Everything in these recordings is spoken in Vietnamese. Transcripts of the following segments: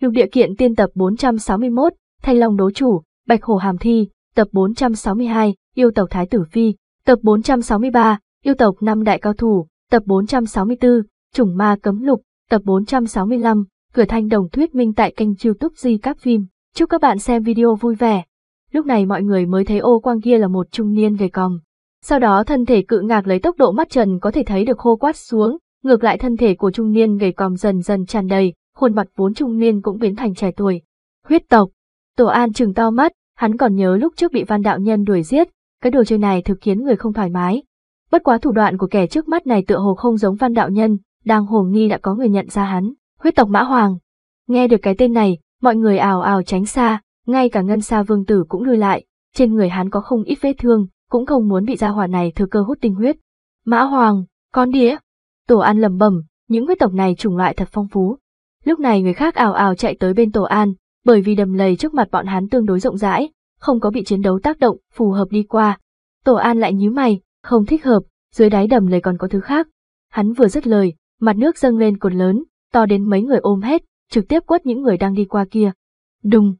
Lục địa kiện tiên tập 461, Thanh Long đố chủ, Bạch hồ hàm thi, tập 462, Yêu tộc Thái tử Phi, tập 463, Yêu tộc năm đại cao thủ, tập 464, Chủng ma cấm lục, tập 465, Cửa thanh đồng thuyết minh tại kênh youtube Di các phim. Chúc các bạn xem video vui vẻ. Lúc này mọi người mới thấy ô quang kia là một trung niên gầy còm. Sau đó thân thể cự ngạc lấy tốc độ mắt trần có thể thấy được khô quát xuống, ngược lại thân thể của trung niên gầy còm dần dần tràn đầy, khuôn mặt vốn trung niên cũng biến thành trẻ tuổi. Huyết tộc. Tổ An trừng to mắt, hắn còn nhớ lúc trước bị văn đạo nhân đuổi giết, cái đồ chơi này thực khiến người không thoải mái. Bất quá thủ đoạn của kẻ trước mắt này tựa hồ không giống văn đạo nhân, đang hồ nghi đã có người nhận ra hắn, huyết tộc Mã Hoàng. Nghe được cái tên này, mọi người ào ào tránh xa, ngay cả ngân xa vương tử cũng lùi lại, trên người hắn có không ít vết thương, cũng không muốn bị gia hỏa này thừa cơ hút tinh huyết. Mã Hoàng, con đĩa. Tổ An lầm bẩm, những huyết tộc này chủng loại thật phong phú. Lúc này người khác ào ào chạy tới bên Tổ An, bởi vì đầm lầy trước mặt bọn hắn tương đối rộng rãi, không có bị chiến đấu tác động, phù hợp đi qua. Tổ An lại nhíu mày, không thích hợp, dưới đáy đầm lầy còn có thứ khác. Hắn vừa dứt lời, mặt nước dâng lên cột lớn, to đến mấy người ôm hết, trực tiếp quất những người đang đi qua kia. Đùng!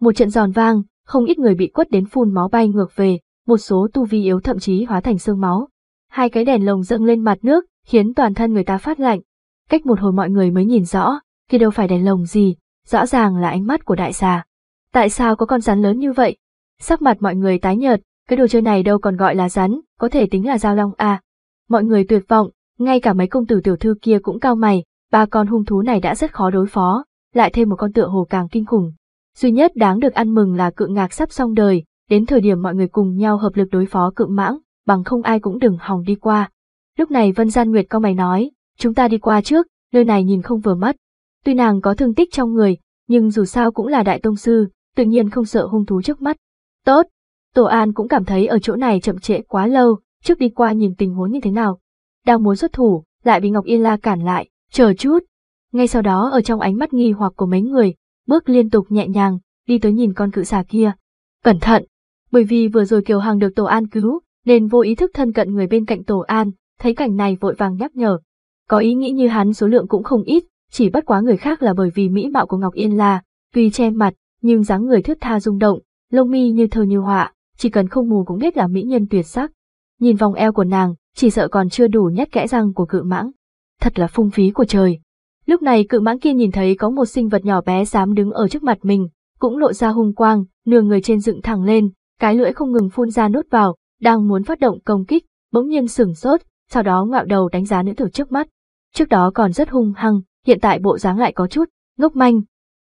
Một trận giòn vang, không ít người bị quất đến phun máu bay ngược về, một số tu vi yếu thậm chí hóa thành xương máu. Hai cái đèn lồng dâng lên mặt nước, khiến toàn thân người ta phát lạnh. Cách một hồi mọi người mới nhìn rõ, kia đâu phải đèn lồng gì, rõ ràng là ánh mắt của đại xà. Tại sao có con rắn lớn như vậy? Sắc mặt mọi người tái nhợt, cái đồ chơi này đâu còn gọi là rắn, có thể tính là dao long à. Mọi người tuyệt vọng, ngay cả mấy công tử tiểu thư kia cũng cao mày, ba con hung thú này đã rất khó đối phó, lại thêm một con tựa hồ càng kinh khủng. Duy nhất đáng được ăn mừng là cự ngạc sắp xong đời, đến thời điểm mọi người cùng nhau hợp lực đối phó cự mãng, bằng không ai cũng đừng hòng đi qua. Lúc này Vân Gian Nguyệt cao mày nói, chúng ta đi qua trước, nơi này nhìn không vừa mắt. Tuy nàng có thương tích trong người, nhưng dù sao cũng là đại tông sư, tự nhiên không sợ hung thú trước mắt. Tốt! Tổ An cũng cảm thấy ở chỗ này chậm trễ quá lâu, trước đi qua nhìn tình huống như thế nào. Đang muốn xuất thủ, lại bị Ngọc Yên La cản lại, chờ chút. Ngay sau đó ở trong ánh mắt nghi hoặc của mấy người, bước liên tục nhẹ nhàng, đi tới nhìn con cự xà kia. Cẩn thận! Bởi vì vừa rồi Kiều Hằng được Tổ An cứu, nên vô ý thức thân cận người bên cạnh Tổ An, thấy cảnh này vội vàng nhắc nhở. Có ý nghĩ như hắn số lượng cũng không ít, chỉ bất quá người khác là bởi vì mỹ mạo của Ngọc Yên La, tuy che mặt, nhưng dáng người thướt tha rung động, lông mi như thơ như họa, chỉ cần không mù cũng biết là mỹ nhân tuyệt sắc. Nhìn vòng eo của nàng, chỉ sợ còn chưa đủ nhét kẽ răng của cự mãng. Thật là phung phí của trời. Lúc này cự mãng kia nhìn thấy có một sinh vật nhỏ bé dám đứng ở trước mặt mình, cũng lộ ra hung quang, nửa người trên dựng thẳng lên, cái lưỡi không ngừng phun ra nốt vào, đang muốn phát động công kích, bỗng nhiên sửng sốt, sau đó ngạo đầu đánh giá nữ tử trước mắt. Trước đó còn rất hung hăng, hiện tại bộ dáng lại có chút, ngốc manh.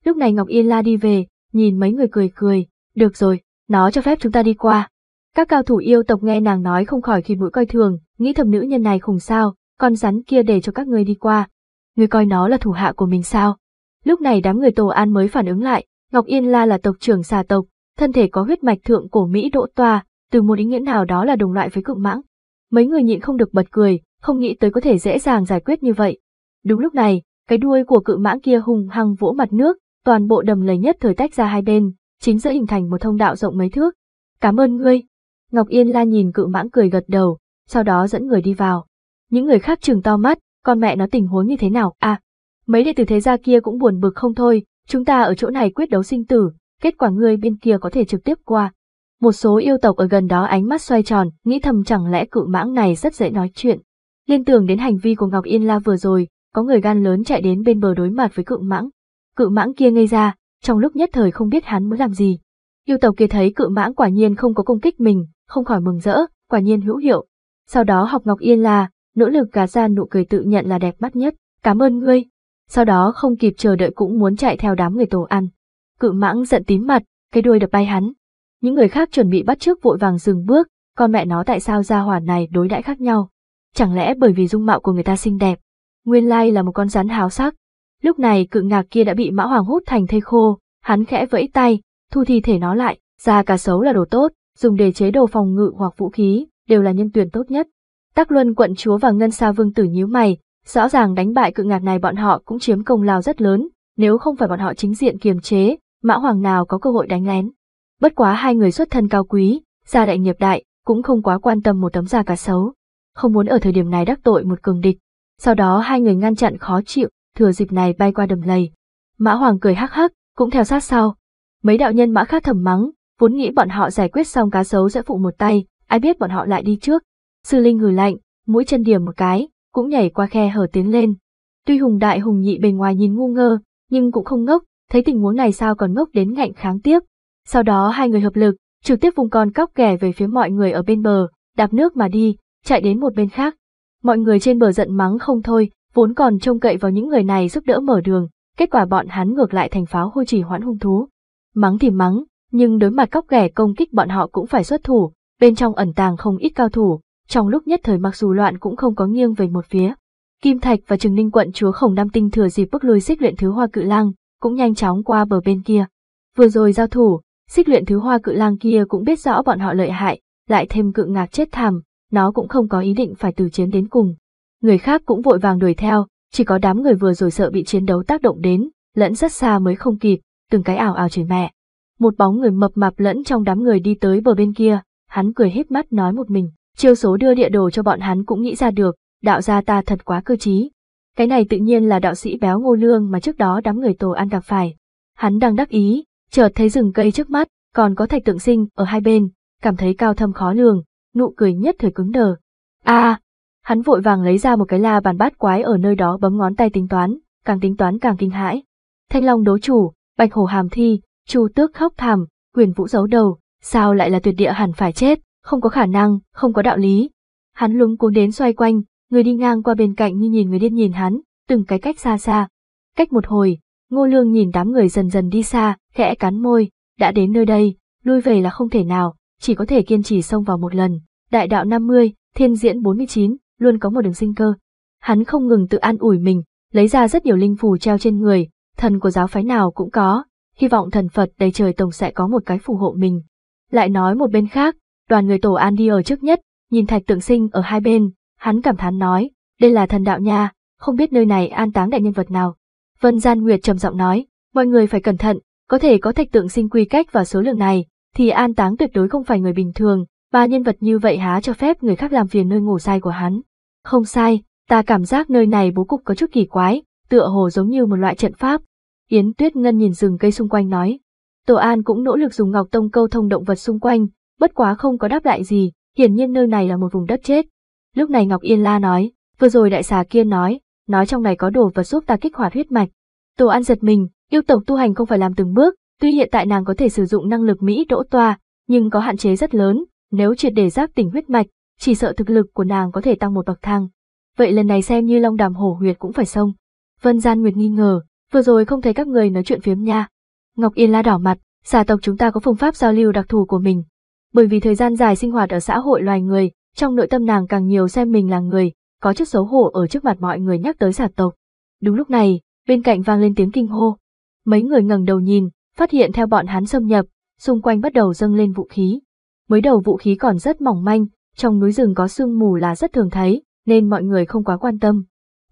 Lúc này Ngọc Yên La đi về, nhìn mấy người cười cười, được rồi, nó cho phép chúng ta đi qua. Các cao thủ yêu tộc nghe nàng nói không khỏi khi mũi coi thường, nghĩ thầm nữ nhân này khủng sao, con rắn kia để cho các người đi qua. Người coi nó là thủ hạ của mình sao? Lúc này đám người Tổ An mới phản ứng lại, Ngọc Yên La là tộc trưởng xà tộc, thân thể có huyết mạch thượng cổ Mỹ độ toa, từ một ý nghĩa nào đó là đồng loại với cự mãng. Mấy người nhịn không được bật cười, không nghĩ tới có thể dễ dàng giải quyết như vậy. Đúng lúc này, cái đuôi của cự mãng kia hùng hăng vỗ mặt nước, toàn bộ đầm lầy nhất thời tách ra hai bên, chính giữa hình thành một thông đạo rộng mấy thước. Cảm ơn ngươi. Ngọc Yên La nhìn cự mãng cười gật đầu, sau đó dẫn người đi vào. Những người khác trừng to mắt, con mẹ nó tình huống như thế nào, à, mấy đệ tử thế gia kia cũng buồn bực không thôi, chúng ta ở chỗ này quyết đấu sinh tử, kết quả ngươi bên kia có thể trực tiếp qua. Một số yêu tộc ở gần đó ánh mắt xoay tròn, nghĩ thầm chẳng lẽ cự mãng này rất dễ nói chuyện. Liên tưởng đến hành vi của Ngọc Yên La vừa rồi, có người gan lớn chạy đến bên bờ đối mặt với cự mãng. Cự mãng kia ngây ra, trong lúc nhất thời không biết hắn muốn làm gì. Yêu tộc kia thấy cự mãng quả nhiên không có công kích mình, không khỏi mừng rỡ, quả nhiên hữu hiệu. Sau đó học Ngọc Yên là nỗ lực gạt ra nụ cười tự nhận là đẹp mắt nhất, cảm ơn ngươi. Sau đó không kịp chờ đợi cũng muốn chạy theo đám người tổ ăn. Cự mãng giận tím mặt, cái đuôi đập bay hắn. Những người khác chuẩn bị bắt trước vội vàng dừng bước, con mẹ nó tại sao gia hỏa này đối đãi khác nhau. Chẳng lẽ bởi vì dung mạo của người ta xinh đẹp, nguyên lai là một con rắn háo sắc. Lúc này cự ngạc kia đã bị mã hoàng hút thành thây khô, hắn khẽ vẫy tay, thu thi thể nó lại, da cá sấu là đồ tốt, dùng để chế đồ phòng ngự hoặc vũ khí, đều là nhân tuyển tốt nhất. Tắc Luân quận chúa và Ngân Sa Vương tử nhíu mày, rõ ràng đánh bại cự ngạc này bọn họ cũng chiếm công lao rất lớn, nếu không phải bọn họ chính diện kiềm chế, mã hoàng nào có cơ hội đánh lén. Bất quá hai người xuất thân cao quý, gia đại nghiệp đại, cũng không quá quan tâm một tấm da cá sấu. Không muốn ở thời điểm này đắc tội một cường địch. Sau đó hai người ngăn chặn khó chịu, thừa dịp này bay qua đầm lầy. Mã Hoàng cười hắc hắc, cũng theo sát sau. Mấy đạo nhân mã khác thầm mắng, vốn nghĩ bọn họ giải quyết xong cá sấu sẽ phụ một tay, ai biết bọn họ lại đi trước. Sư Linh hừ lạnh, mũi chân điểm một cái, cũng nhảy qua khe hở tiến lên. Tuy hùng đại hùng nhị bề ngoài nhìn ngu ngơ, nhưng cũng không ngốc, thấy tình huống này sao còn ngốc đến ngạnh kháng tiếp. Sau đó hai người hợp lực, trực tiếp vùng con cóc ghẻ về phía mọi người ở bên bờ, đạp nước mà đi, chạy đến một bên khác. Mọi người trên bờ giận mắng không thôi, vốn còn trông cậy vào những người này giúp đỡ mở đường, kết quả bọn hắn ngược lại thành pháo hôi chỉ hoãn hung thú. Mắng thì mắng, nhưng đối mặt cóc ghẻ công kích bọn họ cũng phải xuất thủ, bên trong ẩn tàng không ít cao thủ, trong lúc nhất thời mặc dù loạn cũng không có nghiêng về một phía. Kim Thạch và Trừng Ninh quận chúa Khổng Nam Tinh thừa dịp bước lui xích luyện thứ hoa cự lang, cũng nhanh chóng qua bờ bên kia. Vừa rồi giao thủ, xích luyện thứ hoa cự lang kia cũng biết rõ bọn họ lợi hại, lại thêm cự ngạc chết thảm, nó cũng không có ý định phải từ chiến đến cùng. Người khác cũng vội vàng đuổi theo, chỉ có đám người vừa rồi sợ bị chiến đấu tác động đến, lẫn rất xa mới không kịp, từng cái ảo ảo chửi mẹ. Một bóng người mập mạp lẫn trong đám người đi tới bờ bên kia, hắn cười híp mắt nói một mình, chiêu số đưa địa đồ cho bọn hắn cũng nghĩ ra được, đạo gia ta thật quá cơ trí. Cái này tự nhiên là đạo sĩ béo ngô lương mà trước đó đám người tổ ăn gặp phải. Hắn đang đắc ý, chợt thấy rừng cây trước mắt, còn có thạch tượng sinh ở hai bên, cảm thấy cao thâm khó lường, nụ cười nhất thời cứng đờ. a hắn vội vàng lấy ra một cái la bàn bát quái ở nơi đó bấm ngón tay tính toán, càng tính toán càng kinh hãi. Thanh Long đấu chủ, Bạch Hổ hàm thi, Chu Tước khóc thảm, Quyền Vũ giấu đầu, sao lại là tuyệt địa hẳn phải chết, không có khả năng, không có đạo lý. Hắn lúng cuống đến xoay quanh, người đi ngang qua bên cạnh như nhìn người điên nhìn hắn, từng cái cách xa xa. Cách một hồi, Ngô Lương nhìn đám người dần dần đi xa, khẽ cắn môi, đã đến nơi đây, lui về là không thể nào, chỉ có thể kiên trì xông vào một lần. Đại đạo 50, thiên diễn 49, luôn có một đường sinh cơ. Hắn không ngừng tự an ủi mình, lấy ra rất nhiều linh phù treo trên người, thần của giáo phái nào cũng có, hy vọng thần Phật đầy trời tổng sẽ có một cái phù hộ mình. Lại nói một bên khác, đoàn người tổ an đi ở trước nhất, nhìn thạch tượng sinh ở hai bên, hắn cảm thán nói, đây là thần đạo nha, không biết nơi này an táng đại nhân vật nào. Vân Gian Nguyệt trầm giọng nói, mọi người phải cẩn thận, có thể có thạch tượng sinh quy cách và số lượng này, thì an táng tuyệt đối không phải người bình thường, ba nhân vật như vậy há cho phép người khác làm phiền nơi ngủ sai của hắn. Không sai, ta cảm giác nơi này bố cục có chút kỳ quái, tựa hồ giống như một loại trận pháp. Yến Tuyết Ngân nhìn rừng cây xung quanh nói. Tổ An cũng nỗ lực dùng ngọc tông câu thông động vật xung quanh, bất quá không có đáp lại gì, hiển nhiên nơi này là một vùng đất chết. Lúc này Ngọc Yên La nói, vừa rồi đại xà kia nói, nói trong này có đồ vật giúp ta kích hoạt huyết mạch. Tổ An giật mình, yêu tộc tu hành không phải làm từng bước, tuy hiện tại nàng có thể sử dụng năng lực Mỹ đỗ toa, nhưng có hạn chế rất lớn, nếu triệt để giác tỉnh huyết mạch, chỉ sợ thực lực của nàng có thể tăng một bậc thang. Vậy lần này xem như long đàm hổ huyệt cũng phải xông. Vân Gian Nguyệt nghi ngờ, vừa rồi không thấy các người nói chuyện phiếm nha. Ngọc Yên La đỏ mặt, xà tộc chúng ta có phương pháp giao lưu đặc thù của mình. Bởi vì thời gian dài sinh hoạt ở xã hội loài người, trong nội tâm nàng càng nhiều xem mình là người, có chút xấu hổ ở trước mặt mọi người nhắc tới xà tộc. Đúng lúc này, bên cạnh vang lên tiếng kinh hô. Mấy người ngẩng đầu nhìn, phát hiện theo bọn hắn xâm nhập, xung quanh bắt đầu dâng lên vũ khí. Mới đầu vũ khí còn rất mỏng manh, trong núi rừng có sương mù là rất thường thấy, nên mọi người không quá quan tâm.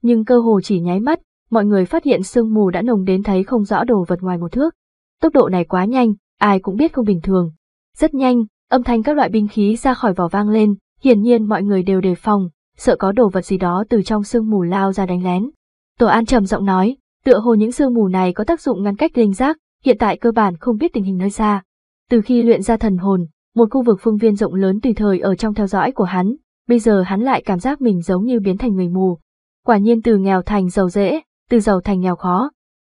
Nhưng cơ hồ chỉ nháy mắt, mọi người phát hiện sương mù đã nồng đến thấy không rõ đồ vật ngoài một thước. Tốc độ này quá nhanh, ai cũng biết không bình thường. Rất nhanh, âm thanh các loại binh khí ra khỏi vỏ vang lên, hiển nhiên mọi người đều đề phòng, sợ có đồ vật gì đó từ trong sương mù lao ra đánh lén. Tổ An trầm giọng nói, tựa hồ những sương mù này có tác dụng ngăn cách linh giác, hiện tại cơ bản không biết tình hình nơi xa. Từ khi luyện ra thần hồn, một khu vực phương viên rộng lớn tùy thời ở trong theo dõi của hắn, bây giờ hắn lại cảm giác mình giống như biến thành người mù. Quả nhiên từ nghèo thành giàu dễ, từ giàu thành nghèo khó.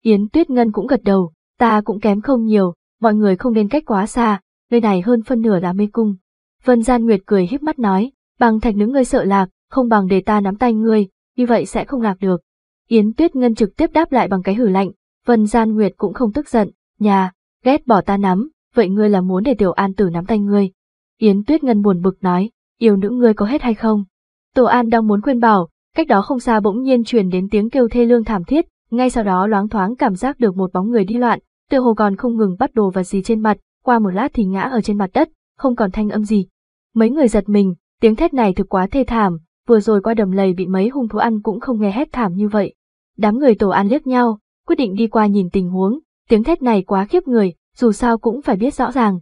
Yến Tuyết Ngân cũng gật đầu, ta cũng kém không nhiều, mọi người không nên cách quá xa, nơi này hơn phân nửa là mê cung. Vân Gian Nguyệt cười híp mắt nói, bằng thạch nữ ngươi sợ lạc, không bằng để ta nắm tay ngươi, như vậy sẽ không lạc được. Yến Tuyết Ngân trực tiếp đáp lại bằng cái hử lạnh, Vân Gian Nguyệt cũng không tức giận, nhà, ghét bỏ ta nắm, vậy ngươi là muốn để Tiểu An Tử nắm tay ngươi. Yến Tuyết Ngân buồn bực nói, yêu nữ ngươi có hết hay không? Tổ An đang muốn khuyên bảo, cách đó không xa bỗng nhiên truyền đến tiếng kêu thê lương thảm thiết, ngay sau đó loáng thoáng cảm giác được một bóng người đi loạn, tựa hồ còn không ngừng bắt đồ và gì trên mặt, qua một lát thì ngã ở trên mặt đất, không còn thanh âm gì. Mấy người giật mình, tiếng thét này thực quá thê thảm, vừa rồi qua đầm lầy bị mấy hung thú ăn cũng không nghe hét thảm như vậy. Đám người tổ an liếc nhau, quyết định đi qua nhìn tình huống, tiếng thét này quá khiếp người, dù sao cũng phải biết rõ ràng.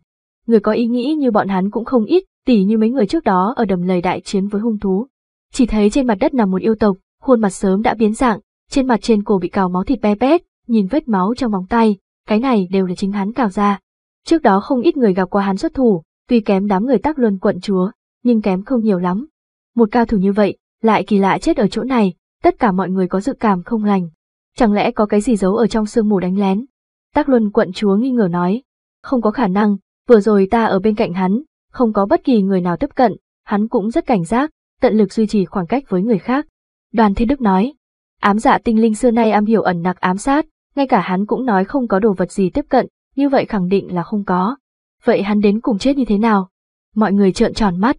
Người có ý nghĩ như bọn hắn cũng không ít, tỉ như mấy người trước đó ở đầm lầy đại chiến với hung thú. Chỉ thấy trên mặt đất nằm một yêu tộc, khuôn mặt sớm đã biến dạng, trên mặt trên cổ bị cào máu thịt be bét, nhìn vết máu trong móng tay, cái này đều là chính hắn cào ra. Trước đó không ít người gặp qua hắn xuất thủ, tuy kém đám người tác luân quận chúa, nhưng kém không nhiều lắm. Một cao thủ như vậy, lại kỳ lạ chết ở chỗ này, tất cả mọi người có dự cảm không lành. Chẳng lẽ có cái gì giấu ở trong sương mù đánh lén? Tác luân quận chúa nghi ngờ nói. Không có khả năng, vừa rồi ta ở bên cạnh hắn, không có bất kỳ người nào tiếp cận, hắn cũng rất cảnh giác, tận lực duy trì khoảng cách với người khác. Đoàn Thiên Đức nói, ám dạ tinh linh xưa nay am hiểu ẩn nặc ám sát, ngay cả hắn cũng nói không có đồ vật gì tiếp cận, như vậy khẳng định là không có. Vậy hắn đến cùng chết như thế nào? Mọi người trợn tròn mắt.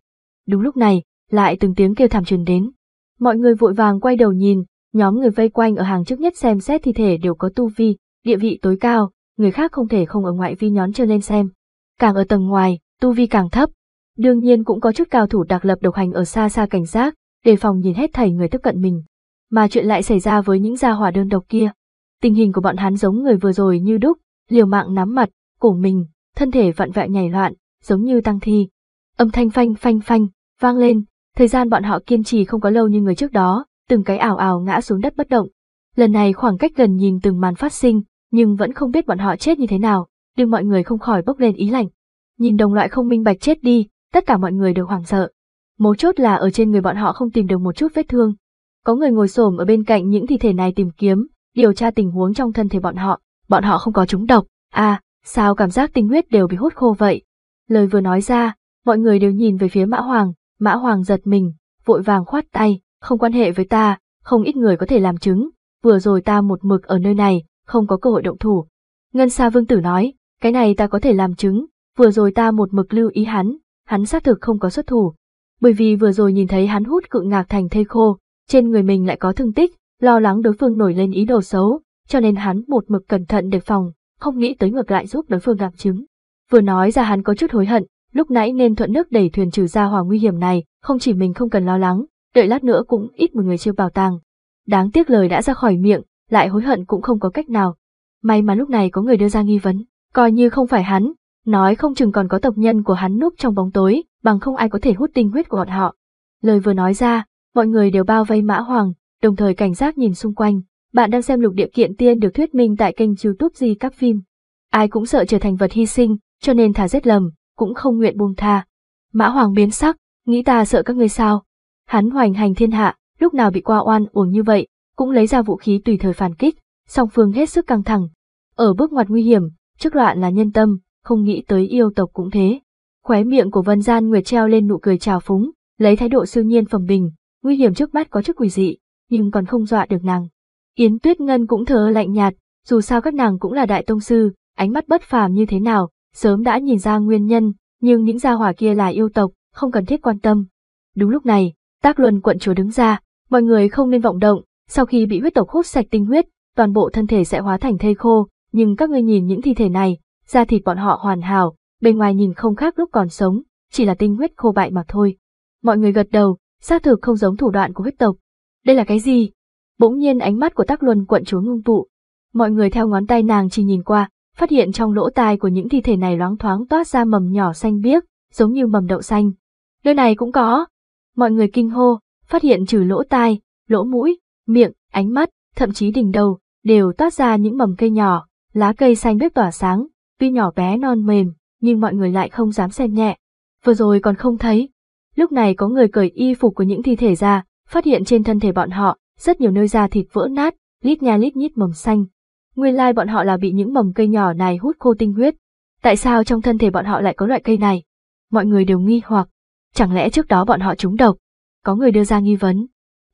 Đúng lúc này, lại từng tiếng kêu thảm truyền đến. Mọi người vội vàng quay đầu nhìn, nhóm người vây quanh ở hàng trước nhất xem xét thi thể đều có tu vi, địa vị tối cao, người khác không thể không ở ngoại vi nhón chân lên xem. Càng ở tầng ngoài, tu vi càng thấp. Đương nhiên cũng có chút cao thủ đặc lập độc hành ở xa xa cảnh giác, đề phòng nhìn hết thảy người tiếp cận mình. Mà chuyện lại xảy ra với những gia hỏa đơn độc kia. Tình hình của bọn hắn giống người vừa rồi như đúc, liều mạng nắm mặt, cổ mình, thân thể vặn vẹo nhảy loạn, giống như tăng thi. Âm thanh phanh phanh phanh, vang lên, thời gian bọn họ kiên trì không có lâu như người trước đó, từng cái ảo ảo ngã xuống đất bất động. Lần này khoảng cách gần nhìn từng màn phát sinh, nhưng vẫn không biết bọn họ chết như thế nào, nhưng mọi người không khỏi bốc lên ý lạnh. Nhìn đồng loại không minh bạch chết đi, tất cả mọi người đều hoảng sợ. Mấu chốt là ở trên người bọn họ không tìm được một chút vết thương. Có người ngồi xổm ở bên cạnh những thi thể này tìm kiếm, điều tra tình huống trong thân thể bọn họ, bọn họ không có trúng độc, à, sao cảm giác tinh huyết đều bị hút khô vậy? Lời vừa nói ra, mọi người đều nhìn về phía Mã Hoàng, Mã Hoàng giật mình, vội vàng khoát tay, không quan hệ với ta, không ít người có thể làm chứng, vừa rồi ta một mực ở nơi này, không có cơ hội động thủ. Ngân Sa Vương Tử nói, cái này ta có thể làm chứng, vừa rồi ta một mực lưu ý hắn, hắn xác thực không có xuất thủ. Bởi vì vừa rồi nhìn thấy hắn hút cự ngạc thành thây khô, trên người mình lại có thương tích, lo lắng đối phương nổi lên ý đồ xấu, cho nên hắn một mực cẩn thận đề phòng, không nghĩ tới ngược lại giúp đối phương làm chứng. Vừa nói ra hắn có chút hối hận, lúc nãy nên thuận nước đẩy thuyền trừ ra hòa nguy hiểm này, không chỉ mình không cần lo lắng, đợi lát nữa cũng ít một người chiêu bảo tàng. Đáng tiếc lời đã ra khỏi miệng, lại hối hận cũng không có cách nào. May mà lúc này có người đưa ra nghi vấn, coi như không phải hắn, nói không chừng còn có tộc nhân của hắn núp trong bóng tối, bằng không ai có thể hút tinh huyết của bọn họ. Lời vừa nói ra, mọi người đều bao vây Mã Hoàng, đồng thời cảnh giác nhìn xung quanh. Bạn đang xem lục địa kiện tiên được thuyết minh tại kênh youtube gì các phim. Ai cũng sợ trở thành vật hy sinh, cho nên thả giết lầm, cũng không nguyện buông tha. Mã Hoàng biến sắc, nghĩ ta sợ các ngươi sao. Hắn hoành hành thiên hạ, lúc nào bị qua oan uổng như vậy, cũng lấy ra vũ khí tùy thời phản kích, song phương hết sức căng thẳng. Ở bước ngoặt nguy hiểm, trước loạn là nhân tâm, không nghĩ tới yêu tộc cũng thế. Khóe miệng của Vân Gian Nguyệt treo lên nụ cười trào phúng, lấy thái độ siêu nhiên phẩm bình, nguy hiểm trước mắt có chút quỷ dị, nhưng còn không dọa được nàng. Yến Tuyết Ngân cũng thở lạnh nhạt, dù sao các nàng cũng là đại tông sư, ánh mắt bất phàm như thế nào, sớm đã nhìn ra nguyên nhân, nhưng những gia hỏa kia là yêu tộc, không cần thiết quan tâm. Đúng lúc này, tác luân quận chúa đứng ra, mọi người không nên vọng động, sau khi bị huyết tộc hút sạch tinh huyết, toàn bộ thân thể sẽ hóa thành thây khô, nhưng các ngươi nhìn những thi thể này, da thịt bọn họ hoàn hảo, bên ngoài nhìn không khác lúc còn sống, chỉ là tinh huyết khô bại mà thôi. Mọi người gật đầu, xác thực không giống thủ đoạn của huyết tộc. Đây là cái gì? Bỗng nhiên ánh mắt của Tắc Luân quận chúa ngưng tụ. Mọi người theo ngón tay nàng chỉ nhìn qua, phát hiện trong lỗ tai của những thi thể này loáng thoáng toát ra mầm nhỏ xanh biếc, giống như mầm đậu xanh. Nơi này cũng có. Mọi người kinh hô, phát hiện trừ lỗ tai, lỗ mũi, miệng, ánh mắt, thậm chí đỉnh đầu, đều toát ra những mầm cây nhỏ, lá cây xanh biếc tỏa sáng, tuy nhỏ bé non mềm, nhưng mọi người lại không dám xem nhẹ. Vừa rồi còn không thấy. Lúc này có người cởi y phục của những thi thể ra, phát hiện trên thân thể bọn họ, rất nhiều nơi da thịt vỡ nát, lít nha lít nhít mầm xanh. Nguyên lai bọn họ là bị những mầm cây nhỏ này hút khô tinh huyết. Tại sao trong thân thể bọn họ lại có loại cây này? Mọi người đều nghi hoặc. Chẳng lẽ trước đó bọn họ trúng độc? Có người đưa ra nghi vấn.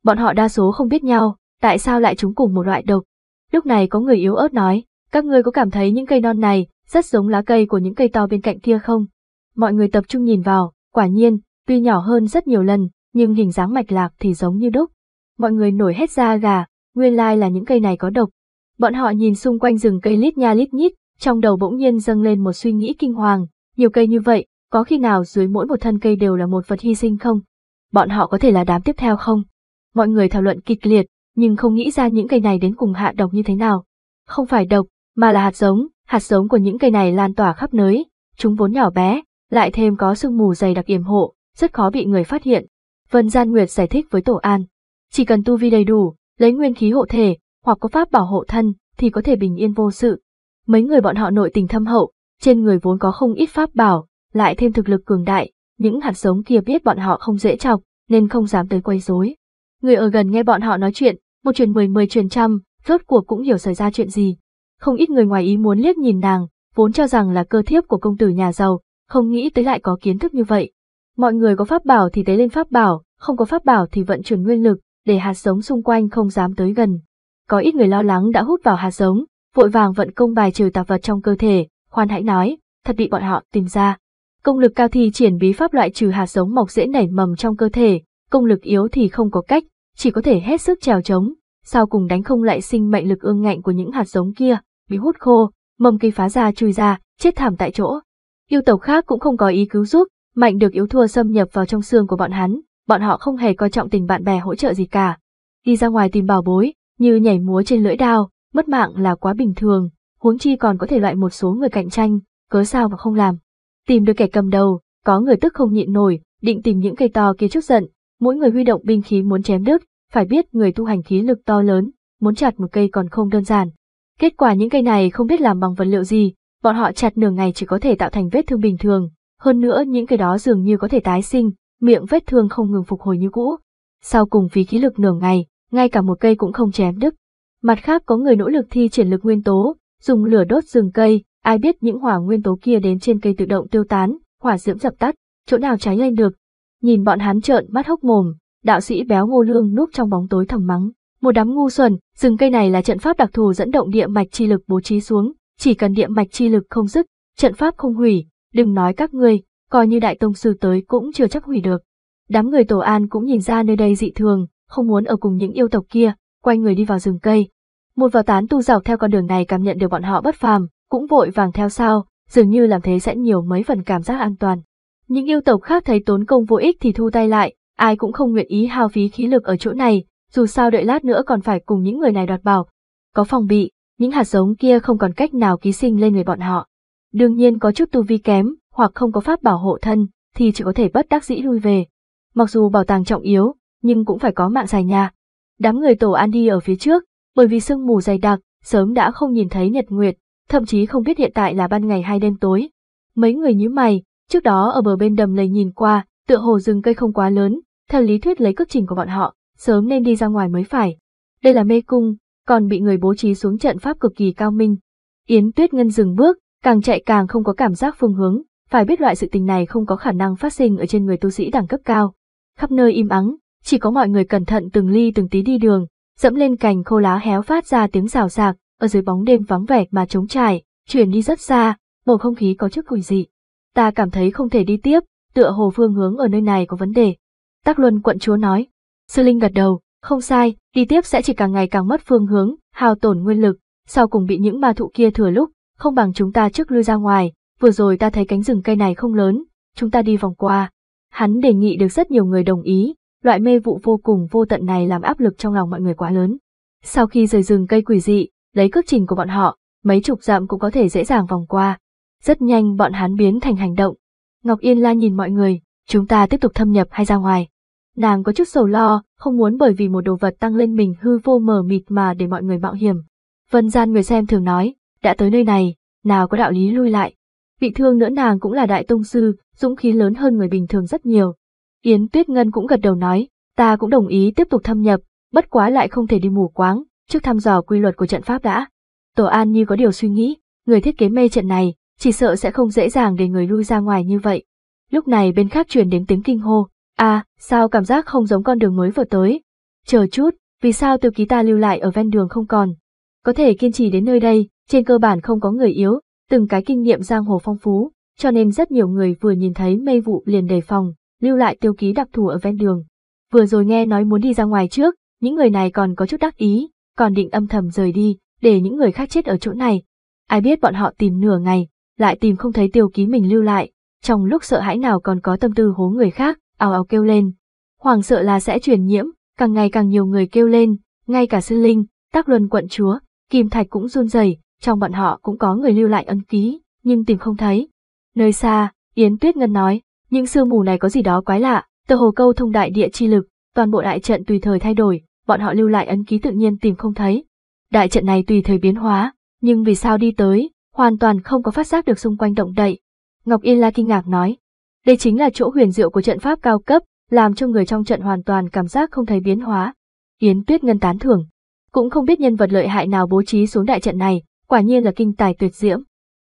Bọn họ đa số không biết nhau, tại sao lại trúng cùng một loại độc? Lúc này có người yếu ớt nói, các ngươi có cảm thấy những cây non này rất giống lá cây của những cây to bên cạnh kia không? Mọi người tập trung nhìn vào, quả nhiên, tuy nhỏ hơn rất nhiều lần, nhưng hình dáng mạch lạc thì giống như đúc. Mọi người nổi hết da gà, nguyên lai là những cây này có độc. Bọn họ nhìn xung quanh rừng cây lít nha lít nhít, trong đầu bỗng nhiên dâng lên một suy nghĩ kinh hoàng, nhiều cây như vậy, có khi nào dưới mỗi một thân cây đều là một vật hy sinh không? Bọn họ có thể là đám tiếp theo không? Mọi người thảo luận kịch liệt, nhưng không nghĩ ra những cây này đến cùng hạ độc như thế nào. Không phải độc, mà là hạt giống, hạt giống của những cây này lan tỏa khắp nơi, chúng vốn nhỏ bé, lại thêm có sương mù dày đặc yểm hộ, rất khó bị người phát hiện. Vân Gian Nguyệt giải thích với Tổ An, chỉ cần tu vi đầy đủ, lấy nguyên khí hộ thể, hoặc có pháp bảo hộ thân, thì có thể bình yên vô sự. Mấy người bọn họ nội tình thâm hậu, trên người vốn có không ít pháp bảo, lại thêm thực lực cường đại, những hạt giống kia biết bọn họ không dễ chọc, nên không dám tới quấy rối. Người ở gần nghe bọn họ nói chuyện, một chuyện mười mười chuyện trăm, rốt cuộc cũng hiểu xảy ra chuyện gì. Không ít người ngoài ý muốn liếc nhìn nàng, vốn cho rằng là cơ thiếp của công tử nhà giàu, không nghĩ tới lại có kiến thức như vậy. Mọi người có pháp bảo thì tế lên pháp bảo, không có pháp bảo thì vận chuyển nguyên lực, để hạt giống xung quanh không dám tới gần. Có ít người lo lắng đã hút vào hạt giống, vội vàng vận công bài trừ tạp vật trong cơ thể, khoan hãy nói, thật bị bọn họ tìm ra. Công lực cao thì triển bí pháp loại trừ hạt giống mọc dễ nảy mầm trong cơ thể, công lực yếu thì không có cách, chỉ có thể hết sức trèo trống, sau cùng đánh không lại sinh mệnh lực ương ngạnh của những hạt giống kia, bị hút khô, mầm cây phá ra chui ra, chết thảm tại chỗ. Yêu tộc khác cũng không có ý cứu giúp, mạnh được yếu thua xâm nhập vào trong xương của bọn hắn, bọn họ không hề coi trọng tình bạn bè hỗ trợ gì cả. Đi ra ngoài tìm bảo bối, như nhảy múa trên lưỡi đao, mất mạng là quá bình thường, huống chi còn có thể loại một số người cạnh tranh, cớ sao mà không làm. Tìm được kẻ cầm đầu, có người tức không nhịn nổi, định tìm những cây to kia trước giận, mỗi người huy động binh khí muốn chém đứt, phải biết người tu hành khí lực to lớn, muốn chặt một cây còn không đơn giản. Kết quả những cây này không biết làm bằng vật liệu gì, bọn họ chặt nửa ngày chỉ có thể tạo thành vết thương bình thường, hơn nữa những cây đó dường như có thể tái sinh, miệng vết thương không ngừng phục hồi như cũ. Sau cùng phí khí lực nửa ngày, ngay cả một cây cũng không chém đứt. Mặt khác có người nỗ lực thi triển lực nguyên tố, dùng lửa đốt rừng cây, ai biết những hỏa nguyên tố kia đến trên cây tự động tiêu tán, hỏa diễm dập tắt, chỗ nào cháy lên được. Nhìn bọn hắn trợn mắt hốc mồm, đạo sĩ béo ngô lương núp trong bóng tối thầm mắng. Một đám ngu xuẩn, rừng cây này là trận pháp đặc thù dẫn động địa mạch chi lực bố trí xuống, chỉ cần địa mạch chi lực không dứt, trận pháp không hủy, đừng nói các ngươi, coi như đại tông sư tới cũng chưa chắc hủy được. Đám người tổ an cũng nhìn ra nơi đây dị thường, không muốn ở cùng những yêu tộc kia, quay người đi vào rừng cây. Một vào tán tu dọc theo con đường này cảm nhận được bọn họ bất phàm, cũng vội vàng theo sau, dường như làm thế sẽ nhiều mấy phần cảm giác an toàn. Những yêu tộc khác thấy tốn công vô ích thì thu tay lại, ai cũng không nguyện ý hao phí khí lực ở chỗ này, dù sao đợi lát nữa còn phải cùng những người này đoạt bảo. Có phòng bị, những hạt giống kia không còn cách nào ký sinh lên người bọn họ. Đương nhiên có chút tu vi kém, hoặc không có pháp bảo hộ thân, thì chỉ có thể bất đắc dĩ lui về. Mặc dù bảo tàng trọng yếu, nhưng cũng phải có mạng dài nhà. Đám người tổ an đi ở phía trước, bởi vì sương mù dày đặc, sớm đã không nhìn thấy nhật nguyệt, thậm chí không biết hiện tại là ban ngày hay đêm tối. Mấy người nhíu mày, trước đó ở bờ bên đầm lầy nhìn qua, tựa hồ rừng cây không quá lớn, theo lý thuyết lấy cước trình của bọn họ, sớm nên đi ra ngoài mới phải. Đây là mê cung, còn bị người bố trí xuống trận pháp cực kỳ cao minh. Yến Tuyết Ngân dừng bước, càng chạy càng không có cảm giác phương hướng, phải biết loại sự tình này không có khả năng phát sinh ở trên người tu sĩ đẳng cấp cao. Khắp nơi im ắng, chỉ có mọi người cẩn thận từng ly từng tí đi đường, dẫm lên cành khô lá héo phát ra tiếng rào rạc, ở dưới bóng đêm vắng vẻ mà trống trải, chuyển đi rất xa, bầu không khí có chút quỷ dị. Ta cảm thấy không thể đi tiếp, tựa hồ phương hướng ở nơi này có vấn đề. Tắc Luân quận chúa nói. Sư Linh gật đầu, không sai, đi tiếp sẽ chỉ càng ngày càng mất phương hướng, hao tổn nguyên lực, sau cùng bị những ma thụ kia thừa lúc, không bằng chúng ta trước lui ra ngoài, vừa rồi ta thấy cánh rừng cây này không lớn, chúng ta đi vòng qua. Hắn đề nghị được rất nhiều người đồng ý, loại mê vụ vô cùng vô tận này làm áp lực trong lòng mọi người quá lớn. Sau khi rời rừng cây quỷ dị, lấy cước trình của bọn họ, mấy chục dặm cũng có thể dễ dàng vòng qua. Rất nhanh bọn hắn biến thành hành động. Ngọc Yên La nhìn mọi người, chúng ta tiếp tục thâm nhập hay ra ngoài. Nàng có chút sầu lo, không muốn bởi vì một đồ vật tăng lên mình hư vô mờ mịt mà để mọi người mạo hiểm. Vân gian người xem thường nói, đã tới nơi này, nào có đạo lý lui lại. Bị thương nữa nàng cũng là đại tông sư, dũng khí lớn hơn người bình thường rất nhiều. Yến Tuyết Ngân cũng gật đầu nói, ta cũng đồng ý tiếp tục thâm nhập, bất quá lại không thể đi mù quáng, trước thăm dò quy luật của trận pháp đã. Tổ An như có điều suy nghĩ, người thiết kế mê trận này, chỉ sợ sẽ không dễ dàng để người lui ra ngoài như vậy. Lúc này bên khác truyền đến tiếng kinh hô, à, sao cảm giác không giống con đường mới vừa tới. Chờ chút, vì sao tiêu ký ta lưu lại ở ven đường không còn. Có thể kiên trì đến nơi đây, trên cơ bản không có người yếu, từng cái kinh nghiệm giang hồ phong phú, cho nên rất nhiều người vừa nhìn thấy mây vụ liền đề phòng, lưu lại tiêu ký đặc thù ở ven đường. Vừa rồi nghe nói muốn đi ra ngoài trước, những người này còn có chút đắc ý, còn định âm thầm rời đi, để những người khác chết ở chỗ này. Ai biết bọn họ tìm nửa ngày, lại tìm không thấy tiêu ký mình lưu lại, trong lúc sợ hãi nào còn có tâm tư hố người khác, ào ào kêu lên. Hoàng sợ là sẽ truyền nhiễm, càng ngày càng nhiều người kêu lên, ngay cả sư linh, tác luân quận chúa, kim thạch cũng run rẩy, trong bọn họ cũng có người lưu lại ân ký, nhưng tìm không thấy. Nơi xa, Yến Tuyết Ngân nói, những sương mù này có gì đó quái lạ, tờ hồ câu thông đại địa chi lực, toàn bộ đại trận tùy thời thay đổi, bọn họ lưu lại ấn ký tự nhiên tìm không thấy. đại trận này tùy thời biến hóa, nhưng vì sao đi tới, hoàn toàn không có phát giác được xung quanh động đậy. Ngọc Yên La kinh ngạc nói, đây chính là chỗ huyền diệu của trận pháp cao cấp, làm cho người trong trận hoàn toàn cảm giác không thấy biến hóa. Yến Tuyết Ngân tán thưởng, cũng không biết nhân vật lợi hại nào bố trí xuống đại trận này, quả nhiên là kinh tài tuyệt diễm.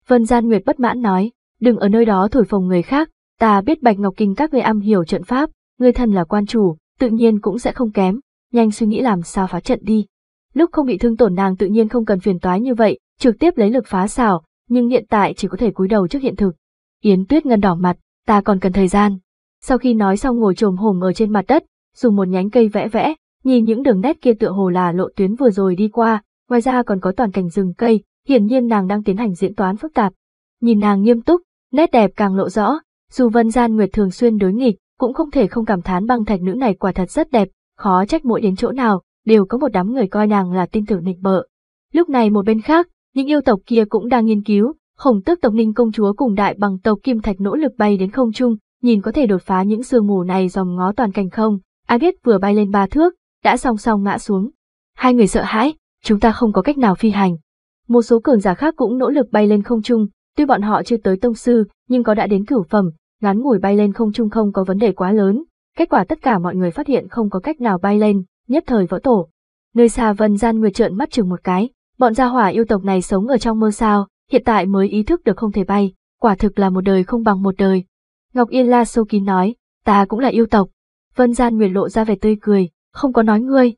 Vân Gian Nguyệt bất mãn nói, đừng ở nơi đó thổi phồng người khác, ta biết Bạch Ngọc Kinh các người am hiểu trận pháp, người thân là quan chủ, tự nhiên cũng sẽ không kém, nhanh suy nghĩ làm sao phá trận đi. Lúc không bị thương tổn nàng tự nhiên không cần phiền toái như vậy, trực tiếp lấy lực phá xảo, nhưng hiện tại chỉ có thể cúi đầu trước hiện thực. Yến Tuyết Ngân đỏ mặt, ta còn cần thời gian. Sau khi nói xong ngồi trồm hổm ở trên mặt đất, dùng một nhánh cây vẽ vẽ, nhìn những đường nét kia tựa hồ là lộ tuyến vừa rồi đi qua, ngoài ra còn có toàn cảnh rừng cây, hiển nhiên nàng đang tiến hành diễn toán phức tạp. Nhìn nàng nghiêm túc, nét đẹp càng lộ rõ, dù Vân Gian Nguyệt thường xuyên đối nghịch, cũng không thể không cảm thán băng thạch nữ này quả thật rất đẹp, khó trách mỗi đến chỗ nào, đều có một đám người coi nàng là tin tưởng nịnh bợ. Lúc này một bên khác, những yêu tộc kia cũng đang nghiên cứu, khổng tước tộc ninh công chúa cùng đại bằng tộc kim thạch nỗ lực bay đến không trung, nhìn có thể đột phá những sương mù này dòng ngó toàn cảnh không, ai biết vừa bay lên ba thước, đã song song ngã xuống. Hai người sợ hãi, chúng ta không có cách nào phi hành. Một số cường giả khác cũng nỗ lực bay lên không trung, tuy bọn họ chưa tới tông sư, nhưng có đã đến cửu phẩm, ngắn ngủi bay lên không trung không có vấn đề quá lớn. Kết quả tất cả mọi người phát hiện không có cách nào bay lên, nhất thời vỡ tổ. Nơi xa Vân Gian Nguyệt trợn mắt chừng một cái, bọn gia hỏa yêu tộc này sống ở trong mơ sao, hiện tại mới ý thức được không thể bay, quả thực là một đời không bằng một đời. Ngọc Yên La sâu kín nói, ta cũng là yêu tộc. Vân Gian Nguyệt lộ ra vẻ tươi cười, không có nói ngươi.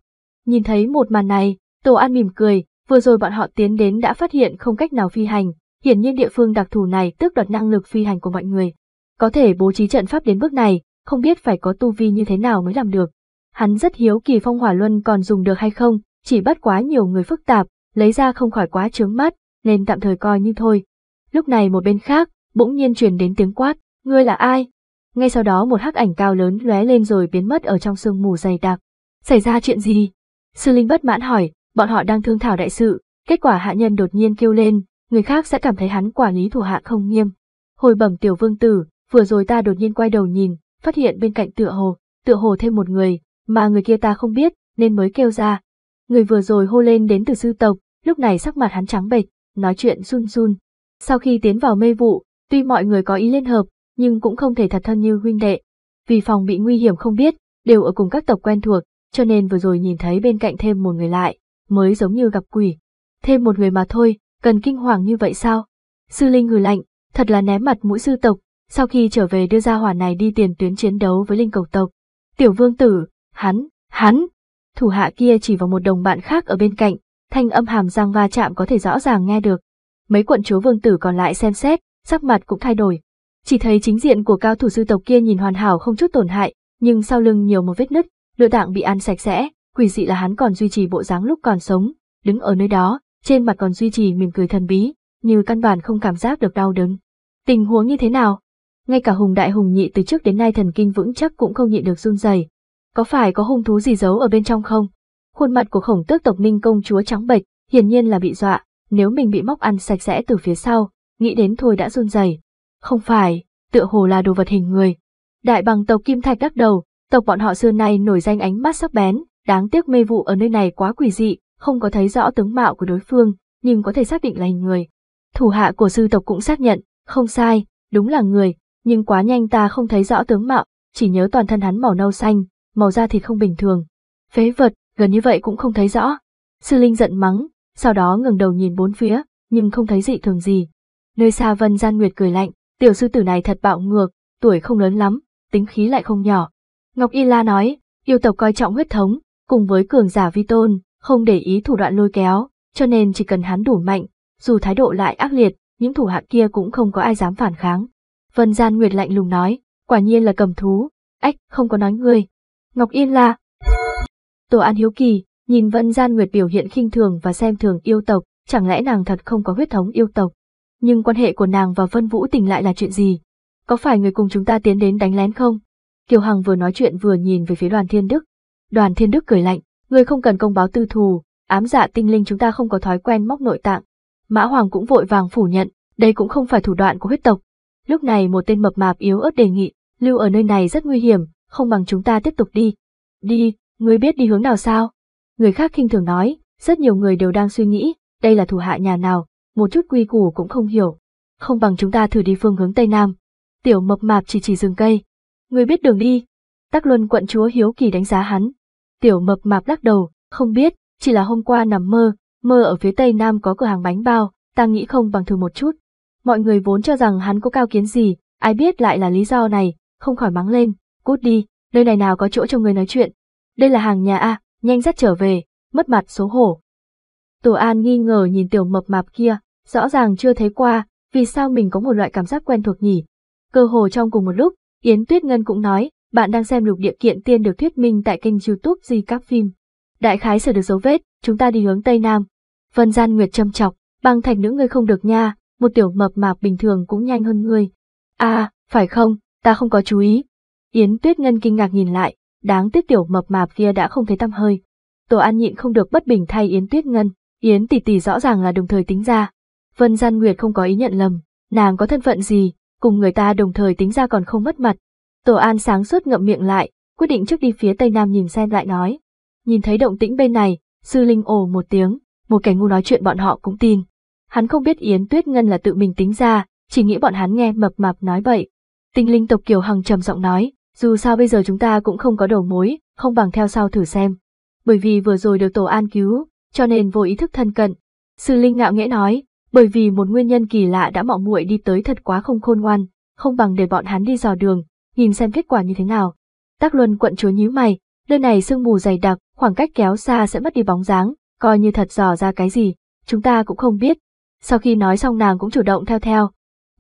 Nhìn thấy một màn này, Tổ An mỉm cười, vừa rồi bọn họ tiến đến đã phát hiện không cách nào phi hành, hiển nhiên địa phương đặc thù này tước đoạt năng lực phi hành của mọi người. Có thể bố trí trận pháp đến bước này, không biết phải có tu vi như thế nào mới làm được. Hắn rất hiếu kỳ phong hỏa luân còn dùng được hay không, chỉ bắt quá nhiều người phức tạp, lấy ra không khỏi quá trướng mắt, nên tạm thời coi như thôi. Lúc này một bên khác, bỗng nhiên truyền đến tiếng quát, ngươi là ai? Ngay sau đó một hắc ảnh cao lớn lóe lên rồi biến mất ở trong sương mù dày đặc. Xảy ra chuyện gì? Sư Linh bất mãn hỏi, bọn họ đang thương thảo đại sự, kết quả hạ nhân đột nhiên kêu lên, người khác sẽ cảm thấy hắn quản lý thủ hạ không nghiêm. Hồi bẩm tiểu vương tử, vừa rồi ta đột nhiên quay đầu nhìn, phát hiện bên cạnh tựa hồ, tựa hồ thêm một người, mà người kia ta không biết, nên mới kêu ra. Người vừa rồi hô lên đến từ sư tộc, lúc này sắc mặt hắn trắng bệch, nói chuyện run run. Sau khi tiến vào mê vụ, tuy mọi người có ý liên hợp, nhưng cũng không thể thật thân như huynh đệ. Vì phòng bị nguy hiểm không biết, đều ở cùng các tộc quen thuộc, cho nên vừa rồi nhìn thấy bên cạnh thêm một người lại, mới giống như gặp quỷ. Thêm một người mà thôi, cần kinh hoàng như vậy sao? Sư Linh hừ lạnh, thật là ném mặt mũi sư tộc, sau khi trở về đưa ra hỏa này đi tiền tuyến chiến đấu với linh cầu tộc. Tiểu vương tử, hắn, hắn, thủ hạ kia chỉ vào một đồng bạn khác ở bên cạnh, thanh âm hàm răng va chạm có thể rõ ràng nghe được. Mấy quận chúa vương tử còn lại xem xét, sắc mặt cũng thay đổi. Chỉ thấy chính diện của cao thủ sư tộc kia nhìn hoàn hảo không chút tổn hại, nhưng sau lưng nhiều một vết nứt, lựa tạng bị ăn sạch sẽ, quỷ dị là hắn còn duy trì bộ dáng lúc còn sống, đứng ở nơi đó, trên mặt còn duy trì mỉm cười thần bí, như căn bản không cảm giác được đau đớn. Tình huống như thế nào? Ngay cả hùng đại hùng nhị từ trước đến nay thần kinh vững chắc cũng không nhịn được run rẩy. Có phải có hung thú gì giấu ở bên trong không? Khuôn mặt của khổng tước tộc minh công chúa trắng bệch, hiển nhiên là bị dọa, nếu mình bị móc ăn sạch sẽ từ phía sau, nghĩ đến thôi đã run rẩy. Không phải, tựa hồ là đồ vật hình người. Đại bằng tộc kim thạch đắc đầu, tộc bọn họ xưa nay nổi danh ánh mắt sắc bén, đáng tiếc mê vụ ở nơi này quá quỷ dị, không có thấy rõ tướng mạo của đối phương, nhưng có thể xác định là hình người. Thủ hạ của sư tộc cũng xác nhận, không sai, đúng là người, nhưng quá nhanh ta không thấy rõ tướng mạo, chỉ nhớ toàn thân hắn màu nâu xanh, màu da thịt không bình thường. Phế vật, gần như vậy cũng không thấy rõ. Sư Linh giận mắng, sau đó ngừng đầu nhìn bốn phía, nhưng không thấy dị thường gì. Nơi xa Vân Gian Nguyệt cười lạnh, tiểu sư tử này thật bạo ngược, tuổi không lớn lắm, tính khí lại không nhỏ. Ngọc Y La nói, yêu tộc coi trọng huyết thống, cùng với cường giả vi tôn, không để ý thủ đoạn lôi kéo, cho nên chỉ cần hắn đủ mạnh, dù thái độ lại ác liệt, những thủ hạ kia cũng không có ai dám phản kháng. Vân Gian Nguyệt lạnh lùng nói, quả nhiên là cầm thú, ách, không có nói ngươi. Ngọc Yên là. Tổ An Hiếu Kỳ, nhìn Vân Gian Nguyệt biểu hiện khinh thường và xem thường yêu tộc, chẳng lẽ nàng thật không có huyết thống yêu tộc. Nhưng quan hệ của nàng và Vân Vũ tình lại là chuyện gì? Có phải người cùng chúng ta tiến đến đánh lén không? Kiều Hằng vừa nói chuyện vừa nhìn về phía đoàn thiên đức. Đoàn thiên đức cười lạnh, người không cần công báo tư thù, ám dạ tinh linh chúng ta không có thói quen móc nội tạng. Mã Hoàng cũng vội vàng phủ nhận, đây cũng không phải thủ đoạn của huyết tộc. Lúc này một tên mập mạp yếu ớt đề nghị, lưu ở nơi này rất nguy hiểm, không bằng chúng ta tiếp tục đi. Đi, ngươi biết đi hướng nào sao? Người khác khinh thường nói, Rất nhiều người đều đang suy nghĩ, đây là thủ hạ nhà nào, một chút quy củ cũng không hiểu. Không bằng chúng ta thử đi phương hướng Tây Nam. Tiểu mập mạp chỉ chỉ rừng cây. Người biết đường đi. Tắc Luân quận chúa hiếu kỳ đánh giá hắn. Tiểu mập mạp lắc đầu, không biết, chỉ là hôm qua nằm mơ, mơ ở phía Tây Nam có cửa hàng bánh bao, ta nghĩ không bằng thử một chút. Mọi người vốn cho rằng hắn có cao kiến gì, ai biết lại là lý do này, không khỏi mắng lên, cút đi, nơi này nào có chỗ cho người nói chuyện. Đây là hàng nhà A, nhanh dắt trở về, mất mặt xấu hổ. Tổ An nghi ngờ nhìn tiểu mập mạp kia, rõ ràng chưa thấy qua, vì sao mình có một loại cảm giác quen thuộc nhỉ. Cơ hồ trong cùng một lúc, Yến Tuyết Ngân cũng nói, bạn đang xem lục địa kiện tiên được thuyết minh tại kênh youtube Di Các Phim. Đại khái sửa được dấu vết, chúng ta đi hướng Tây Nam. Vân Gian Nguyệt châm chọc, băng thành nữ ngươi không được nha, một tiểu mập mạp bình thường cũng nhanh hơn ngươi. À, phải không, ta không có chú ý. Yến Tuyết Ngân kinh ngạc nhìn lại, đáng tiếc tiểu mập mạp kia đã không thấy tăm hơi. Tổ An nhịn không được bất bình thay Yến Tuyết Ngân, Yến tỷ tỷ rõ ràng là đồng thời tính ra. Vân Gian Nguyệt không có ý nhận lầm, nàng có thân phận gì, cùng người ta đồng thời tính ra còn không mất mặt. Tổ An sáng suốt ngậm miệng lại, quyết định trước đi phía tây nam nhìn xem lại nói. Nhìn thấy động tĩnh bên này, sư linh ồ một tiếng, một kẻ ngu nói chuyện bọn họ cũng tin. Hắn không biết Yến Tuyết Ngân là tự mình tính ra, chỉ nghĩ bọn hắn nghe mập mạp nói bậy. Tinh linh tộc Kiều Hằng trầm giọng nói, dù sao bây giờ chúng ta cũng không có đầu mối, không bằng theo sau thử xem. Bởi vì vừa rồi được Tổ An cứu, cho nên vô ý thức thân cận. Sư Linh ngạo nghễ nói, bởi vì một nguyên nhân kỳ lạ đã mạo muội đi tới thật quá không khôn ngoan, không bằng để bọn hắn đi dò đường, nhìn xem kết quả như thế nào. Tác Luân quận chúa nhíu mày, nơi này sương mù dày đặc, khoảng cách kéo xa sẽ mất đi bóng dáng, coi như thật dò ra cái gì, chúng ta cũng không biết. Sau khi nói xong nàng cũng chủ động theo theo.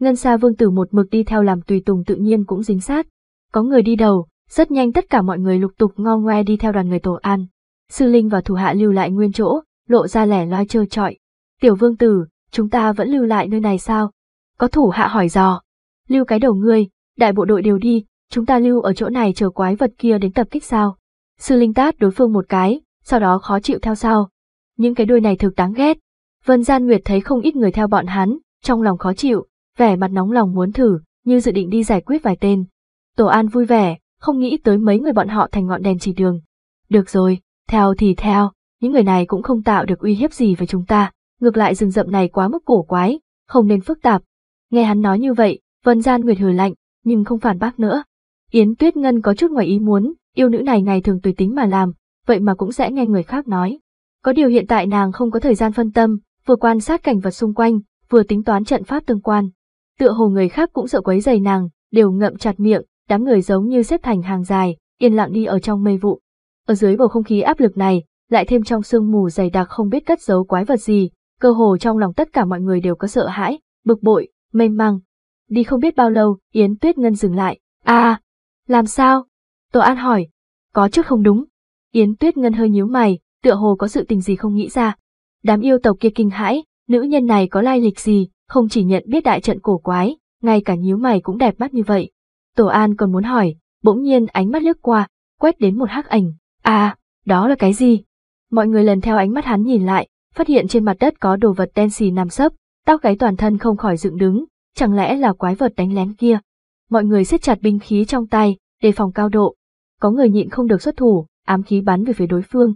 Ngân Sa Vương Tử một mực đi theo làm tùy tùng tự nhiên cũng dính sát. Có người đi đầu, rất nhanh tất cả mọi người lục tục ngo ngoe đi theo đoàn người tổ an. Sư Linh và thủ hạ lưu lại nguyên chỗ, lộ ra lẻ loi trơ trọi. Tiểu Vương Tử, chúng ta vẫn lưu lại nơi này sao? Có thủ hạ hỏi dò. Lưu cái đầu ngươi, đại bộ đội đều đi, chúng ta lưu ở chỗ này chờ quái vật kia đến tập kích sao? Sư Linh tát đối phương một cái, sau đó khó chịu theo sau. Những cái đuôi này thực đáng ghét. Vân Gian Nguyệt thấy không ít người theo bọn hắn, trong lòng khó chịu, vẻ mặt nóng lòng muốn thử, như dự định đi giải quyết vài tên. Tổ An vui vẻ, không nghĩ tới mấy người bọn họ thành ngọn đèn chỉ đường. Được rồi, theo thì theo, những người này cũng không tạo được uy hiếp gì với chúng ta, ngược lại rừng rậm này quá mức cổ quái, không nên phức tạp. Nghe hắn nói như vậy, Vân Gian Nguyệt hừ lạnh, nhưng không phản bác nữa. Yến Tuyết Ngân có chút ngoài ý muốn, yêu nữ này ngày thường tùy tính mà làm, vậy mà cũng sẽ nghe người khác nói. Có điều hiện tại nàng không có thời gian phân tâm, vừa quan sát cảnh vật xung quanh, vừa tính toán trận pháp tương quan. Tựa hồ người khác cũng sợ quấy giày nàng, đều ngậm chặt miệng, đám người giống như xếp thành hàng dài, yên lặng đi ở trong mây vụ. Ở dưới bầu không khí áp lực này, lại thêm trong sương mù dày đặc không biết cất giấu quái vật gì, cơ hồ trong lòng tất cả mọi người đều có sợ hãi, bực bội, mênh mang. Đi không biết bao lâu, Yến Tuyết Ngân dừng lại. À, làm sao? Tổ An hỏi. Có chút không đúng. Yến Tuyết Ngân hơi nhíu mày, tựa hồ có sự tình gì không nghĩ ra. Đám yêu tộc kia kinh hãi, nữ nhân này có lai lịch gì, không chỉ nhận biết đại trận cổ quái, ngay cả nhíu mày cũng đẹp mắt như vậy. Tổ An còn muốn hỏi, bỗng nhiên ánh mắt lướt qua, quét đến một hắc ảnh. À, đó là cái gì? Mọi người lần theo ánh mắt hắn nhìn lại, phát hiện trên mặt đất có đồ vật đen xì nằm sấp, tóc gáy toàn thân không khỏi dựng đứng, chẳng lẽ là quái vật đánh lén kia. Mọi người siết chặt binh khí trong tay, đề phòng cao độ. Có người nhịn không được xuất thủ, ám khí bắn về phía đối phương.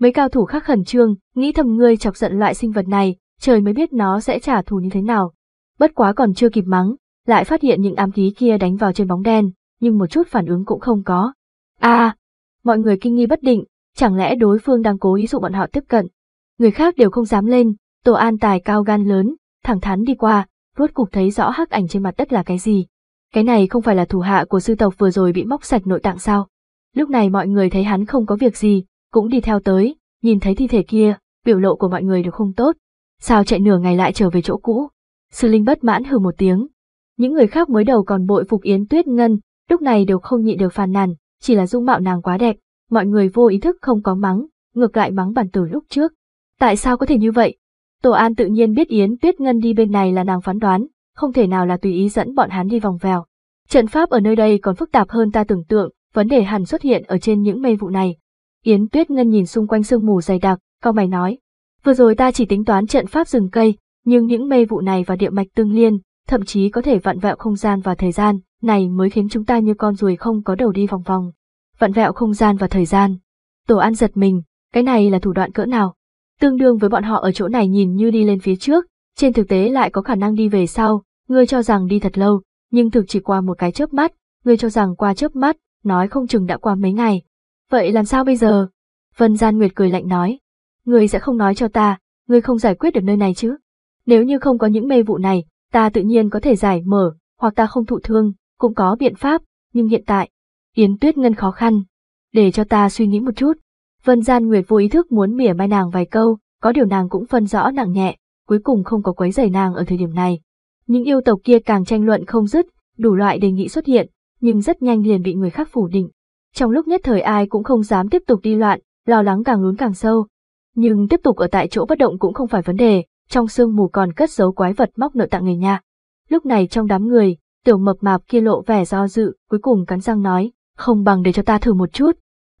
Mấy cao thủ khác khẩn trương, nghĩ thầm ngươi chọc giận loại sinh vật này, trời mới biết nó sẽ trả thù như thế nào. Bất quá còn chưa kịp mắng, lại phát hiện những ám khí kia đánh vào trên bóng đen, nhưng một chút phản ứng cũng không có. À, mọi người kinh nghi bất định, chẳng lẽ đối phương đang cố ý dụ bọn họ tiếp cận. Người khác đều không dám lên, Tổ An tài cao gan lớn, thẳng thắn đi qua, rốt cục thấy rõ hắc ảnh trên mặt đất là cái gì. Cái này không phải là thủ hạ của sư tộc vừa rồi bị móc sạch nội tạng sao. Lúc này mọi người thấy hắn không có việc gì, cũng đi theo tới, nhìn thấy thi thể kia, biểu lộ của mọi người đều không tốt. Sao chạy nửa ngày lại trở về chỗ cũ? Sư Linh bất mãn hừ một tiếng. Những người khác mới đầu còn bội phục Yến Tuyết Ngân, lúc này đều không nhịn được phàn nàn, chỉ là dung mạo nàng quá đẹp, mọi người vô ý thức không có mắng, ngược lại mắng bản tử lúc trước. Tại sao có thể như vậy? Tổ An tự nhiên biết Yến Tuyết Ngân đi bên này là nàng phán đoán, không thể nào là tùy ý dẫn bọn hắn đi vòng vèo. Trận pháp ở nơi đây còn phức tạp hơn ta tưởng tượng, vấn đề hẳn xuất hiện ở trên những mê vụ này. Yến Tuyết Ngân nhìn xung quanh sương mù dày đặc, cao mày nói. Vừa rồi ta chỉ tính toán trận pháp rừng cây, nhưng những mây vụ này và địa mạch tương liên, thậm chí có thể vặn vẹo không gian và thời gian, này mới khiến chúng ta như con ruồi không có đầu đi vòng vòng. Vặn vẹo không gian và thời gian. Tổ An giật mình, cái này là thủ đoạn cỡ nào? tương đương với bọn họ ở chỗ này nhìn như đi lên phía trước, trên thực tế lại có khả năng đi về sau, ngươi cho rằng đi thật lâu, nhưng thực chỉ qua một cái chớp mắt, ngươi cho rằng qua chớp mắt, nói không chừng đã qua mấy ngày. Vậy làm sao bây giờ? Vân Gian Nguyệt cười lạnh nói. Ngươi sẽ không nói cho ta, ngươi không giải quyết được nơi này chứ? Nếu như không có những mê vụ này, ta tự nhiên có thể giải mở, hoặc ta không thụ thương, cũng có biện pháp, nhưng hiện tại, Yến Tuyết Ngân khó khăn. Để cho ta suy nghĩ một chút. Vân Gian Nguyệt vô ý thức muốn mỉa mai nàng vài câu, có điều nàng cũng phân rõ nặng nhẹ, cuối cùng không có quấy rầy nàng ở thời điểm này. Những yêu tộc kia càng tranh luận không dứt, đủ loại đề nghị xuất hiện, nhưng rất nhanh liền bị người khác phủ định. Trong lúc nhất thời ai cũng không dám tiếp tục đi loạn, lo lắng càng lún càng sâu. Nhưng tiếp tục ở tại chỗ bất động cũng không phải vấn đề, trong sương mù còn cất giấu quái vật móc nợ tặng người nhà. Lúc này trong đám người, tiểu mập mạp kia lộ vẻ do dự, cuối cùng cắn răng nói, không bằng để cho ta thử một chút.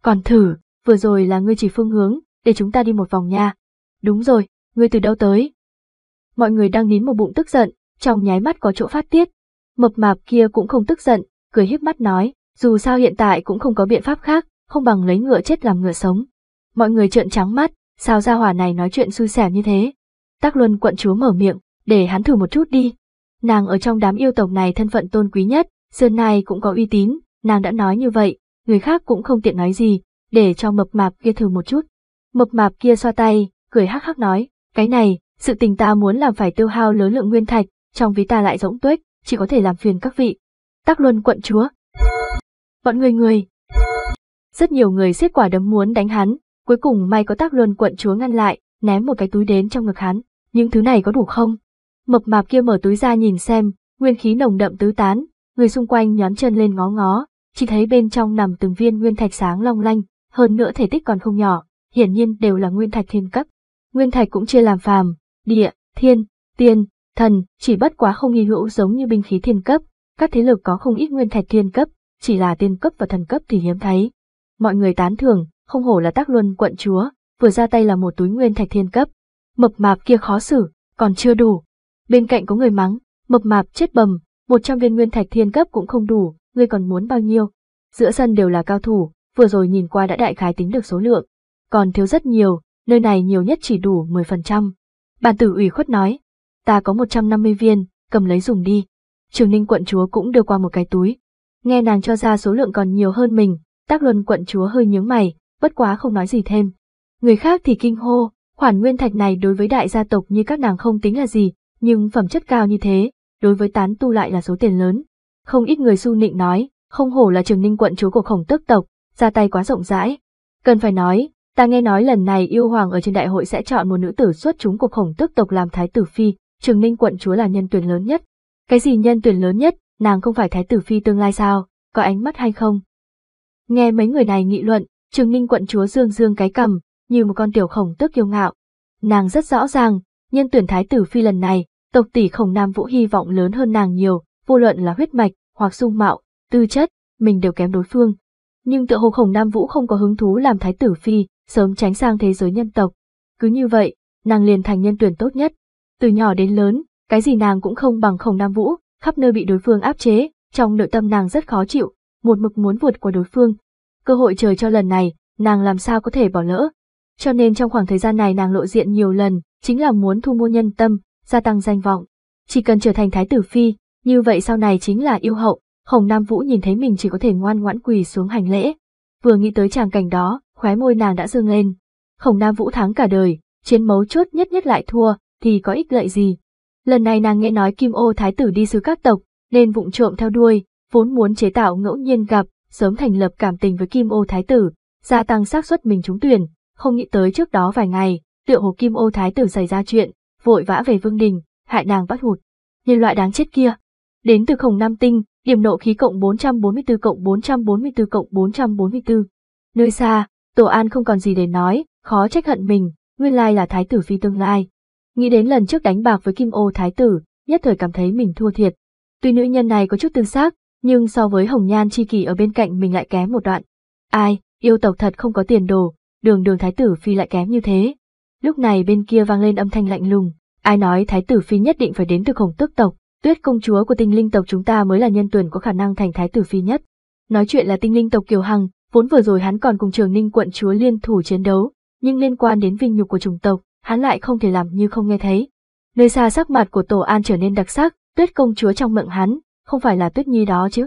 Còn thử, vừa rồi là ngươi chỉ phương hướng, để chúng ta đi một vòng nha. Đúng rồi, ngươi từ đâu tới? Mọi người đang nín một bụng tức giận, trong nháy mắt có chỗ phát tiết. Mập mạp kia cũng không tức giận, cười híp mắt nói, dù sao hiện tại cũng không có biện pháp khác, không bằng lấy ngựa chết làm ngựa sống. Mọi người trợn trắng mắt, sao gia hỏa này nói chuyện xui xẻo như thế. tắc Luân quận chúa mở miệng, để hắn thử một chút đi. Nàng ở trong đám yêu tộc này thân phận tôn quý nhất, xưa nay cũng có uy tín, nàng đã nói như vậy, người khác cũng không tiện nói gì, để cho mập mạp kia thử một chút. Mập mạp kia xoa tay, cười hắc hắc nói, cái này, sự tình ta muốn làm phải tiêu hao lớn lượng nguyên thạch, trong ví ta lại rỗng tuếch, chỉ có thể làm phiền các vị. Tắc Luân quận chúa. Bọn người người. Rất nhiều người xiết quả đấm muốn đánh hắn, cuối cùng may có tác Luân quận chúa ngăn lại, ném một cái túi đến trong ngực hắn. Những thứ này có đủ không? Mập mạp kia mở túi ra nhìn xem, nguyên khí nồng đậm tứ tán, người xung quanh nhón chân lên ngó ngó, chỉ thấy bên trong nằm từng viên nguyên thạch sáng long lanh, hơn nữa thể tích còn không nhỏ, hiển nhiên đều là nguyên thạch thiên cấp. Nguyên thạch cũng chia làm phàm, địa, thiên, tiên, thần, chỉ bất quá không nghi hữu giống như binh khí thiên cấp, các thế lực có không ít nguyên thạch thiên cấp, chỉ là tiên cấp và thần cấp thì hiếm thấy. Mọi người tán thưởng, không hổ là tác luân quận chúa, vừa ra tay là một túi nguyên thạch thiên cấp. Mập mạp kia khó xử, còn chưa đủ. Bên cạnh có người mắng, mập mạp chết bầm, một trăm viên nguyên thạch thiên cấp cũng không đủ, ngươi còn muốn bao nhiêu. Giữa sân đều là cao thủ, vừa rồi nhìn qua đã đại khái tính được số lượng. Còn thiếu rất nhiều, nơi này nhiều nhất chỉ đủ 10%. Bàn tử ủy khuất nói, ta có 150 viên, cầm lấy dùng đi. Trường Ninh quận chúa cũng đưa qua một cái túi. Nghe nàng cho ra số lượng còn nhiều hơn mình, tác luân quận chúa hơi nhướng mày, bất quá không nói gì thêm. Người khác thì kinh hô, khoản nguyên thạch này đối với đại gia tộc như các nàng không tính là gì, nhưng phẩm chất cao như thế, đối với tán tu lại là số tiền lớn. Không ít người su nịnh nói, không hổ là trường ninh quận chúa của khổng tước tộc, ra tay quá rộng rãi. Cần phải nói, ta nghe nói lần này yêu hoàng ở trên đại hội sẽ chọn một nữ tử xuất chúng của khổng tước tộc làm thái tử phi, trường ninh quận chúa là nhân tuyển lớn nhất. Cái gì nhân tuyển lớn nhất, nàng không phải thái tử phi tương lai sao, có ánh mắt hay không? Nghe mấy người này nghị luận, trường ninh quận chúa dương dương cái cầm, như một con tiểu khổng tước kiêu ngạo. Nàng rất rõ ràng, nhân tuyển thái tử phi lần này, tộc tỷ khổng nam vũ hy vọng lớn hơn nàng nhiều, vô luận là huyết mạch, hoặc dung mạo, tư chất, mình đều kém đối phương. Nhưng tựa hồ khổng nam vũ không có hứng thú làm thái tử phi, sớm tránh sang thế giới nhân tộc. Cứ như vậy, nàng liền thành nhân tuyển tốt nhất. Từ nhỏ đến lớn, cái gì nàng cũng không bằng khổng nam vũ, khắp nơi bị đối phương áp chế, trong nội tâm nàng rất khó chịu, một mực muốn vượt qua đối phương. Cơ hội trời cho lần này, nàng làm sao có thể bỏ lỡ. Cho nên trong khoảng thời gian này nàng lộ diện nhiều lần, chính là muốn thu mua nhân tâm, gia tăng danh vọng. Chỉ cần trở thành thái tử phi, như vậy sau này chính là yêu hậu, Hồng Nam Vũ nhìn thấy mình chỉ có thể ngoan ngoãn quỳ xuống hành lễ. Vừa nghĩ tới tràng cảnh đó, khóe môi nàng đã dương lên. Hồng Nam Vũ thắng cả đời, chiến mấu chốt nhất nhất lại thua, thì có ích lợi gì. Lần này nàng nghe nói Kim Ô Thái tử đi sứ các tộc, nên vụng trộm theo đuôi, vốn muốn chế tạo ngẫu nhiên gặp, sớm thành lập cảm tình với Kim Ô Thái tử, gia tăng xác suất mình trúng tuyển, không nghĩ tới trước đó vài ngày, tựa hồ Kim Ô Thái tử xảy ra chuyện, vội vã về Vương Đình, hại nàng bắt hụt. Nhân loại đáng chết kia. Đến từ khổng Nam Tinh, điểm nộ khí cộng 444 cộng 444 cộng 444. Nơi xa, Tổ An không còn gì để nói, khó trách hận mình, nguyên lai là thái tử phi tương lai. Nghĩ đến lần trước đánh bạc với Kim Ô thái tử, nhất thời cảm thấy mình thua thiệt. Tuy nữ nhân này có chút tương xác, nhưng so với Hồng Nhan chi kỳ ở bên cạnh mình lại kém một đoạn. Ai, yêu tộc thật không có tiền đồ, đường đường thái tử phi lại kém như thế. Lúc này bên kia vang lên âm thanh lạnh lùng, ai nói thái tử phi nhất định phải đến từ khổng tước tộc, tuyết công chúa của tinh linh tộc chúng ta mới là nhân tuyển có khả năng thành thái tử phi nhất. Nói chuyện là tinh linh tộc Kiều Hằng, vốn vừa rồi hắn còn cùng trường ninh quận chúa liên thủ chiến đấu, nhưng liên quan đến vinh nhục của chủng tộc, hắn lại không thể làm như không nghe thấy. Nơi xa sắc mặt của Tổ An trở nên đặc sắc, tuyết công chúa trong mộng hắn, không phải là tuyết nhi đó chứ.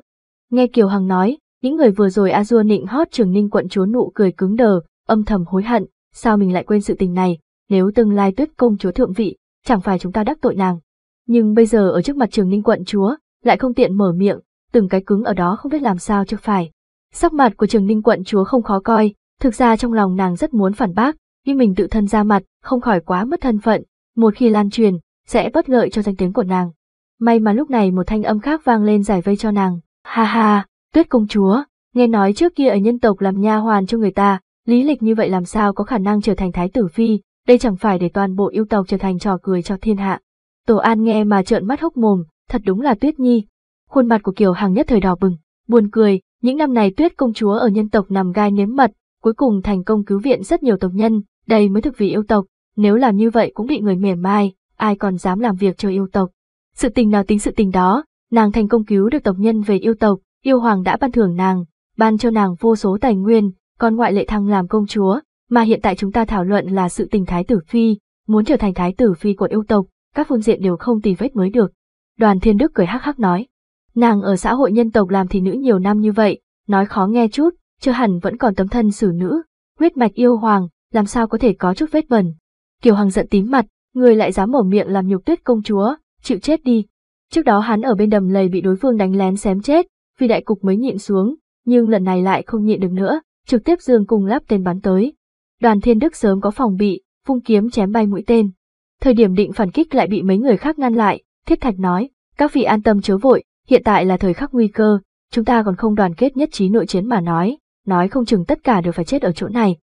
Nghe Kiều Hằng nói, những người vừa rồi a dua nịnh hót trường ninh quận chúa nụ cười cứng đờ, âm thầm hối hận, sao mình lại quên sự tình này, nếu tương lai tuyết công chúa thượng vị, chẳng phải chúng ta đắc tội nàng. Nhưng bây giờ ở trước mặt trường ninh quận chúa, lại không tiện mở miệng, từng cái cứng ở đó không biết làm sao cho phải. Sắc mặt của trường ninh quận chúa không khó coi, thực ra trong lòng nàng rất muốn phản bác, nhưng mình tự thân ra mặt, không khỏi quá mất thân phận, một khi lan truyền, sẽ bất lợi cho danh tiếng của nàng. May mà lúc này một thanh âm khác vang lên giải vây cho nàng, ha ha, tuyết công chúa, nghe nói trước kia ở nhân tộc làm nha hoàn cho người ta, lý lịch như vậy làm sao có khả năng trở thành thái tử phi, đây chẳng phải để toàn bộ yêu tộc trở thành trò cười cho thiên hạ. Tổ An nghe mà trợn mắt hốc mồm, thật đúng là Tuyết Nhi. Khuôn mặt của Kiều Hằng nhất thời đỏ bừng, buồn cười, những năm này Tuyết công chúa ở nhân tộc nằm gai nếm mật, cuối cùng thành công cứu viện rất nhiều tộc nhân, đây mới thực vì yêu tộc, nếu làm như vậy cũng bị người mỉa mai, ai còn dám làm việc cho yêu tộc. Sự tình nào tính sự tình đó, nàng thành công cứu được tộc nhân về yêu tộc, yêu hoàng đã ban thưởng nàng, ban cho nàng vô số tài nguyên, còn ngoại lệ thăng làm công chúa, mà hiện tại chúng ta thảo luận là sự tình thái tử phi, muốn trở thành thái tử phi của yêu tộc, các phương diện đều không tì vết mới được. Đoàn Thiên Đức cười hắc hắc nói, nàng ở xã hội nhân tộc làm thị nữ nhiều năm như vậy, nói khó nghe chút, chưa hẳn vẫn còn tấm thân xử nữ, huyết mạch yêu hoàng, làm sao có thể có chút vết bẩn. Kiều Hằng giận tím mặt, người lại dám mở miệng làm nhục tuyết công chúa, chịu chết đi. Trước đó hắn ở bên đầm lầy bị đối phương đánh lén xém chết, vì đại cục mới nhịn xuống, nhưng lần này lại không nhịn được nữa, trực tiếp dương cung lắp tên bắn tới. Đoàn Thiên Đức sớm có phòng bị, vung kiếm chém bay mũi tên. Thời điểm định phản kích lại bị mấy người khác ngăn lại, Thiết Thạch nói, các vị an tâm chớ vội, hiện tại là thời khắc nguy cơ, chúng ta còn không đoàn kết nhất trí nội chiến mà nói, nói không chừng tất cả đều phải chết ở chỗ này.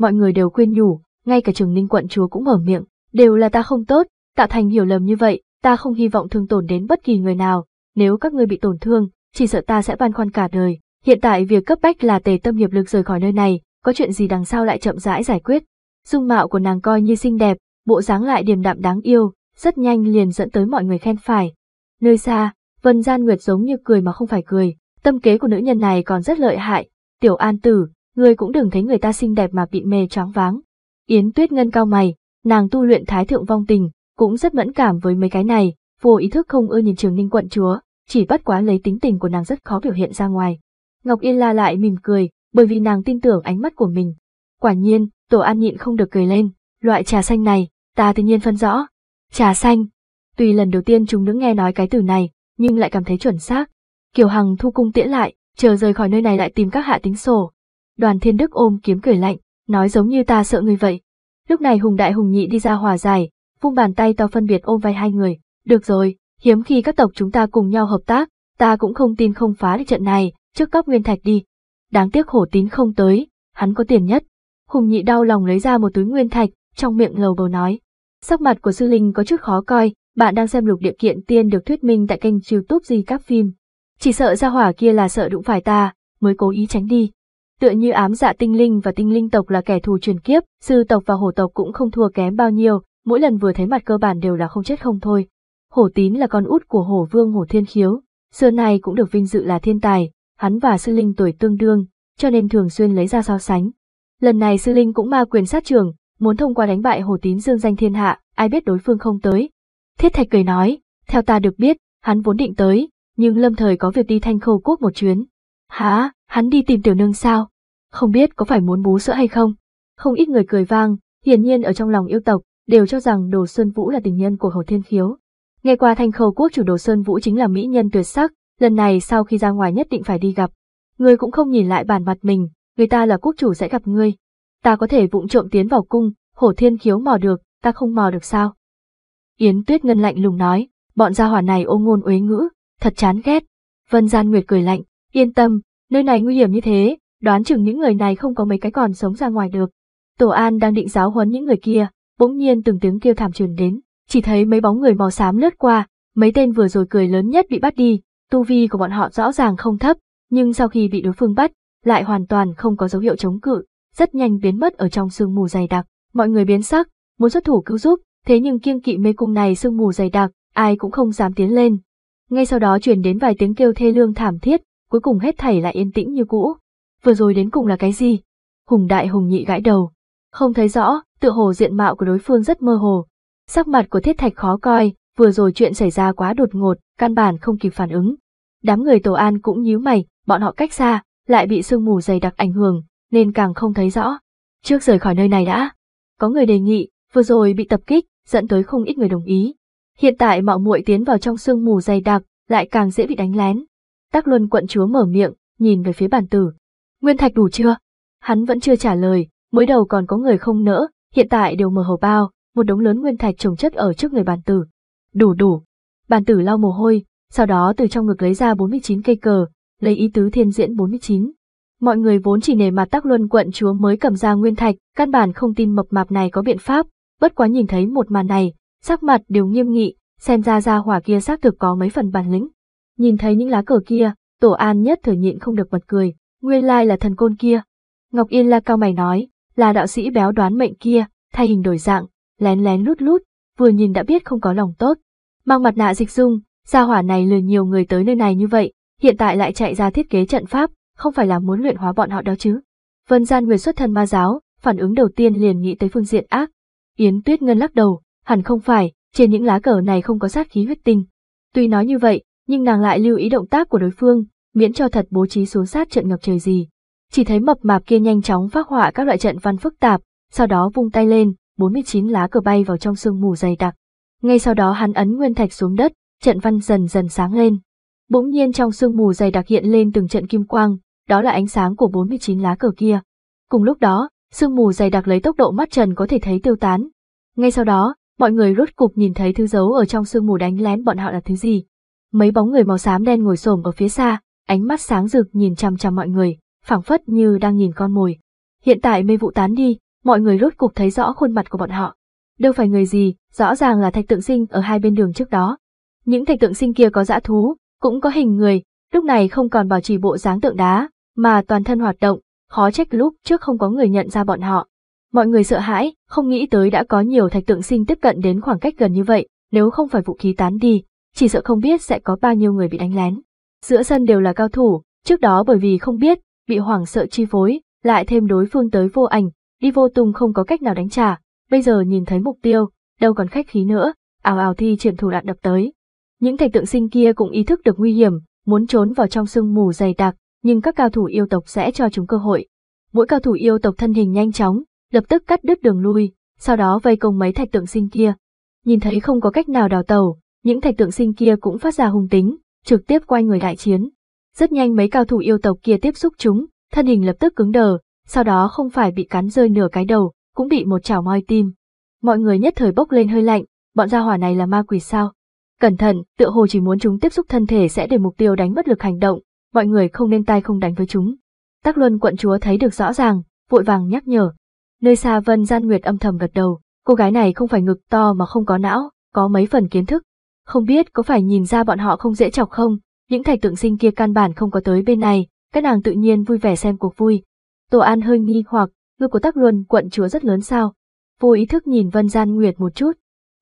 Mọi người đều khuyên nhủ, ngay cả trường ninh quận chúa cũng mở miệng, đều là ta không tốt, tạo thành hiểu lầm như vậy, ta không hy vọng thương tổn đến bất kỳ người nào, nếu các ngươi bị tổn thương, chỉ sợ ta sẽ băn khoăn cả đời. Hiện tại việc cấp bách là tề tâm hiệp lực rời khỏi nơi này, có chuyện gì đằng sau lại chậm rãi giải quyết. Dung mạo của nàng coi như xinh đẹp, bộ dáng lại điềm đạm đáng yêu, rất nhanh liền dẫn tới mọi người khen phải. Nơi xa, Vân Gian Nguyệt giống như cười mà không phải cười, tâm kế của nữ nhân này còn rất lợi hại. Tiểu An Tử, ngươi cũng đừng thấy người ta xinh đẹp mà bị mê choáng váng. Yến Tuyết Ngân cao mày, nàng tu luyện thái thượng vong tình, cũng rất mẫn cảm với mấy cái này, vô ý thức không ưa nhìn Trường Ninh quận chúa, chỉ bất quá lấy tính tình của nàng rất khó biểu hiện ra ngoài. Ngọc Yên La lại mỉm cười, bởi vì nàng tin tưởng ánh mắt của mình. Quả nhiên, Tổ An nhịn không được cười lên, loại trà xanh này, ta tự nhiên phân rõ. Trà xanh. Tuy lần đầu tiên chúng nữ nghe nói cái từ này, nhưng lại cảm thấy chuẩn xác. Kiều Hằng thu cung tiễn lại, chờ rời khỏi nơi này lại tìm các hạ tính sổ. Đoàn Thiên Đức ôm kiếm cười lạnh, nói giống như ta sợ người vậy. Lúc này Hùng Đại Hùng Nhị đi ra hòa giải, vung bàn tay to phân biệt ôm vai hai người. Được rồi, hiếm khi các tộc chúng ta cùng nhau hợp tác, ta cũng không tin không phá được trận này, trước cấp nguyên thạch đi. Đáng tiếc hổ tín không tới, hắn có tiền nhất. Hùng nhị đau lòng lấy ra một túi nguyên thạch, trong miệng lầu bầu nói. Sắc mặt của sư linh có chút khó coi, bạn đang xem lục địa kiện tiên được thuyết minh tại kênh youtube gì các phim. Chỉ sợ ra hỏa kia là sợ đụng phải ta, mới cố ý tránh đi. Tựa như ám dạ tinh linh và tinh linh tộc là kẻ thù truyền kiếp, sư tộc và hổ tộc cũng không thua kém bao nhiêu, mỗi lần vừa thấy mặt cơ bản đều là không chết không thôi. Hổ tín là con út của hổ vương hổ thiên khiếu, xưa nay cũng được vinh dự là thiên tài, hắn và sư linh tuổi tương đương, cho nên thường xuyên lấy ra so sánh. Lần này sư linh cũng ma quyền sát trường, muốn thông qua đánh bại hồ tín dương danh thiên hạ, ai biết đối phương không tới. Thiết thạch cười nói, theo ta được biết, hắn vốn định tới, nhưng lâm thời có việc đi thanh khâu quốc một chuyến. Hả, hắn đi tìm tiểu nương sao? Không biết có phải muốn bú sữa hay không? Không ít người cười vang, hiển nhiên ở trong lòng yêu tộc, đều cho rằng Đồ Sơn Vũ là tình nhân của Hồ Thiên Khiếu. Nghe qua thanh khâu quốc chủ Đồ Sơn Vũ chính là mỹ nhân tuyệt sắc, lần này sau khi ra ngoài nhất định phải đi gặp. Ngươi cũng không nhìn lại bản mặt mình, người ta là quốc chủ sẽ gặp ngươi. Ta có thể vụng trộm tiến vào cung, hổ thiên khiếu mò được, ta không mò được sao? Yến Tuyết Ngân lạnh lùng nói, bọn gia hỏa này ô ngôn uế ngữ, thật chán ghét. Vân Gian Nguyệt cười lạnh, yên tâm, nơi này nguy hiểm như thế, đoán chừng những người này không có mấy cái còn sống ra ngoài được. Tổ An đang định giáo huấn những người kia, bỗng nhiên từng tiếng kêu thảm truyền đến, chỉ thấy mấy bóng người màu xám lướt qua, mấy tên vừa rồi cười lớn nhất bị bắt đi, tu vi của bọn họ rõ ràng không thấp, nhưng sau khi bị đối phương bắt, lại hoàn toàn không có dấu hiệu chống cự, rất nhanh biến mất ở trong sương mù dày đặc. Mọi người biến sắc, muốn xuất thủ cứu giúp, thế nhưng kiêng kỵ mê cung này sương mù dày đặc, ai cũng không dám tiến lên. Ngay sau đó truyền đến vài tiếng kêu thê lương thảm thiết, cuối cùng hết thảy lại yên tĩnh như cũ. Vừa rồi đến cùng là cái gì? Hùng đại hùng nhị gãi đầu. Không thấy rõ, tựa hồ diện mạo của đối phương rất mơ hồ. Sắc mặt của thiết thạch khó coi, vừa rồi chuyện xảy ra quá đột ngột, căn bản không kịp phản ứng. Đám người tổ an cũng nhíu mày, bọn họ cách xa, lại bị sương mù dày đặc ảnh hưởng, nên càng không thấy rõ. Trước rời khỏi nơi này đã. Có người đề nghị, vừa rồi bị tập kích, dẫn tới không ít người đồng ý. Hiện tại mạo muội tiến vào trong sương mù dày đặc, lại càng dễ bị đánh lén. Tắc Luân quận chúa mở miệng, nhìn về phía bản tử. Nguyên thạch đủ chưa? Hắn vẫn chưa trả lời, mới đầu còn có người không nỡ, hiện tại đều mở hầu bao, một đống lớn nguyên thạch trồng chất ở trước người bản tử. Đủ đủ. Bản tử lau mồ hôi, sau đó từ trong ngực lấy ra 49 cây cờ, lấy ý tứ thiên diễn 49. Mọi người vốn chỉ nề mặt Tắc Luân quận chúa mới cầm ra nguyên thạch, căn bản không tin mập mạp này có biện pháp, bất quá nhìn thấy một màn này, sắc mặt đều nghiêm nghị, xem ra ra hỏa kia xác thực có mấy phần bản lĩnh. Nhìn thấy những lá cờ kia, Tổ An nhất thời nhịn không được bật cười, nguyên lai là thần côn kia. Ngọc Yên la cao mày nói, là đạo sĩ béo đoán mệnh kia, thay hình đổi dạng, lén lén lút lút, vừa nhìn đã biết không có lòng tốt. Mang mặt nạ dịch dung, gia hỏa này lừa nhiều người tới nơi này như vậy, hiện tại lại chạy ra thiết kế trận pháp, không phải là muốn luyện hóa bọn họ đó chứ. Vân Gian Nguyệt xuất thân ma giáo, phản ứng đầu tiên liền nghĩ tới phương diện ác. Yến Tuyết Ngân lắc đầu, hẳn không phải, trên những lá cờ này không có sát khí huyết tinh. Tuy nói như vậy, nhưng nàng lại lưu ý động tác của đối phương, miễn cho thật bố trí xuống sát trận ngập trời gì. Chỉ thấy mập mạp kia nhanh chóng phát họa các loại trận văn phức tạp, sau đó vung tay lên, 49 lá cờ bay vào trong sương mù dày đặc. Ngay sau đó hắn ấn nguyên thạch xuống đất, trận văn dần dần sáng lên. Bỗng nhiên trong sương mù dày đặc hiện lên từng trận kim quang, đó là ánh sáng của 49 lá cờ kia. Cùng lúc đó, sương mù dày đặc lấy tốc độ mắt trần có thể thấy tiêu tán. Ngay sau đó, mọi người rốt cục nhìn thấy thứ giấu ở trong sương mù đánh lén bọn họ là thứ gì. Mấy bóng người màu xám đen ngồi xổm ở phía xa, ánh mắt sáng rực nhìn chăm chăm mọi người, phảng phất như đang nhìn con mồi. Hiện tại mê vụ tán đi, mọi người rốt cục thấy rõ khuôn mặt của bọn họ. Đâu phải người gì, rõ ràng là thạch tượng sinh ở hai bên đường trước đó. Những thạch tượng sinh kia có dã thú, cũng có hình người, lúc này không còn bảo trì bộ dáng tượng đá, mà toàn thân hoạt động, khó trách lúc trước không có người nhận ra bọn họ. Mọi người sợ hãi, không nghĩ tới đã có nhiều thạch tượng sinh tiếp cận đến khoảng cách gần như vậy, nếu không phải vũ khí tán đi, chỉ sợ không biết sẽ có bao nhiêu người bị đánh lén. Giữa sân đều là cao thủ, trước đó bởi vì không biết, bị hoảng sợ chi phối, lại thêm đối phương tới vô ảnh, đi vô tung không có cách nào đánh trả, bây giờ nhìn thấy mục tiêu, đâu còn khách khí nữa, ảo ảo thi triển thủ đoạn đập tới. Những thạch tượng sinh kia cũng ý thức được nguy hiểm, muốn trốn vào trong sương mù dày đặc, nhưng các cao thủ yêu tộc sẽ cho chúng cơ hội. Mỗi cao thủ yêu tộc thân hình nhanh chóng, lập tức cắt đứt đường lui, sau đó vây công mấy thạch tượng sinh kia. Nhìn thấy không có cách nào đào tàu, những thạch tượng sinh kia cũng phát ra hung tính, trực tiếp quay người đại chiến. Rất nhanh mấy cao thủ yêu tộc kia tiếp xúc chúng, thân hình lập tức cứng đờ, sau đó không phải bị cắn rơi nửa cái đầu, cũng bị một chảo moi tim. Mọi người nhất thời bốc lên hơi lạnh, bọn gia hỏa này là ma quỷ sao? Cẩn thận, tựa hồ chỉ muốn chúng tiếp xúc thân thể sẽ để mục tiêu đánh bất lực hành động, mọi người không nên tay không đánh với chúng. Tắc Luân quận chúa thấy được rõ ràng, vội vàng nhắc nhở. Nơi xa Vân Gian Nguyệt âm thầm gật đầu, cô gái này không phải ngực to mà không có não, có mấy phần kiến thức. Không biết có phải nhìn ra bọn họ không dễ chọc không, những thạch tượng sinh kia căn bản không có tới bên này, các nàng tự nhiên vui vẻ xem cuộc vui. Tổ An hơi nghi hoặc, ngực của Tắc Luân quận chúa rất lớn sao? Vô ý thức nhìn Vân Gian Nguyệt một chút.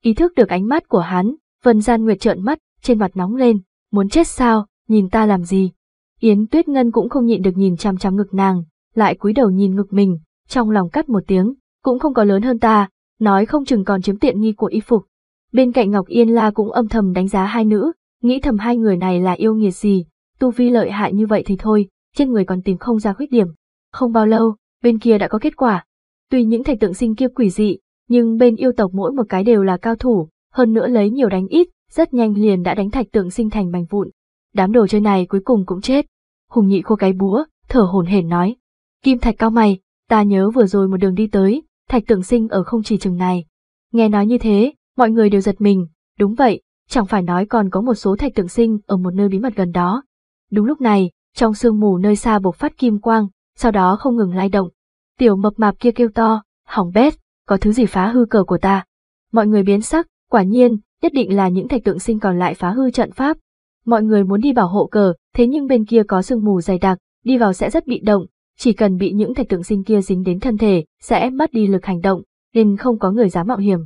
Ý thức được ánh mắt của hắn, Vân Gian Nguyệt trợn mắt, trên mặt nóng lên, muốn chết sao, nhìn ta làm gì? Yến Tuyết Ngân cũng không nhịn được nhìn chăm chăm ngực nàng, lại cúi đầu nhìn ngực mình, trong lòng cắt một tiếng, cũng không có lớn hơn ta, nói không chừng còn chiếm tiện nghi của y phục. Bên cạnh Ngọc Yên La cũng âm thầm đánh giá hai nữ, nghĩ thầm hai người này là yêu nghiệt gì, tu vi lợi hại như vậy thì thôi, trên người còn tìm không ra khuyết điểm. Không bao lâu, bên kia đã có kết quả. Tuy những thạch tượng sinh kia quỷ dị, nhưng bên yêu tộc mỗi một cái đều là cao thủ, hơn nữa lấy nhiều đánh ít, rất nhanh liền đã đánh thạch tượng sinh thành mảnh vụn. Đám đồ chơi này cuối cùng cũng chết. Hùng nhị khô cái búa, thở hổn hển nói. Kim thạch cao mày, ta nhớ vừa rồi một đường đi tới, thạch tượng sinh ở không chỉ chừng này. Nghe nói như thế, mọi người đều giật mình, đúng vậy, chẳng phải nói còn có một số thạch tượng sinh ở một nơi bí mật gần đó. Đúng lúc này, trong sương mù nơi xa bộc phát kim quang, sau đó không ngừng lay động. Tiểu mập mạp kia kêu to, hỏng bét, có thứ gì phá hư cờ của ta. Mọi người biến sắc, quả nhiên, nhất định là những thạch tượng sinh còn lại phá hư trận pháp. Mọi người muốn đi bảo hộ cờ, thế nhưng bên kia có sương mù dày đặc, đi vào sẽ rất bị động, chỉ cần bị những thạch tượng sinh kia dính đến thân thể, sẽ mất đi lực hành động, nên không có người dám mạo hiểm.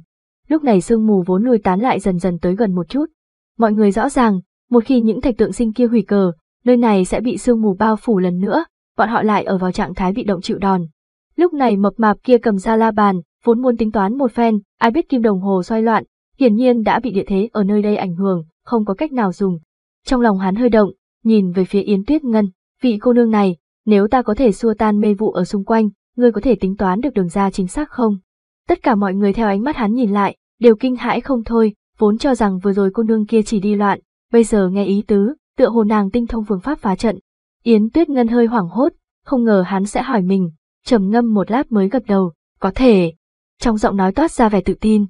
Lúc này sương mù vốn nuôi tán lại dần dần tới gần một chút. Mọi người rõ ràng, một khi những thạch tượng sinh kia hủy cờ, nơi này sẽ bị sương mù bao phủ lần nữa, bọn họ lại ở vào trạng thái bị động chịu đòn. Lúc này mập mạp kia cầm ra la bàn, vốn muốn tính toán một phen, ai biết kim đồng hồ xoay loạn, hiển nhiên đã bị địa thế ở nơi đây ảnh hưởng, không có cách nào dùng. Trong lòng hắn hơi động, nhìn về phía Yến Tuyết Ngân, vị cô nương này, nếu ta có thể xua tan mê vụ ở xung quanh, ngươi có thể tính toán được đường ra chính xác không? Tất cả mọi người theo ánh mắt hắn nhìn lại, đều kinh hãi không thôi, vốn cho rằng vừa rồi cô nương kia chỉ đi loạn, bây giờ nghe ý tứ, tựa hồ nàng tinh thông phương pháp phá trận. Yến Tuyết Ngân hơi hoảng hốt, không ngờ hắn sẽ hỏi mình, trầm ngâm một lát mới gật đầu, có thể. Trong giọng nói toát ra vẻ tự tin.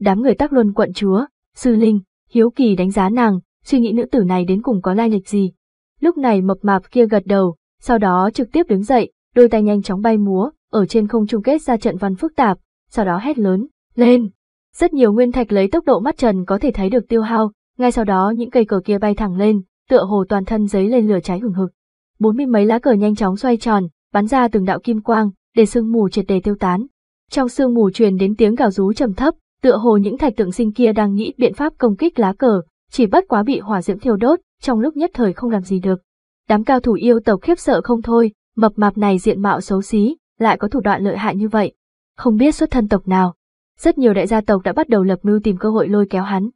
Đám người tắc luân quận chúa, sư linh, hiếu kỳ đánh giá nàng, suy nghĩ nữ tử này đến cùng có lai lịch gì. Lúc này mập mạp kia gật đầu, sau đó trực tiếp đứng dậy, đôi tay nhanh chóng bay múa, ở trên không trung kết ra trận văn phức tạp, sau đó hét lớn, lên. Rất nhiều nguyên thạch lấy tốc độ mắt trần có thể thấy được tiêu hao, ngay sau đó những cây cờ kia bay thẳng lên, tựa hồ toàn thân giấy lên lửa cháy hừng hực. Bốn mươi mấy lá cờ nhanh chóng xoay tròn, bắn ra từng đạo kim quang, để sương mù triệt đề tiêu tán. Trong sương mù truyền đến tiếng gào rú trầm thấp, tựa hồ những thạch tượng sinh kia đang nghĩ biện pháp công kích lá cờ, chỉ bất quá bị hỏa diễm thiêu đốt, trong lúc nhất thời không làm gì được. Đám cao thủ yêu tộc khiếp sợ không thôi, mập mạp này diện mạo xấu xí, lại có thủ đoạn lợi hại như vậy. Không biết xuất thân tộc nào. Rất nhiều đại gia tộc đã bắt đầu lập mưu tìm cơ hội lôi kéo hắn.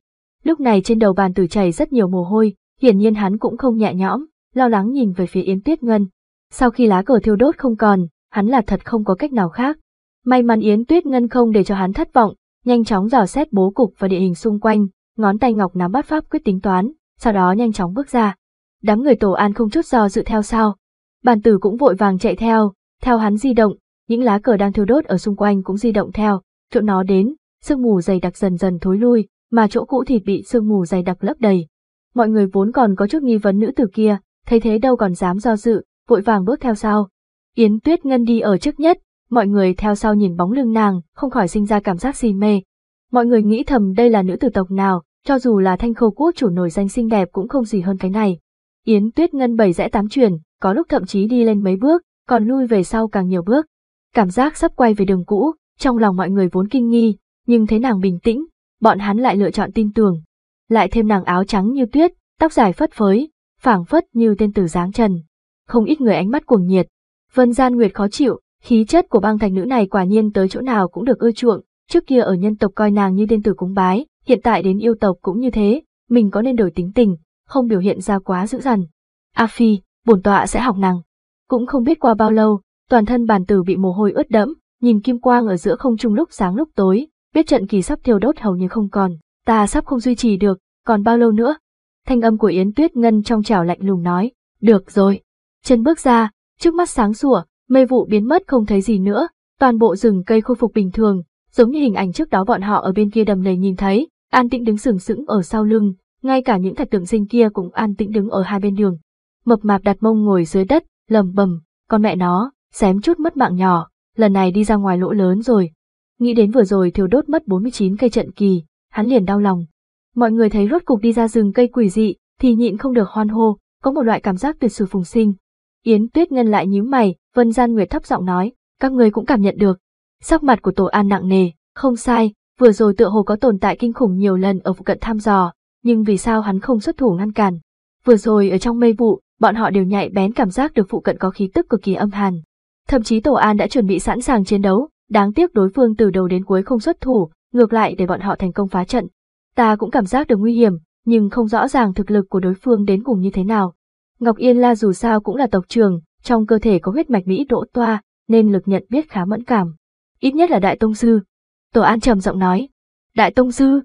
Lúc này trên đầu bàn tử chảy rất nhiều mồ hôi, hiển nhiên hắn cũng không nhẹ nhõm, lo lắng nhìn về phía Yến Tuyết Ngân. Sau khi lá cờ thiêu đốt không còn, hắn là thật không có cách nào khác. May mắn Yến Tuyết Ngân không để cho hắn thất vọng, nhanh chóng dò xét bố cục và địa hình xung quanh, ngón tay ngọc nắm bắt pháp quyết tính toán, sau đó nhanh chóng bước ra. Đám người tổ an không chút do dự theo sau. Bàn tử cũng vội vàng chạy theo, theo hắn di động, những lá cờ đang thiêu đốt ở xung quanh cũng di động theo, chỗ nó đến, sương mù dày đặc dần dần thối lui, mà chỗ cũ thì bị sương mù dày đặc lấp đầy. Mọi người vốn còn có chút nghi vấn nữ tử kia, thấy thế đâu còn dám do dự, vội vàng bước theo sau. Yến Tuyết Ngân đi ở trước nhất, mọi người theo sau nhìn bóng lưng nàng, không khỏi sinh ra cảm giác si mê. Mọi người nghĩ thầm đây là nữ tử tộc nào, cho dù là thanh khâu quốc chủ nổi danh xinh đẹp cũng không gì hơn cái này. Yến Tuyết Ngân bảy rẽ tám chuyển, có lúc thậm chí đi lên mấy bước, còn lui về sau càng nhiều bước. Cảm giác sắp quay về đường cũ, trong lòng mọi người vốn kinh nghi, nhưng thấy nàng bình tĩnh, bọn hắn lại lựa chọn tin tưởng. Lại thêm nàng áo trắng như tuyết, tóc dài phất phới, phảng phất như tên tử dáng trần. Không ít người ánh mắt cuồng nhiệt. Vân Gian Nguyệt khó chịu, khí chất của băng thành nữ này quả nhiên tới chỗ nào cũng được ưa chuộng, trước kia ở nhân tộc coi nàng như tên tử cúng bái, hiện tại đến yêu tộc cũng như thế, mình có nên đổi tính tình, không biểu hiện ra quá dữ dằn. A Phi, bổn tọa sẽ học nàng. Cũng không biết qua bao lâu, toàn thân bản tử bị mồ hôi ướt đẫm, nhìn kim quang ở giữa không trung lúc sáng lúc tối, biết trận kỳ sắp thiêu đốt hầu như không còn, ta sắp không duy trì được, còn bao lâu nữa? Thanh âm của Yến Tuyết Ngân trong trảo lạnh lùng nói, được rồi. Chân bước ra, trước mắt sáng sủa, mây vụ biến mất không thấy gì nữa, toàn bộ rừng cây khôi phục bình thường, giống như hình ảnh trước đó bọn họ ở bên kia đầm lầy nhìn thấy, an tĩnh đứng sừng sững ở sau lưng, ngay cả những thạch tượng sinh kia cũng an tĩnh đứng ở hai bên đường. Mập mạp đặt mông ngồi dưới đất, lầm bầm, con mẹ nó, xém chút mất mạng nhỏ, lần này đi ra ngoài lỗ lớn rồi. Nghĩ đến vừa rồi thiêu đốt mất 49 cây trận kỳ, hắn liền đau lòng. Mọi người thấy rốt cục đi ra rừng cây quỷ dị, thì nhịn không được hoan hô, có một loại cảm giác tuyệt sử phùng sinh. Yến Tuyết Ngân lại nhíu mày, Vân Gian Nguyệt thấp giọng nói, các người cũng cảm nhận được. Sắc mặt của Tổ An nặng nề, không sai, vừa rồi tựa hồ có tồn tại kinh khủng nhiều lần ở phụ cận thăm dò, nhưng vì sao hắn không xuất thủ ngăn cản. Vừa rồi ở trong mây vụ, bọn họ đều nhạy bén cảm giác được phụ cận có khí tức cực kỳ âm hàn. Thậm chí Tổ An đã chuẩn bị sẵn sàng chiến đấu, đáng tiếc đối phương từ đầu đến cuối không xuất thủ, ngược lại để bọn họ thành công phá trận. Ta cũng cảm giác được nguy hiểm, nhưng không rõ ràng thực lực của đối phương đến cùng như thế nào. Ngọc Yên La dù sao cũng là tộc trường, trong cơ thể có huyết mạch Mỹ đỗ toa, nên lực nhận biết khá mẫn cảm. Ít nhất là Đại Tông Sư. Tổ An trầm giọng nói. Đại Tông Sư?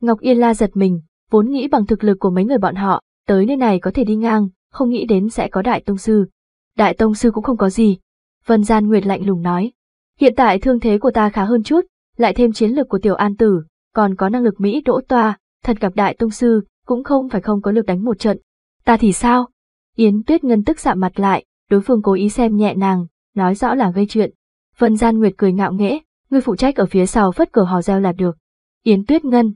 Ngọc Yên La giật mình, vốn nghĩ bằng thực lực của mấy người bọn họ, tới nơi này có thể đi ngang, không nghĩ đến sẽ có Đại Tông Sư. Đại Tông Sư cũng không có gì. Vân Gian Nguyệt lạnh lùng nói. Hiện tại thương thế của ta khá hơn chút, lại thêm chiến lực của Tiểu An Tử, còn có năng lực Mỹ đỗ toa, thật gặp Đại Tông Sư, cũng không phải không có lực đánh một trận. Ta thì sao? Yến Tuyết Ngân tức sạm mặt lại, đối phương cố ý xem nhẹ nàng, nói rõ là gây chuyện. Vân Gian Nguyệt cười ngạo nghễ, người phụ trách ở phía sau phất cờ hò reo là được. Yến Tuyết Ngân.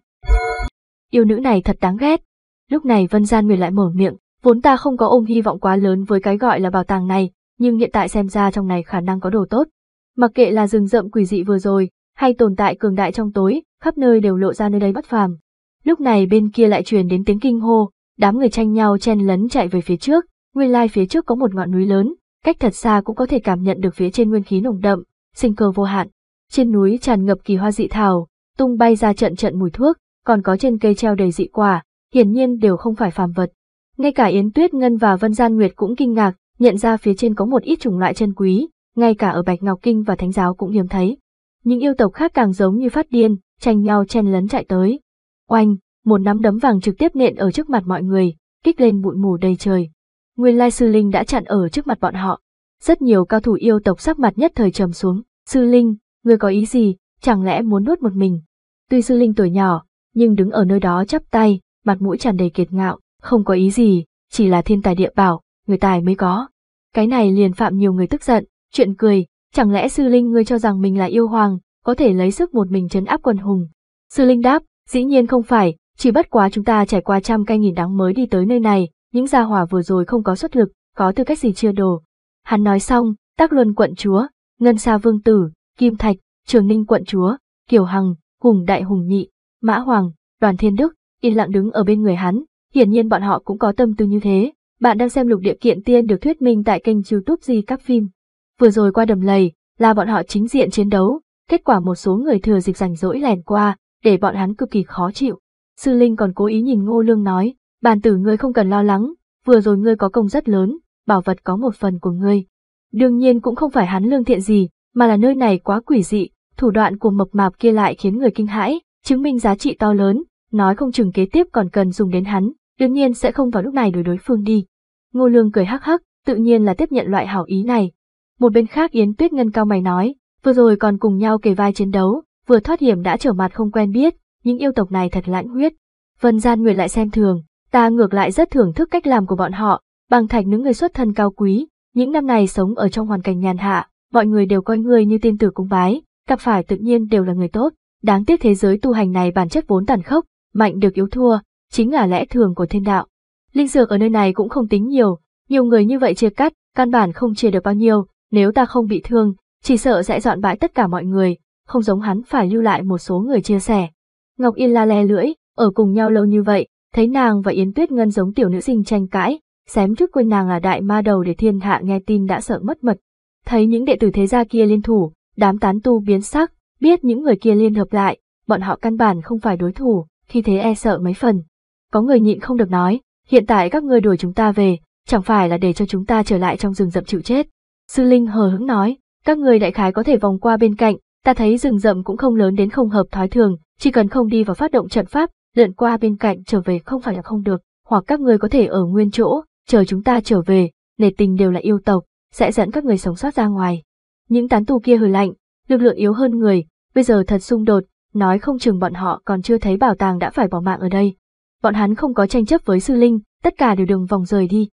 Yêu nữ này thật đáng ghét. Lúc này Vân Gian Nguyệt lại mở miệng, vốn ta không có ôm hy vọng quá lớn với cái gọi là bảo tàng này, nhưng hiện tại xem ra trong này khả năng có đồ tốt. Mặc kệ là rừng rậm quỷ dị vừa rồi, hay tồn tại cường đại trong tối, khắp nơi đều lộ ra nơi đây bất phàm. Lúc này bên kia lại truyền đến tiếng kinh hô, đám người tranh nhau chen lấn chạy về phía trước, nguyên lai phía trước có một ngọn núi lớn, cách thật xa cũng có thể cảm nhận được phía trên nguyên khí nồng đậm, sinh cơ vô hạn. Trên núi tràn ngập kỳ hoa dị thảo, tung bay ra trận trận mùi thuốc, còn có trên cây treo đầy dị quả, hiển nhiên đều không phải phàm vật. Ngay cả Yến Tuyết Ngân và Vân Gian Nguyệt cũng kinh ngạc, nhận ra phía trên có một ít chủng loại chân quý, ngay cả ở Bạch Ngọc Kinh và Thánh Giáo cũng hiếm thấy. Những yêu tộc khác càng giống như phát điên, tranh nhau chen lấn chạy tới. Oanh, một nắm đấm vàng trực tiếp nện ở trước mặt mọi người, kích lên bụi mù đầy trời. Nguyên lai sư linh đã chặn ở trước mặt bọn họ. Rất nhiều cao thủ yêu tộc sắc mặt nhất thời trầm xuống. Sư linh, ngươi có ý gì, chẳng lẽ muốn nuốt một mình? Tuy sư linh tuổi nhỏ, nhưng đứng ở nơi đó chắp tay, mặt mũi tràn đầy kiệt ngạo, không có ý gì, chỉ là thiên tài địa bảo, người tài mới có. Cái này liền phạm nhiều người tức giận, chuyện cười, chẳng lẽ sư linh ngươi cho rằng mình là yêu hoàng, có thể lấy sức một mình chấn áp quần hùng. Sư linh đáp, dĩ nhiên không phải, chỉ bất quá chúng ta trải qua trăm cây nghìn đắng mới đi tới nơi này, những gia hỏa vừa rồi không có xuất lực, có tư cách gì chia đồ. Hắn nói xong, tác luân quận chúa, ngân sa vương tử, kim thạch, trường ninh quận chúa, kiều hằng, hùng đại hùng nhị, mã hoàng, đoàn thiên đức, yên lặng đứng ở bên người hắn, hiển nhiên bọn họ cũng có tâm tư như thế. Bạn đang xem lục địa kiện tiên được thuyết minh tại kênh youtube di các phim. Vừa rồi qua đầm lầy, là bọn họ chính diện chiến đấu, kết quả một số người thừa dịp rảnh rỗi lèn qua, để bọn hắn cực kỳ khó chịu. Sư Linh còn cố ý nhìn Ngô Lương nói, bàn tử ngươi không cần lo lắng, vừa rồi ngươi có công rất lớn, bảo vật có một phần của ngươi. Đương nhiên cũng không phải hắn lương thiện gì, mà là nơi này quá quỷ dị, thủ đoạn của mập mạp kia lại khiến người kinh hãi, chứng minh giá trị to lớn, nói không chừng kế tiếp còn cần dùng đến hắn, đương nhiên sẽ không vào lúc này đuổi đối phương đi. Ngô Lương cười hắc hắc, tự nhiên là tiếp nhận loại hảo ý này. Một bên khác Yến Tuyết Ngân cao mày nói, vừa rồi còn cùng nhau kề vai chiến đấu, vừa thoát hiểm đã trở mặt không quen biết, những yêu tộc này thật lãnh huyết. Vân Gian Nguyệt lại xem thường, ta ngược lại rất thưởng thức cách làm của bọn họ, bằng thạch những người xuất thân cao quý, những năm này sống ở trong hoàn cảnh nhàn hạ, mọi người đều coi người như tiên tử cung bái, gặp phải tự nhiên đều là người tốt, đáng tiếc thế giới tu hành này bản chất vốn tàn khốc, mạnh được yếu thua, chính là lẽ thường của thiên đạo. Linh dược ở nơi này cũng không tính nhiều, nhiều người như vậy chia cắt, căn bản không chia được bao nhiêu, nếu ta không bị thương, chỉ sợ sẽ dọn bãi tất cả mọi người, không giống hắn phải lưu lại một số người chia sẻ. Ngọc Yên la le lưỡi, ở cùng nhau lâu như vậy, thấy nàng và Yến Tuyết Ngân giống tiểu nữ sinh tranh cãi, xém chút quên nàng là đại ma đầu để thiên hạ nghe tin đã sợ mất mật. Thấy những đệ tử thế gia kia liên thủ, đám tán tu biến sắc, biết những người kia liên hợp lại, bọn họ căn bản không phải đối thủ, khi thế e sợ mấy phần. Có người nhịn không được nói, hiện tại các ngươi đuổi chúng ta về, chẳng phải là để cho chúng ta trở lại trong rừng rậm chịu chết. Sư Linh hờ hững nói, các người đại khái có thể vòng qua bên cạnh, ta thấy rừng rậm cũng không lớn đến không hợp thói thường, chỉ cần không đi vào phát động trận pháp, lượn qua bên cạnh trở về không phải là không được, hoặc các người có thể ở nguyên chỗ, chờ chúng ta trở về, nề tình đều là yêu tộc, sẽ dẫn các người sống sót ra ngoài. Những tán tu kia hừ lạnh, lực lượng yếu hơn người, bây giờ thật xung đột, nói không chừng bọn họ còn chưa thấy bảo tàng đã phải bỏ mạng ở đây. Bọn hắn không có tranh chấp với sư linh, tất cả đều đường vòng rời đi.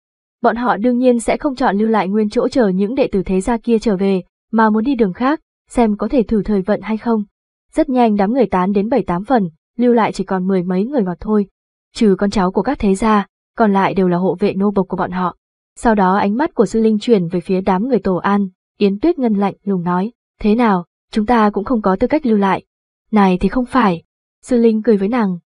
Bọn họ đương nhiên sẽ không chọn lưu lại nguyên chỗ chờ những đệ tử thế gia kia trở về, mà muốn đi đường khác, xem có thể thử thời vận hay không. Rất nhanh đám người tán đến bảy tám phần, lưu lại chỉ còn mười mấy người mà thôi. Trừ con cháu của các thế gia, còn lại đều là hộ vệ nô bộc của bọn họ. Sau đó ánh mắt của sư linh chuyển về phía đám người tổ an, Yến Tuyết Ngân lạnh lùng nói, thế nào, chúng ta cũng không có tư cách lưu lại. Này thì không phải. Sư linh cười với nàng.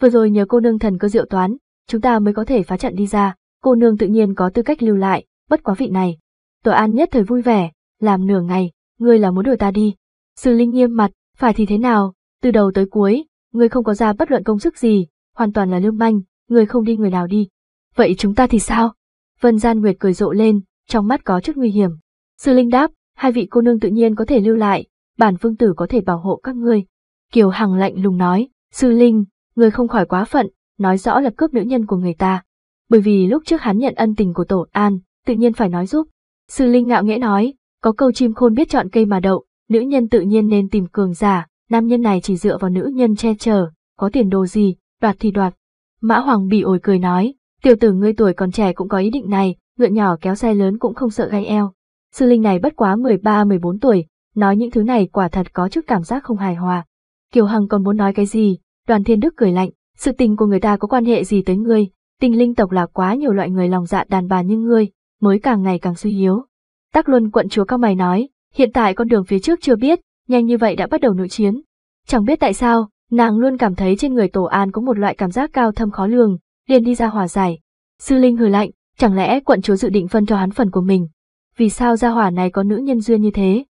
Vừa rồi nhờ cô nương thần cơ diệu toán, chúng ta mới có thể phá trận đi ra, cô nương tự nhiên có tư cách lưu lại, bất quá vị này. Tổ an nhất thời vui vẻ, làm nửa ngày, ngươi là muốn đuổi ta đi. Sư linh nghiêm mặt, phải thì thế nào, từ đầu tới cuối, ngươi không có ra bất luận công sức gì, hoàn toàn là lương manh, ngươi không đi người nào đi. Vậy chúng ta thì sao? Vân Gian Nguyệt cười rộ lên, trong mắt có chút nguy hiểm. Sư Linh đáp, hai vị cô nương tự nhiên có thể lưu lại, bản vương tử có thể bảo hộ các ngươi. Kiều Hằng lạnh lùng nói, Sư Linh, Người không khỏi quá phận, nói rõ là cướp nữ nhân của người ta. Bởi vì lúc trước hắn nhận ân tình của Tổ An, tự nhiên phải nói giúp. Sư Linh ngạo nghễ nói, có câu chim khôn biết chọn cây mà đậu, nữ nhân tự nhiên nên tìm cường giả, nam nhân này chỉ dựa vào nữ nhân che chở, có tiền đồ gì, đoạt thì đoạt. Mã Hoàng bị ổi cười nói, tiểu tử ngươi tuổi còn trẻ cũng có ý định này, ngựa nhỏ kéo xe lớn cũng không sợ gai eo. Sư linh này bất quá 13-14 tuổi, nói những thứ này quả thật có chút cảm giác không hài hòa. Kiều Hằng còn muốn nói cái gì, đoàn thiên đức cười lạnh, sự tình của người ta có quan hệ gì tới ngươi, tình linh tộc là quá nhiều loại người lòng dạ đàn bà như ngươi, mới càng ngày càng suy yếu. Tắc Luân quận chúa cao mày nói, hiện tại con đường phía trước chưa biết, nhanh như vậy đã bắt đầu nội chiến. Chẳng biết tại sao, nàng luôn cảm thấy trên người Tổ An có một loại cảm giác cao thâm khó lường, liền đi ra hòa giải. Sư Linh hừ lạnh, chẳng lẽ quận chúa dự định phân cho hắn phần của mình? Vì sao gia hỏa này có nữ nhân duyên như thế?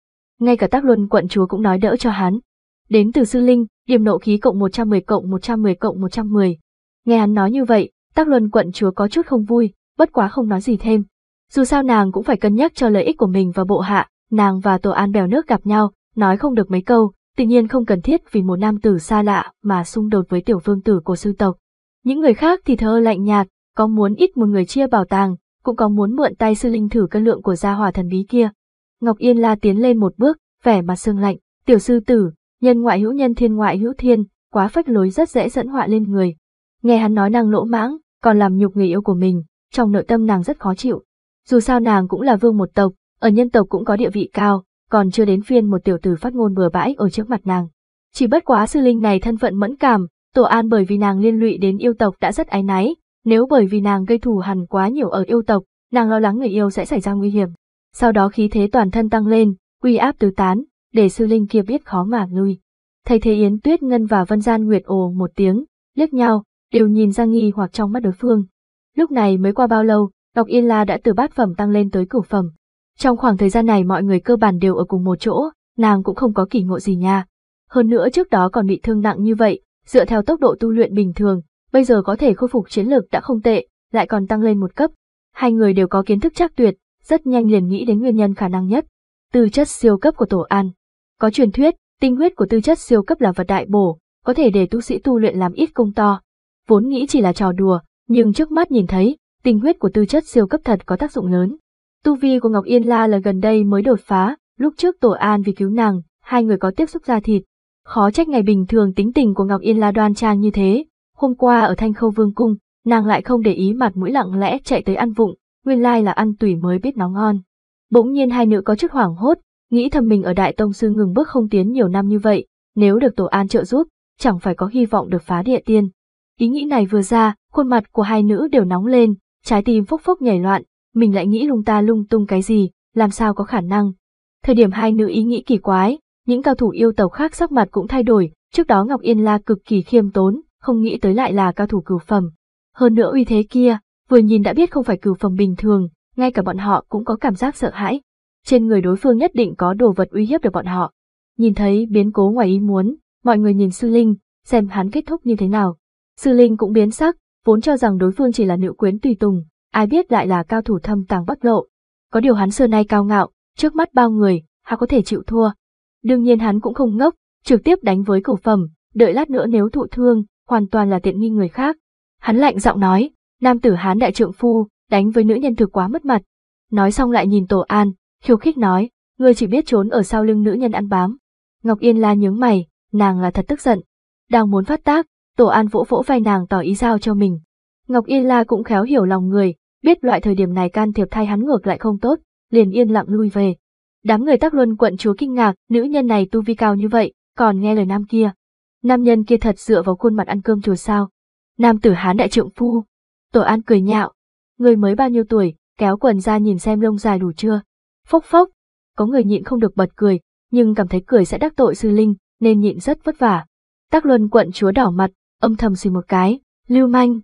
ngay cả tác luân quận chúa cũng nói đỡ cho hắn. Đến từ sư linh, điểm nộ khí cộng 110 cộng 110 cộng 110. Nghe hắn nói như vậy, tác luân quận chúa có chút không vui, bất quá không nói gì thêm. Dù sao nàng cũng phải cân nhắc cho lợi ích của mình và bộ hạ, nàng và tổ an bèo nước gặp nhau, nói không được mấy câu, tự nhiên không cần thiết vì một nam tử xa lạ mà xung đột với tiểu vương tử của sư tộc. Những người khác thì thơ lạnh nhạt, có muốn ít một người chia bảo tàng, cũng có muốn mượn tay sư linh thử cân lượng của gia hỏa thần bí kia. Ngọc Yên La tiến lên một bước, vẻ mặt sương lạnh, tiểu sư tử, nhân ngoại hữu nhân thiên ngoại hữu thiên, quá phách lối rất dễ dẫn họa lên người. Nghe hắn nói nàng lỗ mãng, còn làm nhục người yêu của mình, trong nội tâm nàng rất khó chịu. Dù sao nàng cũng là vương một tộc, ở nhân tộc cũng có địa vị cao, còn chưa đến phiên một tiểu tử phát ngôn bừa bãi ở trước mặt nàng. Chỉ bất quá sư linh này thân phận mẫn cảm, tổ an bởi vì nàng liên lụy đến yêu tộc đã rất ái náy, nếu bởi vì nàng gây thù hằn quá nhiều ở yêu tộc, nàng lo lắng người yêu sẽ xảy ra nguy hiểm. Sau đó khí thế toàn thân tăng lên, uy áp tứ tán, để sư linh kia biết khó mà lui. Thầy Thế Yến Tuyết Ngân và Vân Gian Nguyệt ồ một tiếng, liếc nhau, đều nhìn ra nghi hoặc trong mắt đối phương. Lúc này mới qua bao lâu, Ngọc Yên La đã từ bát phẩm tăng lên tới cửu phẩm. Trong khoảng thời gian này mọi người cơ bản đều ở cùng một chỗ, nàng cũng không có kỳ ngộ gì nha. Hơn nữa trước đó còn bị thương nặng như vậy, dựa theo tốc độ tu luyện bình thường, bây giờ có thể khôi phục chiến lược đã không tệ, lại còn tăng lên một cấp. Hai người đều có kiến thức chắc tuyệt, rất nhanh liền nghĩ đến nguyên nhân khả năng nhất. Tư chất siêu cấp của Tổ An. Có truyền thuyết, tinh huyết của tư chất siêu cấp là vật đại bổ, có thể để tu sĩ tu luyện làm ít công to. Vốn nghĩ chỉ là trò đùa, nhưng trước mắt nhìn thấy, tinh huyết của tư chất siêu cấp thật có tác dụng lớn. Tu vi của Ngọc Yên La là gần đây mới đột phá, lúc trước Tổ An vì cứu nàng, hai người có tiếp xúc ra thịt. Khó trách ngày bình thường tính tình của Ngọc Yên La đoan trang như thế, hôm qua ở Thanh Khâu Vương Cung, nàng lại không để ý mặt mũi lặng lẽ chạy tới ăn vụng, nguyên lai là ăn tùy mới biết nó ngon. Bỗng nhiên hai nữ có chút hoảng hốt, nghĩ thầm mình ở Đại Tông Sư ngừng bước không tiến nhiều năm như vậy, nếu được Tổ An trợ giúp, chẳng phải có hy vọng được phá địa tiên. Ý nghĩ này vừa ra, khuôn mặt của hai nữ đều nóng lên, trái tim phốc phốc nhảy loạn, mình lại nghĩ lung ta lung tung cái gì, làm sao có khả năng. Thời điểm hai nữ ý nghĩ kỳ quái, những cao thủ yêu tộc khác sắc mặt cũng thay đổi, trước đó Ngọc Yên La cực kỳ khiêm tốn, không nghĩ tới lại là cao thủ cửu phẩm. Hơn nữa uy thế kia, vừa nhìn đã biết không phải cửu phẩm bình thường, ngay cả bọn họ cũng có cảm giác sợ hãi. Trên người đối phương nhất định có đồ vật uy hiếp được bọn họ. Nhìn thấy biến cố ngoài ý muốn, mọi người nhìn Sư Linh, xem hắn kết thúc như thế nào. Sư Linh cũng biến sắc, vốn cho rằng đối phương chỉ là nữ quyến tùy tùng, ai biết lại là cao thủ thâm tàng bất lộ. Có điều hắn xưa nay cao ngạo, trước mắt bao người, hắn có thể chịu thua. Đương nhiên hắn cũng không ngốc, trực tiếp đánh với cổ phẩm, đợi lát nữa nếu thụ thương, hoàn toàn là tiện nghi người khác. Hắn lạnh giọng nói, nam tử hán đại trượng phu, đánh với nữ nhân thực quá mất mặt. Nói xong lại nhìn Tổ An, khiêu khích nói, ngươi chỉ biết trốn ở sau lưng nữ nhân ăn bám. Ngọc Yên la nhướng mày, nàng là thật tức giận. Đang muốn phát tác, Tổ An vỗ vỗ vai nàng tỏ ý giao cho mình. Ngọc Yên la cũng khéo hiểu lòng người, biết loại thời điểm này can thiệp thay hắn ngược lại không tốt, liền yên lặng lui về. Đám người tác luân quận chúa kinh ngạc, nữ nhân này tu vi cao như vậy, còn nghe lời nam kia. Nam nhân kia thật dựa vào khuôn mặt ăn cơm chùa sao. Nam tử hán đại trượng phu. Tổ an cười nhạo. Người mới bao nhiêu tuổi, kéo quần ra nhìn xem lông dài đủ chưa. Phốc phốc. Có người nhịn không được bật cười, nhưng cảm thấy cười sẽ đắc tội sư linh, nên nhịn rất vất vả. Tác luân quận chúa đỏ mặt, âm thầm xì một cái, lưu manh.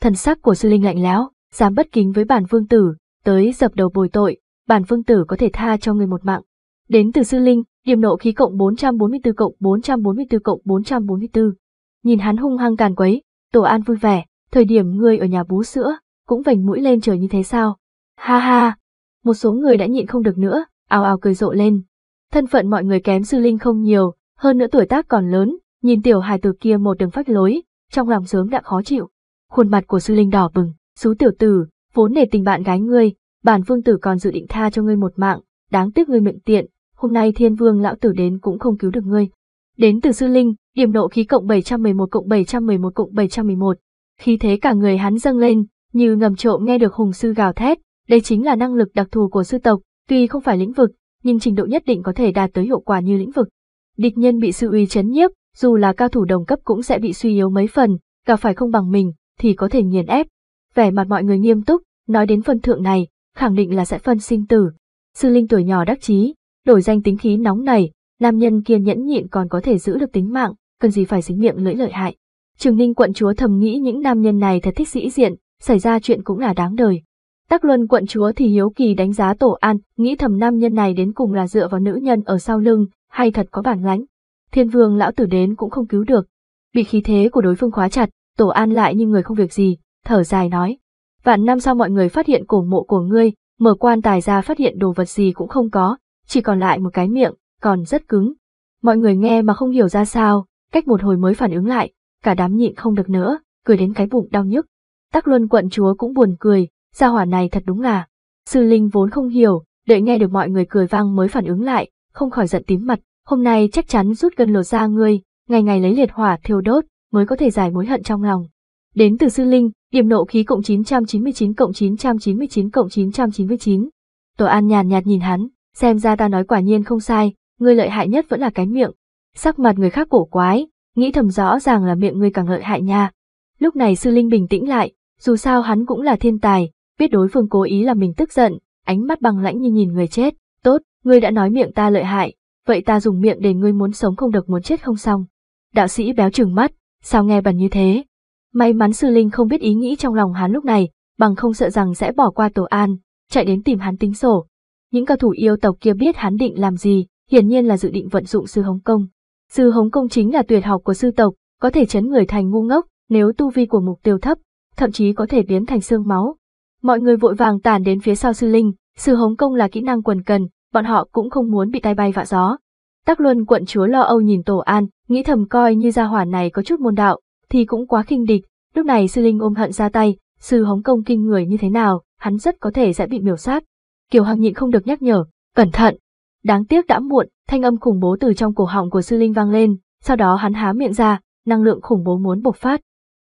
Thần sắc của sư linh lạnh lẽo, dám bất kính với bản vương tử, tới dập đầu bồi tội, bản vương tử có thể tha cho người một mạng. Đến từ sư linh, điểm nộ khí cộng 444 cộng 444 cộng 444. Nhìn hắn hung hăng càn quấy, tổ an vui vẻ, thời điểm ngươi ở nhà bú sữa, cũng vành mũi lên trời như thế sao? Ha ha! Một số người đã nhịn không được nữa, ào ào cười rộ lên. Thân phận mọi người kém sư linh không nhiều, hơn nữa tuổi tác còn lớn, nhìn tiểu hài tử kia một đường phách lối, trong lòng sớm đã khó chịu. Khuôn mặt của sư linh đỏ bừng, xú tiểu tử, vốn nể tình bạn gái ngươi, bản vương tử còn dự định tha cho ngươi một mạng, đáng tiếc ngươi miệng tiện, hôm nay thiên vương lão tử đến cũng không cứu được ngươi. Đến từ sư linh, điểm nộ khí cộng 711 cộng 711 cộng 711. Khi thế cả người hắn dâng lên, như ngầm trộm nghe được hùng sư gào thét, đây chính là năng lực đặc thù của sư tộc, tuy không phải lĩnh vực, nhưng trình độ nhất định có thể đạt tới hiệu quả như lĩnh vực. Địch nhân bị sư uy chấn nhiếp, dù là cao thủ đồng cấp cũng sẽ bị suy yếu mấy phần, cả phải không bằng mình, thì có thể nghiền ép. Vẻ mặt mọi người nghiêm túc, nói đến phân thượng này, khẳng định là sẽ phân sinh tử. Sư Linh tuổi nhỏ đắc chí, đổi danh tính khí nóng này, nam nhân kia nhẫn nhịn còn có thể giữ được tính mạng, cần gì phải dính miệng lưỡi lợi hại. Trường Ninh quận chúa thầm nghĩ những nam nhân này thật thích sĩ diện, xảy ra chuyện cũng là đáng đời. Tắc Luân quận chúa thì hiếu kỳ đánh giá Tổ An, nghĩ thầm nam nhân này đến cùng là dựa vào nữ nhân ở sau lưng, hay thật có bản lãnh. Thiên vương lão tử đến cũng không cứu được. Bị khí thế của đối phương khóa chặt, Tổ An lại như người không việc gì, thở dài nói. Vạn năm sau mọi người phát hiện cổ mộ của ngươi, mở quan tài ra phát hiện đồ vật gì cũng không có, chỉ còn lại một cái miệng, còn rất cứng. Mọi người nghe mà không hiểu ra sao, cách một hồi mới phản ứng lại, cả đám nhịn không được nữa, cười đến cái bụng đau nhức. Tắc Luân quận chúa cũng buồn cười, gia hỏa này thật đúng là. Sư Linh vốn không hiểu, đợi nghe được mọi người cười vang mới phản ứng lại, không khỏi giận tím mặt, hôm nay chắc chắn rút gần lột ra ngươi, ngày ngày lấy liệt hỏa thiêu đốt, mới có thể giải mối hận trong lòng. Đến từ Sư Linh, điểm nộ khí cộng 999 cộng 999 cộng 999. Tổ An nhàn nhạt nhìn hắn, xem ra ta nói quả nhiên không sai, ngươi lợi hại nhất vẫn là cái miệng. Sắc mặt người khác cổ quái, nghĩ thầm rõ ràng là miệng ngươi càng lợi hại nha. Lúc này Sư Linh bình tĩnh lại, dù sao hắn cũng là thiên tài, biết đối phương cố ý làm mình tức giận, ánh mắt băng lãnh như nhìn người chết. Tốt, ngươi đã nói miệng ta lợi hại, vậy ta dùng miệng để ngươi muốn sống không được muốn chết không xong. Đạo sĩ béo trừng mắt, sao nghe bẩn như thế? May mắn sư linh không biết ý nghĩ trong lòng hắn lúc này, bằng không sợ rằng sẽ bỏ qua tổ an, chạy đến tìm hắn tính sổ. Những cao thủ yêu tộc kia biết hắn định làm gì, hiển nhiên là dự định vận dụng sư hống công. Sư hống công chính là tuyệt học của sư tộc, có thể chấn người thành ngu ngốc, nếu tu vi của mục tiêu thấp, thậm chí có thể biến thành xương máu. Mọi người vội vàng tản đến phía sau sư linh, sư hống công là kỹ năng quần cần, bọn họ cũng không muốn bị tay bay vạ gió. Tắc Luân quận chúa lo âu nhìn Tổ An, nghĩ thầm coi như gia hỏa này có chút môn đạo, thì cũng quá khinh địch, lúc này sư linh ôm hận ra tay, sư hống công kinh người như thế nào, hắn rất có thể sẽ bị miểu sát. Kiều Hằng nhịn không được nhắc nhở, cẩn thận. Đáng tiếc đã muộn, thanh âm khủng bố từ trong cổ họng của sư linh vang lên, sau đó hắn há miệng ra, năng lượng khủng bố muốn bộc phát.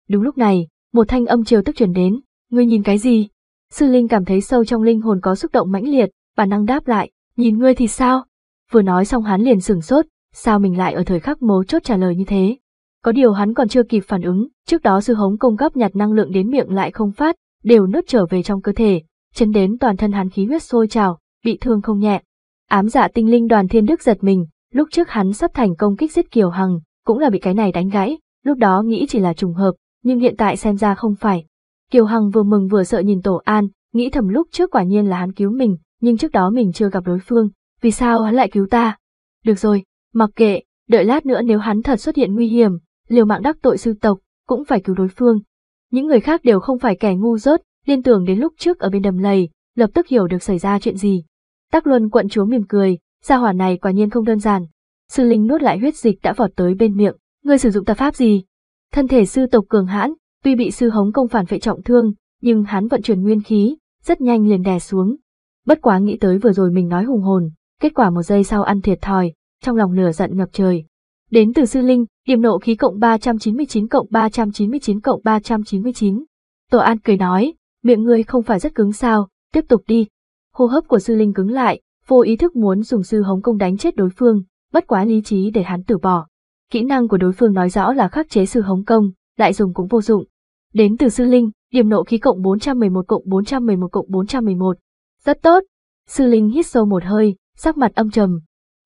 Đúng lúc này, một thanh âm chiều tức truyền đến, ngươi nhìn cái gì? Sư linh cảm thấy sâu trong linh hồn có xúc động mãnh liệt, bản năng đáp lại, nhìn ngươi thì sao? Vừa nói xong hắn liền sửng sốt, sao mình lại ở thời khắc mấu chốt trả lời như thế? Có điều hắn còn chưa kịp phản ứng, trước đó sư hống công gấp nhặt năng lượng đến miệng lại không phát, đều nứt trở về trong cơ thể, chấn đến toàn thân hắn khí huyết sôi trào, bị thương không nhẹ. Ám dạ tinh linh đoàn thiên đức giật mình, lúc trước hắn sắp thành công kích giết Kiều Hằng, cũng là bị cái này đánh gãy, lúc đó nghĩ chỉ là trùng hợp, nhưng hiện tại xem ra không phải. Kiều Hằng vừa mừng vừa sợ nhìn Tổ An, nghĩ thầm lúc trước quả nhiên là hắn cứu mình, nhưng trước đó mình chưa gặp đối phương, vì sao hắn lại cứu ta? Được rồi, mặc kệ, đợi lát nữa nếu hắn thật xuất hiện nguy hiểm, liều mạng đắc tội sư tộc, cũng phải cứu đối phương. Những người khác đều không phải kẻ ngu dốt, liên tưởng đến lúc trước ở bên đầm lầy, lập tức hiểu được xảy ra chuyện gì. Tắc Luân quận chúa mỉm cười, gia hỏa này quả nhiên không đơn giản. Sư linh nuốt lại huyết dịch đã vọt tới bên miệng, ngươi sử dụng tà pháp gì? Thân thể sư tộc cường hãn, tuy bị sư hống công phản phệ trọng thương, nhưng hắn vận chuyển nguyên khí, rất nhanh liền đè xuống. Bất quá nghĩ tới vừa rồi mình nói hùng hồn, kết quả một giây sau ăn thiệt thòi, trong lòng lửa giận ngập trời. Đến từ sư linh, điểm nộ khí cộng 399 cộng 399 cộng 399. Tổ An cười nói, miệng ngươi không phải rất cứng sao, tiếp tục đi. Hô hấp của sư linh cứng lại, vô ý thức muốn dùng sư hống công đánh chết đối phương, bất quá lý trí để hắn từ bỏ. Kỹ năng của đối phương nói rõ là khắc chế sư hống công, lại dùng cũng vô dụng. Đến từ sư linh, điểm nộ khí cộng 411 cộng 411 cộng 411. Rất tốt. Sư linh hít sâu một hơi, sắc mặt âm trầm.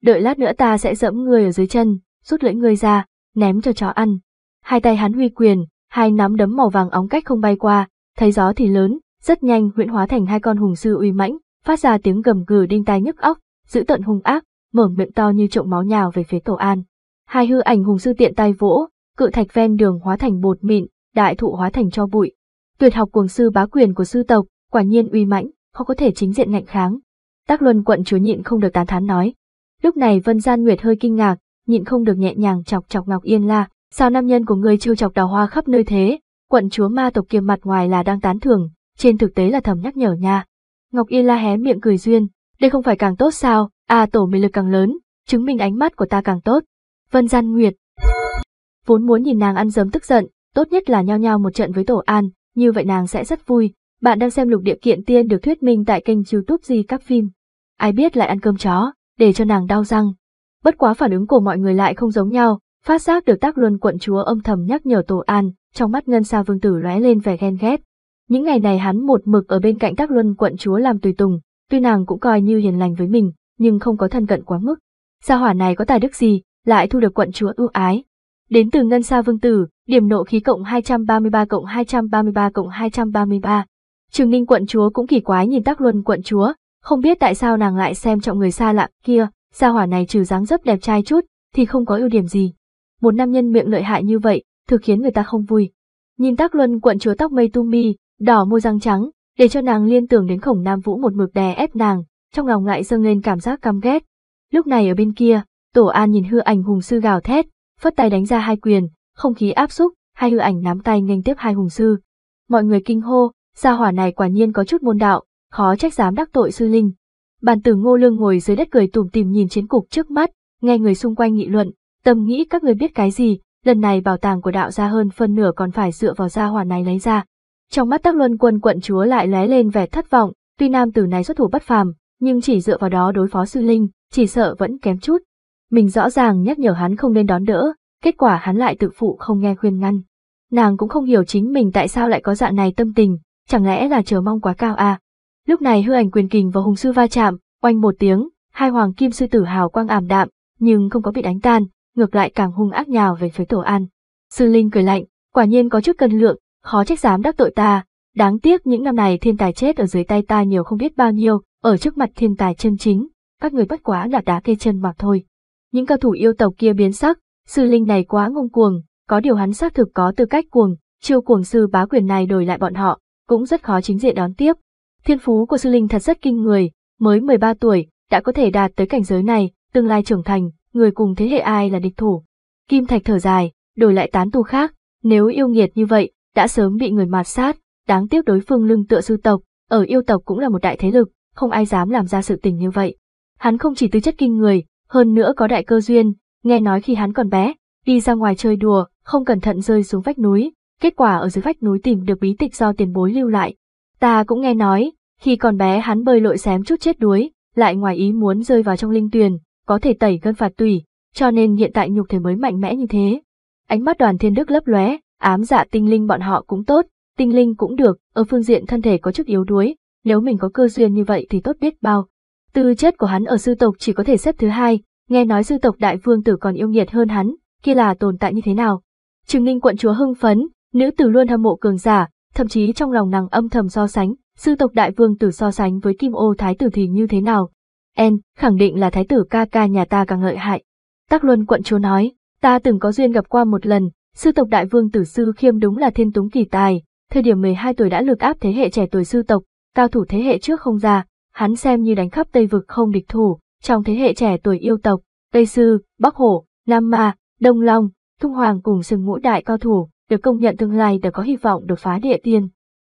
Đợi lát nữa ta sẽ dẫm người ở dưới chân, rút lưỡi người ra, ném cho chó ăn. Hai tay hắn huy quyền, hai nắm đấm màu vàng óng cách không bay qua, thấy gió thì lớn, rất nhanh huyễn hóa thành hai con hùng sư uy mãnh, phát ra tiếng gầm gừ đinh tai nhức óc, giữ tận hung ác, mở miệng to như trộm máu nhào về phía tổ an. Hai hư ảnh hùng sư tiện tay vỗ, cự thạch ven đường hóa thành bột mịn, đại thụ hóa thành cho bụi. Tuyệt học cuồng sư bá quyền của sư tộc, quả nhiên uy mãnh, không có thể chính diện ngạnh kháng. Tác Luân quận chúa nhịn không được tán thán nói. Lúc này Vân Gian Nguyệt hơi kinh ngạc, nhịn không được nhẹ nhàng chọc chọc Ngọc Yên La, sao nam nhân của ngươi trêu chọc đào hoa khắp nơi thế? Quận chúa ma tộc kia mặt ngoài là đang tán thưởng, trên thực tế là thầm nhắc nhở nha. Ngọc Yên La hé miệng cười duyên, đây không phải càng tốt sao? À tổ mê lực càng lớn, chứng minh ánh mắt của ta càng tốt. Vân Gian Nguyệt vốn muốn nhìn nàng ăn dấm tức giận, tốt nhất là nhao nhao một trận với tổ an, như vậy nàng sẽ rất vui. Bạn đang xem lục địa kiện tiên được thuyết minh tại kênh youtube Di Các Phim. Ai biết lại ăn cơm chó, để cho nàng đau răng. Bất quá phản ứng của mọi người lại không giống nhau, phát giác được tác luân quận chúa âm thầm nhắc nhở tổ an, trong mắt ngân sa vương tử lóe lên vẻ ghen ghét. Những ngày này hắn một mực ở bên cạnh tác luân quận chúa làm tùy tùng, tuy nàng cũng coi như hiền lành với mình, nhưng không có thân cận quá mức. Gia hỏa này có tài đức gì, lại thu được quận chúa ưu ái. Đến từ ngân sa vương tử, điểm nộ khí cộng 233 cộng 233 cộng 233. Trường Ninh quận chúa cũng kỳ quái nhìn Tác Luân quận chúa, không biết tại sao nàng lại xem trọng người xa lạ kia, gia hỏa này trừ dáng dấp đẹp trai chút, thì không có ưu điểm gì. Một nam nhân miệng lợi hại như vậy, thực khiến người ta không vui. Nhìn Tác Luân quận chúa tóc mây tu mi, đỏ môi răng trắng, để cho nàng liên tưởng đến khổng nam vũ một mực đè ép nàng, trong lòng lại dâng lên cảm giác căm ghét. Lúc này ở bên kia, Tổ An nhìn hư ảnh hùng sư gào thét, phất tay đánh ra hai quyền, không khí áp xúc, hai hư ảnh nắm tay nghênh tiếp hai hùng sư. Mọi người kinh hô, gia hỏa này quả nhiên có chút môn đạo, khó trách dám đắc tội sư linh. Bàn tử ngô lương ngồi dưới đất cười tủm tìm nhìn chiến cục trước mắt, nghe người xung quanh nghị luận, tâm nghĩ các người biết cái gì, lần này bảo tàng của đạo gia hơn phân nửa còn phải dựa vào gia hỏa này lấy ra. Trong mắt Tắc Luân Quân quận chúa lại lóe lên vẻ thất vọng, tuy nam tử này xuất thủ bất phàm, nhưng chỉ dựa vào đó đối phó sư linh, chỉ sợ vẫn kém chút. Mình rõ ràng nhắc nhở hắn không nên đón đỡ, kết quả hắn lại tự phụ không nghe khuyên ngăn. Nàng cũng không hiểu chính mình tại sao lại có dạng này tâm tình, chẳng lẽ là chờ mong quá cao à. Lúc này hư ảnh quyền kình và hùng sư va chạm, oanh một tiếng, hai hoàng kim sư tử hào quang ảm đạm, nhưng không có bị đánh tan, ngược lại càng hung ác nhào về phía tổ an. Sư Linh cười lạnh, quả nhiên có chút cân lượng, khó trách dám đắc tội ta, đáng tiếc những năm này thiên tài chết ở dưới tay ta nhiều không biết bao nhiêu, ở trước mặt thiên tài chân chính, các người bất quá là đá kê chân mà thôi. Những cao thủ yêu tộc kia biến sắc, sư linh này quá ngông cuồng, có điều hắn xác thực có tư cách cuồng, chiêu cuồng sư bá quyền này đổi lại bọn họ, cũng rất khó chính diện đón tiếp. Thiên phú của sư linh thật rất kinh người, mới 13 tuổi, đã có thể đạt tới cảnh giới này, tương lai trưởng thành, người cùng thế hệ ai là địch thủ. Kim Thạch thở dài, đổi lại tán tu khác, nếu yêu nghiệt như vậy, đã sớm bị người mạt sát, đáng tiếc đối phương lưng tựa sư tộc, ở yêu tộc cũng là một đại thế lực, không ai dám làm ra sự tình như vậy. Hắn không chỉ tư chất kinh người, hơn nữa có đại cơ duyên, nghe nói khi hắn còn bé, đi ra ngoài chơi đùa, không cẩn thận rơi xuống vách núi, kết quả ở dưới vách núi tìm được bí tịch do tiền bối lưu lại. Ta cũng nghe nói, khi còn bé hắn bơi lội xém chút chết đuối, lại ngoài ý muốn rơi vào trong linh tuyền, có thể tẩy gân phạt tùy, cho nên hiện tại nhục thể mới mạnh mẽ như thế. Ánh mắt đoàn thiên đức lấp lóe, ám dạ tinh linh bọn họ cũng tốt, tinh linh cũng được, ở phương diện thân thể có chút yếu đuối, nếu mình có cơ duyên như vậy thì tốt biết bao. Tư chất của hắn ở sư tộc chỉ có thể xếp thứ hai, nghe nói sư tộc đại vương tử còn yêu nghiệt hơn hắn, kia là tồn tại như thế nào. Trừng ninh quận chúa hưng phấn, nữ tử luôn hâm mộ cường giả, thậm chí trong lòng nàng âm thầm so sánh, sư tộc đại vương tử so sánh với kim ô thái tử thì như thế nào. En, khẳng định là thái tử ca ca nhà ta càng lợi hại. Tắc Luân quận chúa nói, ta từng có duyên gặp qua một lần, sư tộc đại vương tử sư khiêm đúng là thiên túng kỳ tài, thời điểm 12 tuổi đã lực áp thế hệ trẻ tuổi sư tộc, cao thủ thế hệ trước không ra, hắn xem như đánh khắp Tây vực không địch thủ, trong thế hệ trẻ tuổi yêu tộc, Tây Sư, Bắc Hổ, Nam Ma, Đông Long, Thung Hoàng cùng sừng ngũ đại cao thủ, được công nhận tương lai đều có hy vọng đột phá địa tiên.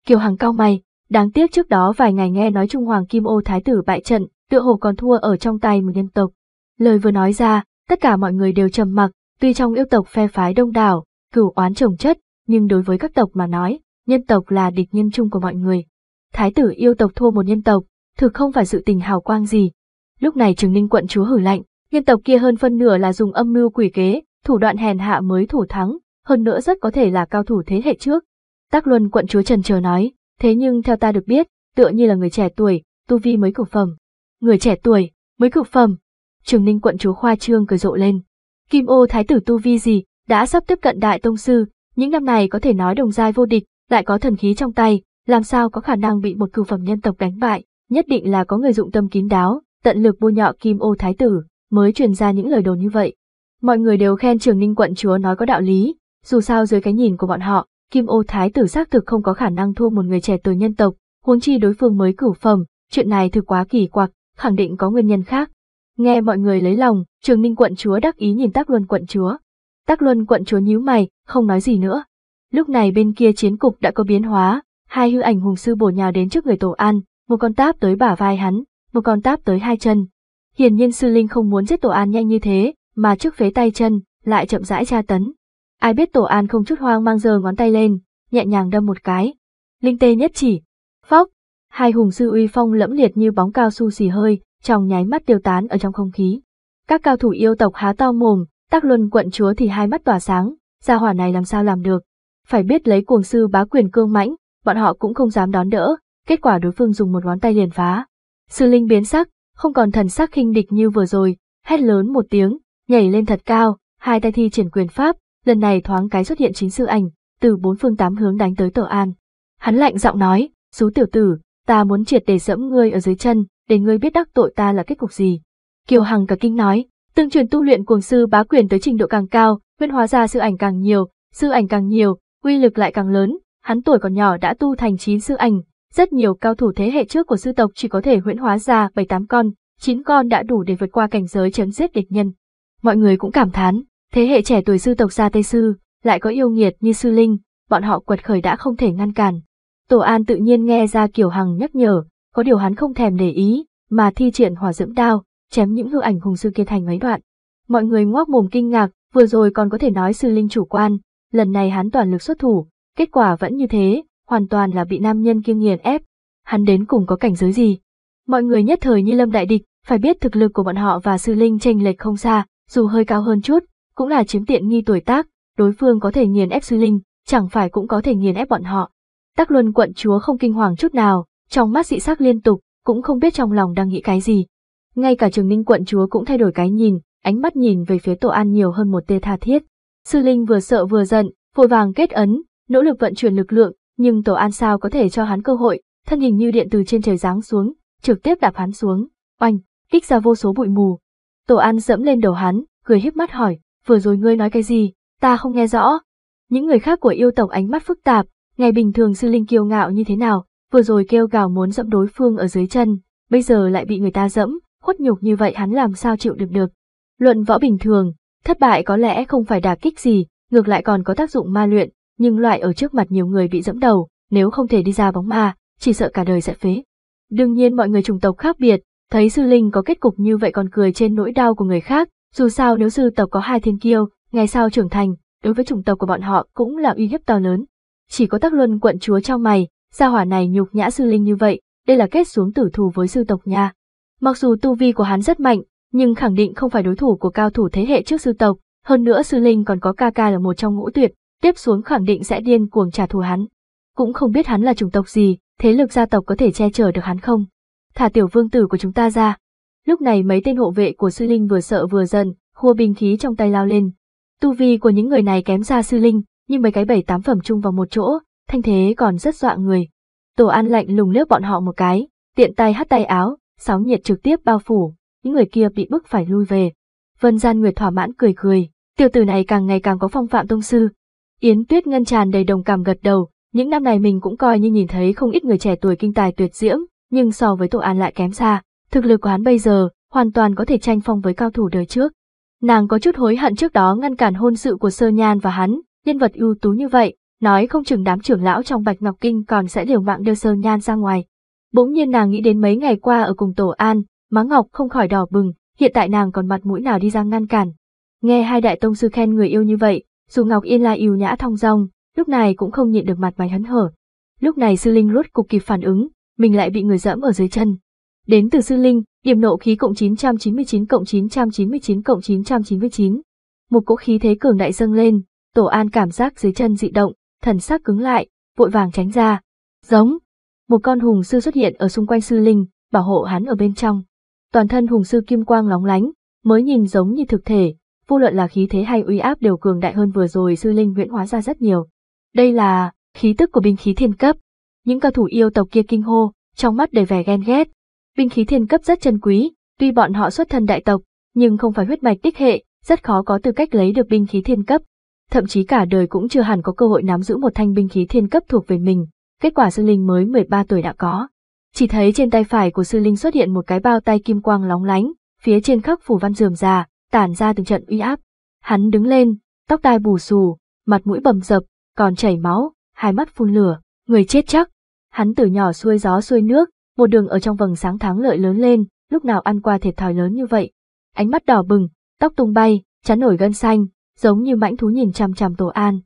Kiều Hằng cao mày, đáng tiếc trước đó vài ngày nghe nói Trung Hoàng Kim Ô Thái tử bại trận, tựa hồ còn thua ở trong tay một nhân tộc. Lời vừa nói ra, tất cả mọi người đều trầm mặc, tuy trong yêu tộc phe phái đông đảo, cửu oán trồng chất, nhưng đối với các tộc mà nói, nhân tộc là địch nhân chung của mọi người. Thái tử yêu tộc thua một nhân tộc, thực không phải sự tình hào quang gì. Lúc này Trừng Ninh quận chúa hử lạnh, nhân tộc kia hơn phân nửa là dùng âm mưu quỷ kế, thủ đoạn hèn hạ mới thủ thắng, hơn nữa rất có thể là cao thủ thế hệ trước. Tác Luân quận chúa trần chờ nói, thế nhưng theo ta được biết, tựa như là người trẻ tuổi, tu vi mới cửu phẩm. Người trẻ tuổi, mới cửu phẩm. Trường Ninh quận chúa khoa trương cười rộ lên. Kim ô thái tử tu vi gì, đã sắp tiếp cận đại tông sư, những năm này có thể nói đồng giai vô địch, lại có thần khí trong tay, làm sao có khả năng bị một cửu phẩm nhân tộc đánh bại, nhất định là có người dụng tâm kín đáo, tận lực bôi nhọ Kim Ô Thái tử, mới truyền ra những lời đồn như vậy. Mọi người đều khen Trường Ninh quận chúa nói có đạo lý, dù sao dưới cái nhìn của bọn họ, Kim Ô Thái tử xác thực không có khả năng thua một người trẻ tuổi nhân tộc, huống chi đối phương mới cửu phẩm, chuyện này thực quá kỳ quặc, khẳng định có nguyên nhân khác. Nghe mọi người lấy lòng, Trường Ninh quận chúa đắc ý nhìn Tác Luân quận chúa. Tác Luân quận chúa nhíu mày, không nói gì nữa. Lúc này bên kia chiến cục đã có biến hóa, hai hư ảnh hùng sư bổ nhào đến trước người Tổ An, một con táp tới bả vai hắn, một con táp tới hai chân. Hiển nhiên sư linh không muốn giết Tổ An nhanh như thế, mà trước phế tay chân, lại chậm rãi tra tấn. Ai biết Tổ An không chút hoang mang giơ ngón tay lên, nhẹ nhàng đâm một cái. Linh tê nhất chỉ. Phóc. Hai hùng sư uy phong lẫm liệt như bóng cao su xì hơi, trong nháy mắt tiêu tán ở trong không khí. Các cao thủ yêu tộc há to mồm, tác luân quận chúa thì hai mắt tỏa sáng, gia hỏa này làm sao làm được. Phải biết lấy cuồng sư bá quyền cương mãnh, bọn họ cũng không dám đón đỡ, kết quả đối phương dùng một ngón tay liền phá. Sư Linh biến sắc, không còn thần sắc khinh địch như vừa rồi, hét lớn một tiếng, nhảy lên thật cao, hai tay thi triển quyền pháp, lần này thoáng cái xuất hiện chính sư ảnh, từ bốn phương tám hướng đánh tới Tổ An. Hắn lạnh giọng nói, "Sú tiểu tử, ta muốn triệt để dẫm ngươi ở dưới chân, để ngươi biết đắc tội ta là kết cục gì. Kiều Hằng cả kinh nói, tương truyền tu luyện cuồng sư bá quyền tới trình độ càng cao, nguyên hóa ra sư ảnh càng nhiều, sư ảnh càng nhiều, uy lực lại càng lớn, hắn tuổi còn nhỏ đã tu thành chín sư ảnh, rất nhiều cao thủ thế hệ trước của sư tộc chỉ có thể huyễn hóa ra 7-8 con, 9 con đã đủ để vượt qua cảnh giới chấn giết địch nhân. Mọi người cũng cảm thán, thế hệ trẻ tuổi sư tộc gia Tây Sư, lại có yêu nghiệt như sư linh, bọn họ quật khởi đã không thể ngăn cản. Tổ An tự nhiên nghe ra Kiều Hằng nhắc nhở, có điều hắn không thèm để ý, mà thi triển hỏa dưỡng đao, chém những hư ảnh hùng sư kia thành mấy đoạn. Mọi người ngoác mồm kinh ngạc, vừa rồi còn có thể nói sư linh chủ quan, lần này hắn toàn lực xuất thủ, kết quả vẫn như thế, hoàn toàn là bị nam nhân kia nghiền ép. Hắn đến cùng có cảnh giới gì? Mọi người nhất thời như lâm đại địch, phải biết thực lực của bọn họ và sư linh tranh lệch không xa, dù hơi cao hơn chút, cũng là chiếm tiện nghi tuổi tác, đối phương có thể nghiền ép sư linh, chẳng phải cũng có thể nghiền ép bọn họ. Tắc Luân quận chúa không kinh hoàng chút nào, trong mắt dị sắc liên tục, cũng không biết trong lòng đang nghĩ cái gì. Ngay cả Trường Ninh quận chúa cũng thay đổi cái nhìn, ánh mắt nhìn về phía Tổ An nhiều hơn một tê tha thiết. Sư Linh vừa sợ vừa giận, vội vàng kết ấn, nỗ lực vận chuyển lực lượng, nhưng Tổ An sao có thể cho hắn cơ hội, thân hình như điện từ trên trời giáng xuống, trực tiếp đạp hắn xuống, oanh, kích ra vô số bụi mù. Tổ An dẫm lên đầu hắn, cười híp mắt hỏi, vừa rồi ngươi nói cái gì, ta không nghe rõ. Những người khác của yêu tộc ánh mắt phức tạp, ngày bình thường sư linh kiêu ngạo như thế nào, vừa rồi kêu gào muốn dẫm đối phương ở dưới chân, bây giờ lại bị người ta dẫm, khuất nhục như vậy hắn làm sao chịu được được. Luận võ bình thường, thất bại có lẽ không phải đả kích gì, ngược lại còn có tác dụng ma luyện, nhưng loại ở trước mặt nhiều người bị dẫm đầu, nếu không thể đi ra bóng ma, chỉ sợ cả đời sẽ phế. Đương nhiên mọi người chủng tộc khác biệt, thấy sư linh có kết cục như vậy còn cười trên nỗi đau của người khác, dù sao nếu sư tộc có hai thiên kiêu, ngày sau trưởng thành, đối với chủng tộc của bọn họ cũng là uy hiếp to lớn. Chỉ có tác luân quận chúa trong mày, gia hỏa này nhục nhã sư linh như vậy, đây là kết xuống tử thù với sư tộc nha. Mặc dù tu vi của hắn rất mạnh, nhưng khẳng định không phải đối thủ của cao thủ thế hệ trước sư tộc, hơn nữa sư linh còn có ca ca là một trong ngũ tuyệt, tiếp xuống khẳng định sẽ điên cuồng trả thù hắn. Cũng không biết hắn là chủng tộc gì, thế lực gia tộc có thể che chở được hắn không? Thả tiểu vương tử của chúng ta ra. Lúc này mấy tên hộ vệ của sư linh vừa sợ vừa giận, khua binh khí trong tay lao lên. Tu vi của những người này kém xa sư linh, nhưng mấy cái bảy tám phẩm chung vào một chỗ, thanh thế còn rất dọa người. Tổ an lạnh lùng liếc bọn họ một cái, tiện tay hắt tay áo, sóng nhiệt trực tiếp bao phủ, những người kia bị bức phải lui về. Vân Gian Nguyệt thỏa mãn cười cười, tiểu tử này càng ngày càng có phong phạm tông sư. Yến Tuyết Ngân tràn đầy đồng cảm gật đầu, những năm này mình cũng coi như nhìn thấy không ít người trẻ tuổi kinh tài tuyệt diễm, nhưng so với Tổ An lại kém xa, thực lực của hắn bây giờ hoàn toàn có thể tranh phong với cao thủ đời trước. Nàng có chút hối hận trước đó ngăn cản hôn sự của Sơ Nhan và hắn, nhân vật ưu tú như vậy, nói không chừng đám trưởng lão trong Bạch Ngọc Kinh còn sẽ liều mạng đưa Sơ Nhan ra ngoài. Bỗng nhiên nàng nghĩ đến mấy ngày qua ở cùng Tổ An, má Ngọc không khỏi đỏ bừng, hiện tại nàng còn mặt mũi nào đi ra ngăn cản. Nghe hai đại tông sư khen người yêu như vậy, dù Ngọc Yên là yêu nhã thong dong, lúc này cũng không nhịn được mặt mày hấn hở. Lúc này sư linh rốt cục kịp phản ứng, mình lại bị người dẫm ở dưới chân. Đến từ sư linh, điểm nộ khí cộng 999 cộng 999 cộng 999. Một cỗ khí thế cường đại dâng lên, tổ an cảm giác dưới chân dị động, thần sắc cứng lại, vội vàng tránh ra. Giống, một con hùng sư xuất hiện ở xung quanh sư linh, bảo hộ hắn ở bên trong. Toàn thân hùng sư kim quang lóng lánh, mới nhìn giống như thực thể, vô luận là khí thế hay uy áp đều cường đại hơn vừa rồi sư linh huyễn hóa ra rất nhiều. Đây là khí tức của binh khí thiên cấp. Những cao thủ yêu tộc kia kinh hô, trong mắt đầy vẻ ghen ghét. Binh khí thiên cấp rất chân quý, tuy bọn họ xuất thân đại tộc, nhưng không phải huyết mạch đích hệ, rất khó có tư cách lấy được binh khí thiên cấp. Thậm chí cả đời cũng chưa hẳn có cơ hội nắm giữ một thanh binh khí thiên cấp thuộc về mình, kết quả sư linh mới 13 tuổi đã có. Chỉ thấy trên tay phải của sư linh xuất hiện một cái bao tay kim quang lóng lánh, phía trên khắc phủ văn dườm già, tản ra từng trận uy áp. Hắn đứng lên, tóc tai bù xù, mặt mũi bầm dập, còn chảy máu, hai mắt phun lửa, người chết chắc. Hắn từ nhỏ xuôi gió xuôi nước, một đường ở trong vầng sáng thắng lợi lớn lên, lúc nào ăn qua thiệt thòi lớn như vậy. Ánh mắt đỏ bừng, tóc tung bay, chắn nổi gân xanh, giống như mãnh thú nhìn chằm chằm Tổ An.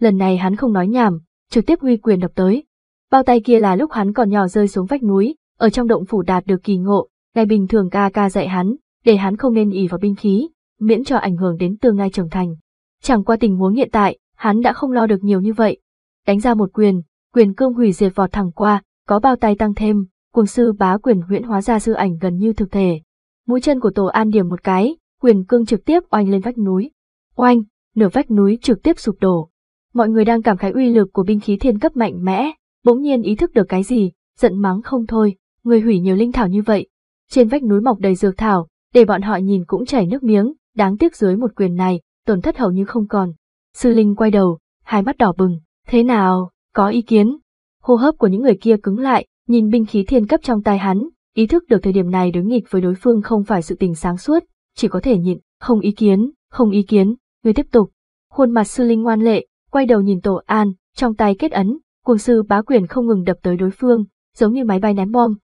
Lần này hắn không nói nhảm, trực tiếp huy quyền đập tới. Bao tay kia là lúc hắn còn nhỏ rơi xuống vách núi, ở trong động phủ đạt được kỳ ngộ, ngày bình thường ca ca dạy hắn, để hắn không nên ỉ vào binh khí, miễn cho ảnh hưởng đến tương lai trưởng thành. Chẳng qua tình huống hiện tại, hắn đã không lo được nhiều như vậy. Đánh ra một quyền, quyền cương hủy diệt vọt thẳng qua, có bao tay tăng thêm, cuồng sư bá quyền huyễn hóa ra sư ảnh gần như thực thể. Mũi chân của Tổ An điểm một cái, quyền cương trực tiếp oanh lên vách núi. Oanh, nửa vách núi trực tiếp sụp đổ. Mọi người đang cảm khái uy lực của binh khí thiên cấp mạnh mẽ, bỗng nhiên ý thức được cái gì, giận mắng không thôi, người hủy nhiều linh thảo như vậy. Trên vách núi mọc đầy dược thảo, để bọn họ nhìn cũng chảy nước miếng, đáng tiếc dưới một quyền này, tổn thất hầu như không còn. Sư Linh quay đầu, hai mắt đỏ bừng, thế nào, có ý kiến? Hô hấp của những người kia cứng lại, nhìn binh khí thiên cấp trong tay hắn, ý thức được thời điểm này đối nghịch với đối phương không phải sự tình sáng suốt, chỉ có thể nhịn, không ý kiến, không ý kiến, người tiếp tục. Khuôn mặt sư linh ngoan lệ, quay đầu nhìn tổ an, trong tay kết ấn, cuồng sư bá quyền không ngừng đập tới đối phương, giống như máy bay ném bom.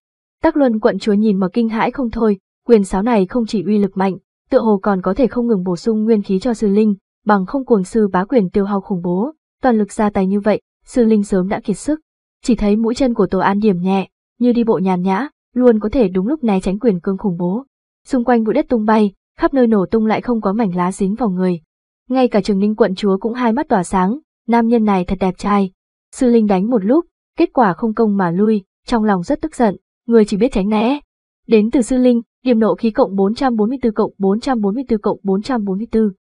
Tắc Luân quận chúa nhìn mà kinh hãi không thôi, quyền sáo này không chỉ uy lực mạnh, tựa hồ còn có thể không ngừng bổ sung nguyên khí cho sư linh, bằng không cuồng sư bá quyền tiêu hao khủng bố, toàn lực ra tay như vậy, sư linh sớm đã kiệt sức. Chỉ thấy mũi chân của Tổ An điểm nhẹ, như đi bộ nhàn nhã, luôn có thể đúng lúc né tránh quyền cương khủng bố. Xung quanh bụi đất tung bay, khắp nơi nổ tung lại không có mảnh lá dính vào người. Ngay cả Trường Ninh quận chúa cũng hai mắt tỏa sáng, nam nhân này thật đẹp trai. Sư Linh đánh một lúc, kết quả không công mà lui, trong lòng rất tức giận, người chỉ biết tránh né. Đến từ Sư Linh, điểm nộ khí cộng 444 cộng 444 cộng 444.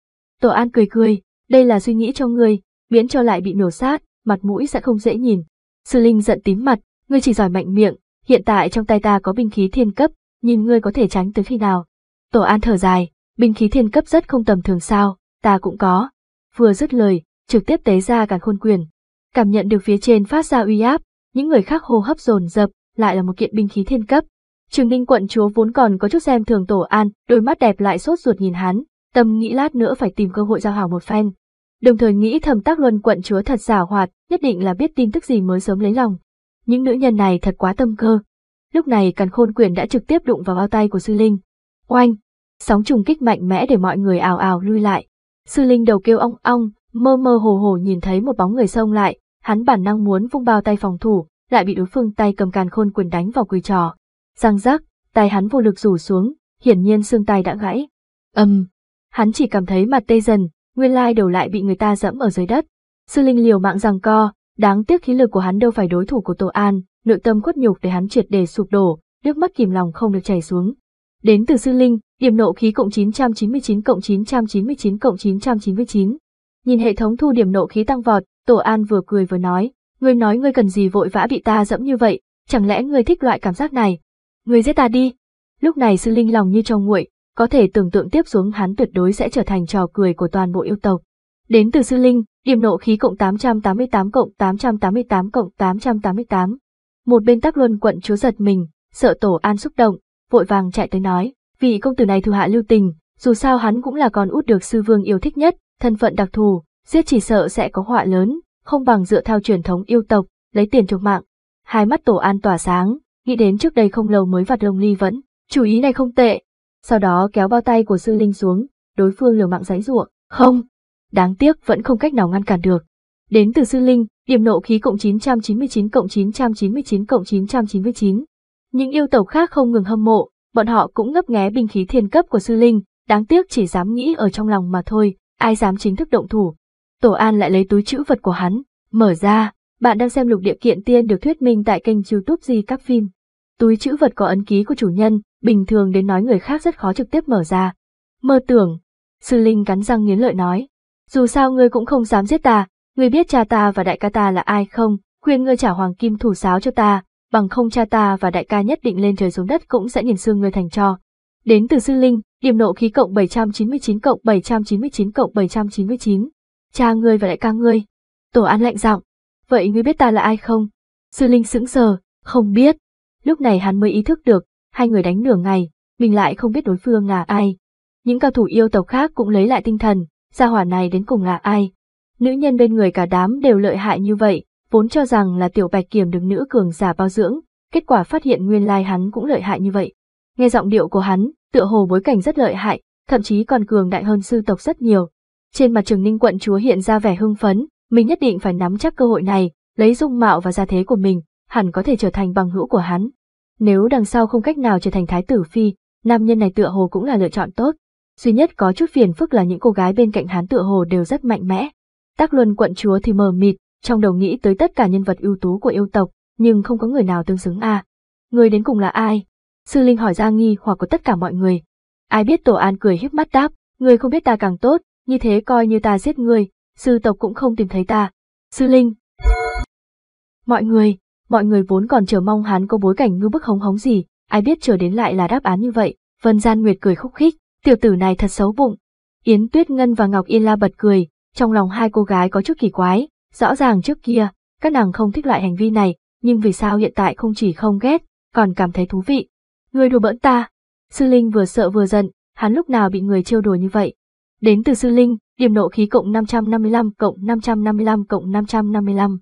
Tổ An cười cười, đây là suy nghĩ cho ngươi, miễn cho lại bị nổ sát, mặt mũi sẽ không dễ nhìn. Sư Linh giận tím mặt, ngươi chỉ giỏi mạnh miệng, hiện tại trong tay ta có binh khí thiên cấp, nhìn ngươi có thể tránh tới khi nào. Tổ An thở dài, binh khí thiên cấp rất không tầm thường sao, ta cũng có. Vừa dứt lời, trực tiếp tế ra cả khôn quyền. Cảm nhận được phía trên phát ra uy áp, những người khác hô hấp dồn dập, lại là một kiện binh khí thiên cấp. Trường Ninh quận chúa vốn còn có chút xem thường Tổ An, đôi mắt đẹp lại sốt ruột nhìn hắn, tâm nghĩ lát nữa phải tìm cơ hội giao hảo một phen. Đồng thời nghĩ thầm tác luân quận chúa thật giả hoạt, nhất định là biết tin tức gì mới sớm lấy lòng. Những nữ nhân này thật quá tâm cơ. Lúc này càn khôn quyền đã trực tiếp đụng vào bao tay của sư linh. Oanh! Sóng trùng kích mạnh mẽ để mọi người ào ào lui lại. Sư linh đầu kêu ong ong, mơ mơ hồ hồ nhìn thấy một bóng người xông lại, hắn bản năng muốn vung bao tay phòng thủ, lại bị đối phương tay cầm càn khôn quyền đánh vào quỳ trò. Giang rắc, tay hắn vô lực rủ xuống, hiển nhiên xương tay đã gãy. Âm, hắn chỉ cảm thấy mặt tê dần, nguyên lai đầu lại bị người ta dẫm ở dưới đất. Sư Linh liều mạng rằng co, đáng tiếc khí lực của hắn đâu phải đối thủ của Tô An, nội tâm khuất nhục để hắn triệt để sụp đổ, nước mắt kìm lòng không được chảy xuống. Đến từ Sư Linh, điểm nộ khí cộng 999 cộng 999 cộng 999. Nhìn hệ thống thu điểm nộ khí tăng vọt, Tổ An vừa cười vừa nói, ngươi nói ngươi cần gì vội vã bị ta dẫm như vậy, chẳng lẽ ngươi thích loại cảm giác này? Người giết ta đi. Lúc này Sư Linh lòng như trong nguội, có thể tưởng tượng tiếp xuống hắn tuyệt đối sẽ trở thành trò cười của toàn bộ yêu tộc. Đến từ sư linh, điểm nộ khí cộng 888 cộng 888 cộng 888. Một bên tắc luân quận chúa giật mình, sợ tổ an xúc động, vội vàng chạy tới nói, vị công tử này thù hạ lưu tình, dù sao hắn cũng là con út được sư vương yêu thích nhất, thân phận đặc thù, giết chỉ sợ sẽ có họa lớn, không bằng dựa theo truyền thống yêu tộc, lấy tiền chuộc mạng. Hai mắt tổ an tỏa sáng, nghĩ đến trước đây không lâu mới vặt lông ly vẫn, chủ ý này không tệ, sau đó kéo bao tay của sư linh xuống, đối phương liều mạng giãy ruộng. Không, đáng tiếc vẫn không cách nào ngăn cản được. Đến từ sư linh, điểm nộ khí cộng 999 cộng 999 cộng 999. Những yêu tộc khác không ngừng hâm mộ, bọn họ cũng ngấp nghé binh khí thiên cấp của sư linh, đáng tiếc chỉ dám nghĩ ở trong lòng mà thôi, ai dám chính thức động thủ. Tổ An lại lấy túi chữ vật của hắn, mở ra, bạn đang xem lục địa kiện tiên được thuyết minh tại kênh youtube Di các phim. Túi chữ vật có ấn ký của chủ nhân, bình thường đến nói người khác rất khó trực tiếp mở ra. Mơ tưởng, sư linh cắn răng nghiến lợi nói, dù sao ngươi cũng không dám giết ta, ngươi biết cha ta và đại ca ta là ai không, khuyên ngươi trả hoàng kim thủ sáo cho ta, bằng không cha ta và đại ca nhất định lên trời xuống đất cũng sẽ nhìn xương ngươi thành cho. Đến từ sư linh, điểm nộ khí cộng 799 cộng 799 cộng 799. Cha ngươi và đại ca ngươi. Tổ an lạnh giọng. Vậy ngươi biết ta là ai không? Sư linh sững sờ, không biết. Lúc này hắn mới ý thức được, hai người đánh nửa ngày, mình lại không biết đối phương là ai. Những cao thủ yêu tộc khác cũng lấy lại tinh thần, gia hỏa này đến cùng là ai. Nữ nhân bên người cả đám đều lợi hại như vậy, vốn cho rằng là tiểu bạch kiểm được nữ cường giả bao dưỡng, kết quả phát hiện nguyên lai hắn cũng lợi hại như vậy. Nghe giọng điệu của hắn, tựa hồ bối cảnh rất lợi hại, thậm chí còn cường đại hơn sư tộc rất nhiều. Trên mặt trường ninh quận chúa hiện ra vẻ hưng phấn, mình nhất định phải nắm chắc cơ hội này, lấy dung mạo và gia thế của mình, hẳn có thể trở thành bằng hữu của hắn. Nếu đằng sau không cách nào trở thành thái tử phi, nam nhân này tựa hồ cũng là lựa chọn tốt. Duy nhất có chút phiền phức là những cô gái bên cạnh hắn tựa hồ đều rất mạnh mẽ. Tác luân quận chúa thì mờ mịt, trong đầu nghĩ tới tất cả nhân vật ưu tú của yêu tộc, nhưng không có người nào tương xứng a. À. Người đến cùng là ai? Sư Linh hỏi ra nghi hoặc của tất cả mọi người. Ai biết Tổ An cười híp mắt đáp, người không biết ta càng tốt, như thế coi như ta giết người, sư tộc cũng không tìm thấy ta. Sư Linh. Mọi người, mọi người vốn còn chờ mong hắn có bối cảnh ngư bức hống hống gì, ai biết chờ đến lại là đáp án như vậy. Vân Gian Nguyệt cười khúc khích, tiểu tử này thật xấu bụng. Yến Tuyết Ngân và Ngọc Yên La bật cười, trong lòng hai cô gái có chút kỳ quái, rõ ràng trước kia, các nàng không thích loại hành vi này, nhưng vì sao hiện tại không chỉ không ghét, còn cảm thấy thú vị. Người đùa bỡn ta. Sư Linh vừa sợ vừa giận, hắn lúc nào bị người trêu đùa như vậy. Đến từ Sư Linh, điểm nộ khí cộng 555 cộng 555 cộng 555.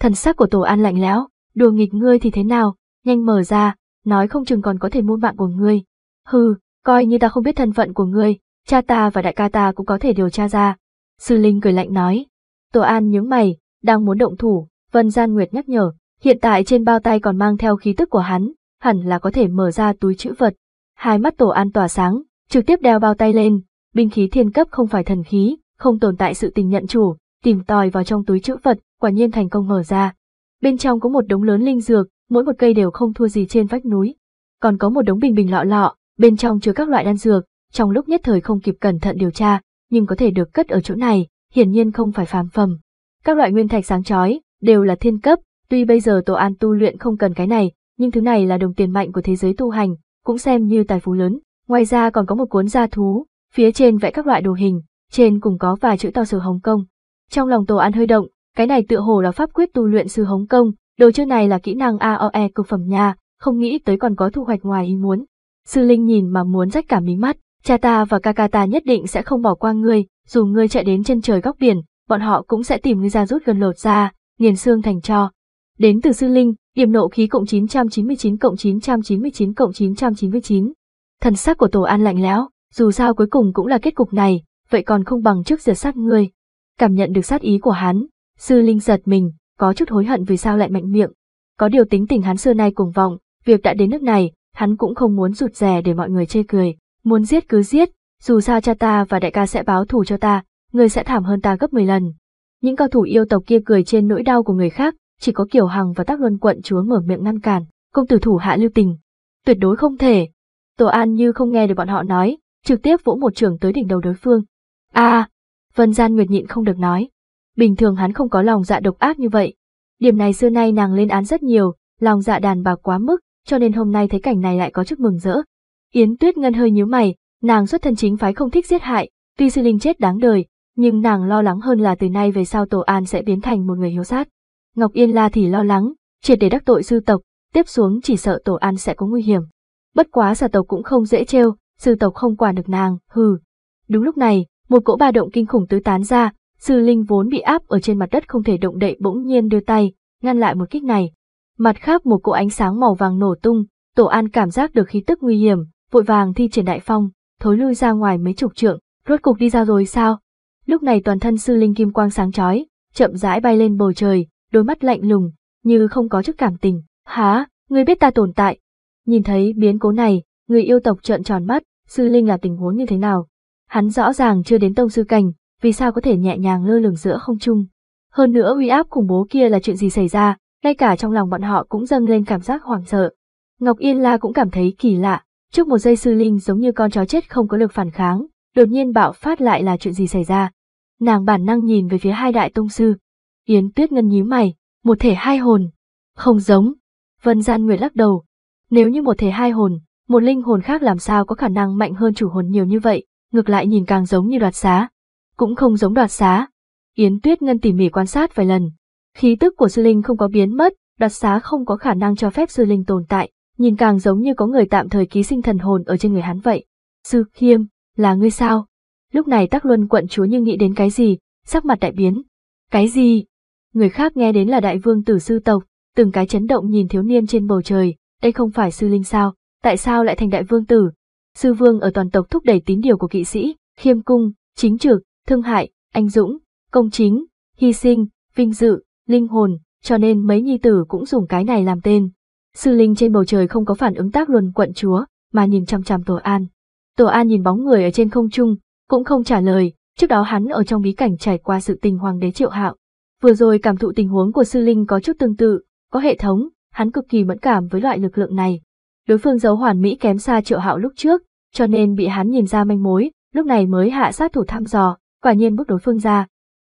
Thần sắc của Tổ An lạnh lẽo, đùa nghịch ngươi thì thế nào, nhanh mở ra, nói không chừng còn có thể mua mạng của ngươi. Hừ, coi như ta không biết thân phận của ngươi, cha ta và đại ca ta cũng có thể điều tra ra. Sư Linh cười lạnh nói. Tổ An nhướng mày, đang muốn động thủ, Vân Gian Nguyệt nhắc nhở, hiện tại trên bao tay còn mang theo khí tức của hắn, hẳn là có thể mở ra túi chữ vật. Hai mắt Tổ An tỏa sáng, trực tiếp đeo bao tay lên, binh khí thiên cấp không phải thần khí, không tồn tại sự tình nhận chủ, tìm tòi vào trong túi chữ vật, quả nhiên thành công mở ra. Bên trong có một đống lớn linh dược, mỗi một cây đều không thua gì trên vách núi. Còn có một đống bình bình lọ lọ, bên trong chứa các loại đan dược, trong lúc nhất thời không kịp cẩn thận điều tra, nhưng có thể được cất ở chỗ này, hiển nhiên không phải phàm phẩm. Các loại nguyên thạch sáng chói đều là thiên cấp, tuy bây giờ Tổ An tu luyện không cần cái này, nhưng thứ này là đồng tiền mạnh của thế giới tu hành, cũng xem như tài phú lớn. Ngoài ra còn có một cuốn gia thú, phía trên vẽ các loại đồ hình, trên cùng có vài chữ to sư Hồng Công. Trong lòng Tổ An hơi động, cái này tựa hồ là pháp quyết tu luyện sư Hồng Công, đồ chơi này là kỹ năng AOE cực phẩm nha, không nghĩ tới còn có thu hoạch ngoài ý muốn. Sư Linh nhìn mà muốn rách cả mí mắt, cha ta và ca ca ta nhất định sẽ không bỏ qua ngươi, dù ngươi chạy đến chân trời góc biển, bọn họ cũng sẽ tìm ngươi ra rút gần lột ra, nghiền xương thành cho. Đến từ Sư Linh, điểm nộ khí cộng 999 cộng 999 cộng 999. Thần sắc của Tổ An lạnh lẽo, dù sao cuối cùng cũng là kết cục này, vậy còn không bằng trước diệt sát ngươi. Cảm nhận được sát ý của hắn, Sư Linh giật mình, có chút hối hận vì sao lại mạnh miệng. Có điều tính tình hắn xưa nay cùng vọng, việc đã đến nước này, hắn cũng không muốn rụt rè để mọi người chê cười. Muốn giết cứ giết, dù sao cha ta và đại ca sẽ báo thù cho ta, người sẽ thảm hơn ta gấp 10 lần. Những cao thủ yêu tộc kia cười trên nỗi đau của người khác, chỉ có Kiều Hằng và Tác Luân quận chúa mở miệng ngăn cản, công tử thủ hạ lưu tình. Tuyệt đối không thể. Tổ An như không nghe được bọn họ nói, trực tiếp vỗ một trường tới đỉnh đầu đối phương a Vân Gian Nguyệt nhịn không được nói. Bình thường hắn không có lòng dạ độc ác như vậy. Điểm này xưa nay nàng lên án rất nhiều, lòng dạ đàn bà quá mức, cho nên hôm nay thấy cảnh này lại có chút mừng rỡ. Yến Tuyết Ngân hơi nhíu mày, nàng xuất thân chính phái không thích giết hại, tuy sư linh chết đáng đời, nhưng nàng lo lắng hơn là từ nay về sau Tổ An sẽ biến thành một người hiếu sát. Ngọc Yên La thì lo lắng, triệt để đắc tội sư tộc, tiếp xuống chỉ sợ Tổ An sẽ có nguy hiểm. Bất quá xà tộc cũng không dễ trêu, sư tộc không quản được nàng, hừ. Đúng lúc này, một cỗ ba động kinh khủng tứ tán ra, sư linh vốn bị áp ở trên mặt đất không thể động đậy bỗng nhiên đưa tay, ngăn lại một kích này. Mặt khác một cỗ ánh sáng màu vàng nổ tung, Tổ An cảm giác được khí tức nguy hiểm, vội vàng thi triển đại phong, thối lui ra ngoài mấy chục trượng, rốt cục đi ra rồi sao? Lúc này toàn thân sư linh kim quang sáng chói, chậm rãi bay lên bầu trời, đôi mắt lạnh lùng, như không có chút cảm tình. Há, ngươi biết ta tồn tại. Nhìn thấy biến cố này, người yêu tộc trợn tròn mắt, sư linh là tình huống như thế nào? Hắn rõ ràng chưa đến tông sư cảnh, vì sao có thể nhẹ nhàng lơ lửng giữa không trung? Hơn nữa uy áp khủng bố kia là chuyện gì xảy ra, ngay cả trong lòng bọn họ cũng dâng lên cảm giác hoảng sợ. Ngọc Yên La cũng cảm thấy kỳ lạ, trước một giây sư linh giống như con chó chết không có lực phản kháng, đột nhiên bạo phát lại là chuyện gì xảy ra. Nàng bản năng nhìn về phía hai đại tông sư. Yến Tuyết Ngân nhíu mày, một thể hai hồn. Không giống. Vân Gian Nguyệt lắc đầu. Nếu như một thể hai hồn, một linh hồn khác làm sao có khả năng mạnh hơn chủ hồn nhiều như vậy, ngược lại nhìn càng giống như đoạt xá. Cũng không giống đoạt xá. Yến Tuyết Ngân tỉ mỉ quan sát vài lần. Khí tức của sư linh không có biến mất, đoạt xá không có khả năng cho phép sư linh tồn tại, nhìn càng giống như có người tạm thời ký sinh thần hồn ở trên người hắn vậy. Sư Khiêm, là ngươi sao? Lúc này Tắc Luân quận chúa như nghĩ đến cái gì, sắc mặt đại biến. Cái gì? Người khác nghe đến là đại vương tử sư tộc, từng cái chấn động nhìn thiếu niên trên bầu trời, đây không phải sư linh sao, tại sao lại thành đại vương tử? Sư vương ở toàn tộc thúc đẩy tín điều của kỵ sĩ, khiêm cung, chính trực, thương hại, anh dũng, công chính, hy sinh, vinh dự, linh hồn, cho nên mấy nhi tử cũng dùng cái này làm tên. Sư linh trên bầu trời không có phản ứng tác luân quận chúa, mà nhìn chăm chăm Tổ An. Tổ An nhìn bóng người ở trên không trung, cũng không trả lời, trước đó hắn ở trong bí cảnh trải qua sự tình hoàng đế triệu hạo. Vừa rồi cảm thụ tình huống của sư linh có chút tương tự, có hệ thống, hắn cực kỳ mẫn cảm với loại lực lượng này. Đối phương giấu hoàn mỹ kém xa triệu hạo lúc trước, cho nên bị hắn nhìn ra manh mối, lúc này mới hạ sát thủ thăm dò, quả nhiên bước đối phương ra.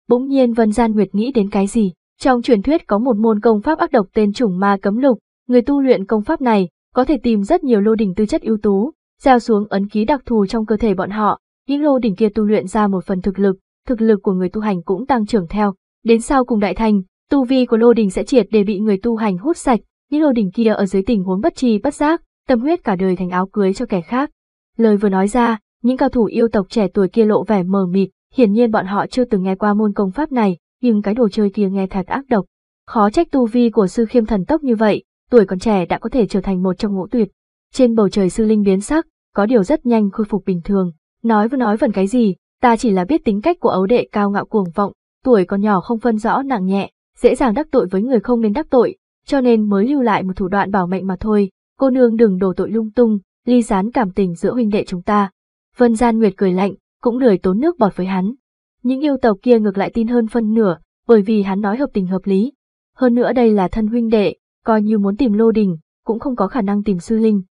Bỗng nhiên Vân Gian Nguyệt nghĩ đến cái gì, Trong truyền thuyết có một môn công pháp ác độc tên chủng ma cấm lục, người tu luyện công pháp này có thể tìm rất nhiều lô đỉnh tư chất ưu tú, gieo xuống ấn ký đặc thù trong cơ thể bọn họ, những lô đỉnh kia tu luyện ra một phần thực lực, thực lực của người tu hành cũng tăng trưởng theo. Đến sau cùng đại thành, tu vi của lô đỉnh sẽ triệt để bị người tu hành hút sạch, những lô đỉnh kia ở dưới tình huống bất tri bất giác, tâm huyết cả đời thành áo cưới cho kẻ khác. Lời vừa nói ra, những cao thủ yêu tộc trẻ tuổi kia lộ vẻ mờ mịt, hiển nhiên bọn họ chưa từng nghe qua môn công pháp này, nhưng cái đồ chơi kia nghe thật ác độc. Khó trách tu vi của sư khiêm thần tốc như vậy, tuổi còn trẻ đã có thể trở thành một trong ngũ tuyệt. Trên bầu trời sư linh biến sắc, có điều rất nhanh khôi phục bình thường. Nói với nói vần cái gì, ta chỉ là biết tính cách của ấu đệ cao ngạo cuồng vọng, tuổi còn nhỏ không phân rõ nặng nhẹ, dễ dàng đắc tội với người không nên đắc tội, cho nên mới lưu lại một thủ đoạn bảo mệnh mà thôi. Cô nương đừng đổ tội lung tung, ly gián cảm tình giữa huynh đệ chúng ta. Vân Gian Nguyệt cười lạnh, cũng lười tốn nước bọt với hắn. Những yêu tộc kia ngược lại tin hơn phân nửa, bởi vì hắn nói hợp tình hợp lý. Hơn nữa đây là thân huynh đệ, coi như muốn tìm lô đình, cũng không có khả năng tìm sư linh.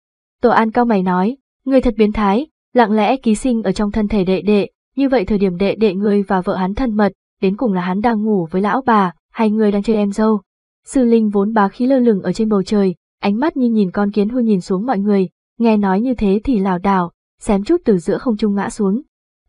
Tổ an cao mày nói, người thật biến thái, lặng lẽ ký sinh ở trong thân thể đệ đệ, như vậy thời điểm đệ đệ người và vợ hắn thân mật, đến cùng là hắn đang ngủ với lão bà, hay người đang chơi em dâu. Sư linh vốn bá khí lơ lửng ở trên bầu trời, ánh mắt như nhìn con kiến hôi nhìn xuống mọi người, nghe nói như thế thì lảo đảo, xém chút từ giữa không trung ngã xuống.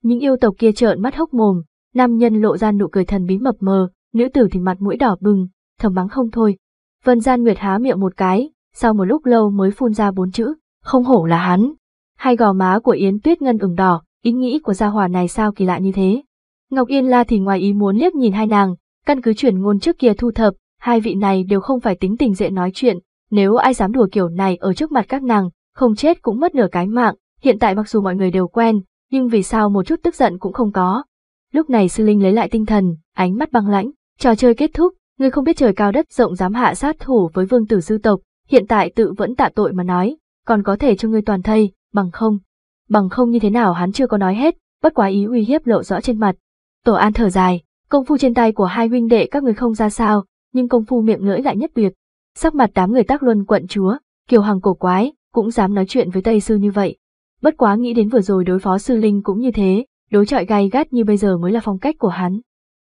Những yêu tộc kia trợn mắt hốc mồm, nam nhân lộ ra nụ cười thần bí mập mờ, nữ tử thì mặt mũi đỏ bừng, thầm mắng không thôi. Vân Gian Nguyệt há miệng một cái, sau một lúc lâu mới phun ra bốn chữ, không hổ là hắn. Hai gò má của Yến Tuyết Ngân ửng đỏ, ý nghĩ của gia hỏa này sao kỳ lạ như thế. Ngọc Yên La thì ngoài ý muốn liếc nhìn hai nàng, căn cứ chuyển ngôn trước kia thu thập, hai vị này đều không phải tính tình dễ nói chuyện, nếu ai dám đùa kiểu này ở trước mặt các nàng, không chết cũng mất nửa cái mạng, hiện tại mặc dù mọi người đều quen, nhưng vì sao một chút tức giận cũng không có. Lúc này sư linh lấy lại tinh thần, ánh mắt băng lãnh, trò chơi kết thúc, ngươi không biết trời cao đất rộng dám hạ sát thủ với vương tử sư tộc, hiện tại tự vẫn tạ tội mà nói, còn có thể cho ngươi toàn thây, bằng không. Bằng không như thế nào hắn chưa có nói hết, bất quá ý uy hiếp lộ rõ trên mặt. Tổ an thở dài, công phu trên tay của hai huynh đệ các người không ra sao, nhưng công phu miệng lưỡi lại nhất tuyệt. Sắc mặt đám người tác luân quận chúa, kiều hằng cổ quái, cũng dám nói chuyện với Tây Sư như vậy. Bất quá nghĩ đến vừa rồi đối phó sư linh cũng như thế, đối chọi gay gắt như bây giờ mới là phong cách của hắn.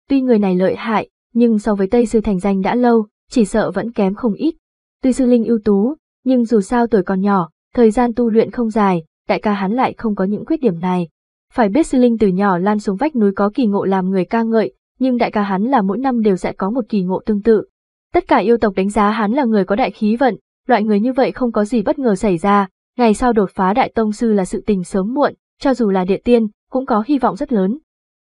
Tuy người này lợi hại, nhưng so với Tây Sư thành danh đã lâu, chỉ sợ vẫn kém không ít. Tuy sư linh ưu tú, nhưng dù sao tuổi còn nhỏ, thời gian tu luyện không dài, đại ca hắn lại không có những khuyết điểm này. Phải biết sư linh từ nhỏ lan xuống vách núi có kỳ ngộ làm người ca ngợi, nhưng đại ca hắn là mỗi năm đều sẽ có một kỳ ngộ tương tự. Tất cả yêu tộc đánh giá hắn là người có đại khí vận, loại người như vậy không có gì bất ngờ xảy ra, ngày sau đột phá đại tông sư là sự tình sớm muộn, cho dù là địa tiên, cũng có hy vọng rất lớn.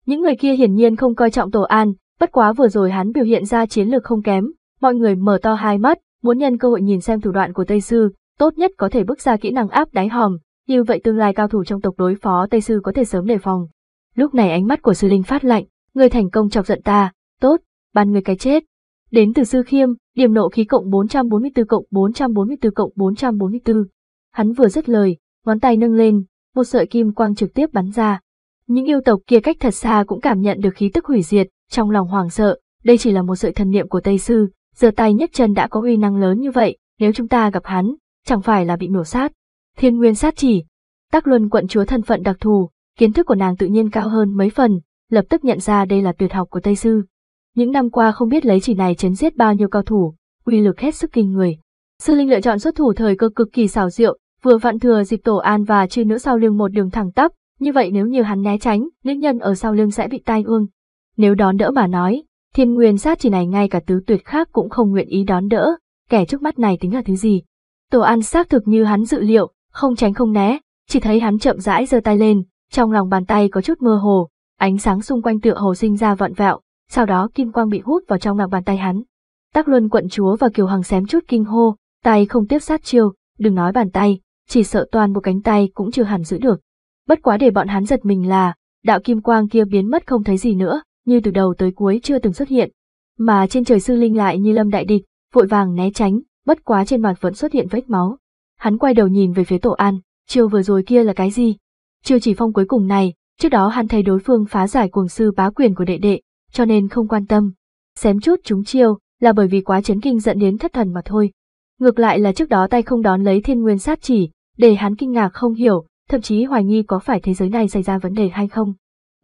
Những người kia hiển nhiên không coi trọng Tổ An, bất quá vừa rồi hắn biểu hiện ra chiến lược không kém, mọi người mở to hai mắt, muốn nhân cơ hội nhìn xem thủ đoạn của Tây Sư, tốt nhất có thể bước ra kỹ năng áp đáy hòm, như vậy tương lai cao thủ trong tộc đối phó Tây Sư có thể sớm đề phòng. Lúc này ánh mắt của Sư Linh phát lạnh, người thành công chọc giận ta, tốt, ban người cái chết. Đến từ Sư Khiêm, điểm nộ khí cộng 444 cộng 444 cộng 444. Hắn vừa dứt lời, ngón tay nâng lên, một sợi kim quang trực tiếp bắn ra. Những yêu tộc kia cách thật xa cũng cảm nhận được khí tức hủy diệt, trong lòng hoảng sợ, đây chỉ là một sợi thần niệm của Tây Sư, giờ tay nhất chân đã có uy năng lớn như vậy, nếu chúng ta gặp hắn, chẳng phải là bị miểu sát. Thiên nguyên sát chỉ, Tắc Luân quận chúa thân phận đặc thù, kiến thức của nàng tự nhiên cao hơn mấy phần, lập tức nhận ra đây là tuyệt học của Tây Sư. Những năm qua không biết lấy chỉ này chấn giết bao nhiêu cao thủ, uy lực hết sức kinh người. Sư Linh lựa chọn xuất thủ thời cơ cực kỳ xảo diệu, vừa vặn thừa dịp tổ an và chư nữ sau lưng một đường thẳng tắp, như vậy nếu như hắn né tránh, nữ nhân ở sau lưng sẽ bị tai ương. Nếu đón đỡ mà nói, thiên nguyên sát chỉ này ngay cả tứ tuyệt khác cũng không nguyện ý đón đỡ, kẻ trước mắt này tính là thứ gì. Tổ an xác thực như hắn dự liệu, không tránh không né, chỉ thấy hắn chậm rãi giơ tay lên, trong lòng bàn tay có chút mơ hồ, ánh sáng xung quanh tựa hồ sinh ra vặn vẹo, sau đó kim quang bị hút vào trong lòng bàn tay hắn. Tắc Luân quận chúa và Kiều Hằng xém chút kinh hô, tay không tiếp sát chiêu, đừng nói bàn tay, chỉ sợ toàn bộ cánh tay cũng chưa hẳn giữ được. Bất quá để bọn hắn giật mình là, đạo kim quang kia biến mất không thấy gì nữa, như từ đầu tới cuối chưa từng xuất hiện. Mà trên trời sư linh lại như lâm đại địch, vội vàng né tránh, bất quá trên mặt vẫn xuất hiện vết máu. Hắn quay đầu nhìn về phía tổ an, chiêu vừa rồi kia là cái gì? Chiêu chỉ phong cuối cùng này, trước đó hắn thấy đối phương phá giải cuồng sư bá quyền của đệ đệ, cho nên không quan tâm. Xém chút chúng chiêu, là bởi vì quá chấn kinh dẫn đến thất thần mà thôi. Ngược lại là trước đó tay không đón lấy thiên nguyên sát chỉ, để hắn kinh ngạc không hiểu, thậm chí hoài nghi có phải thế giới này xảy ra vấn đề hay không.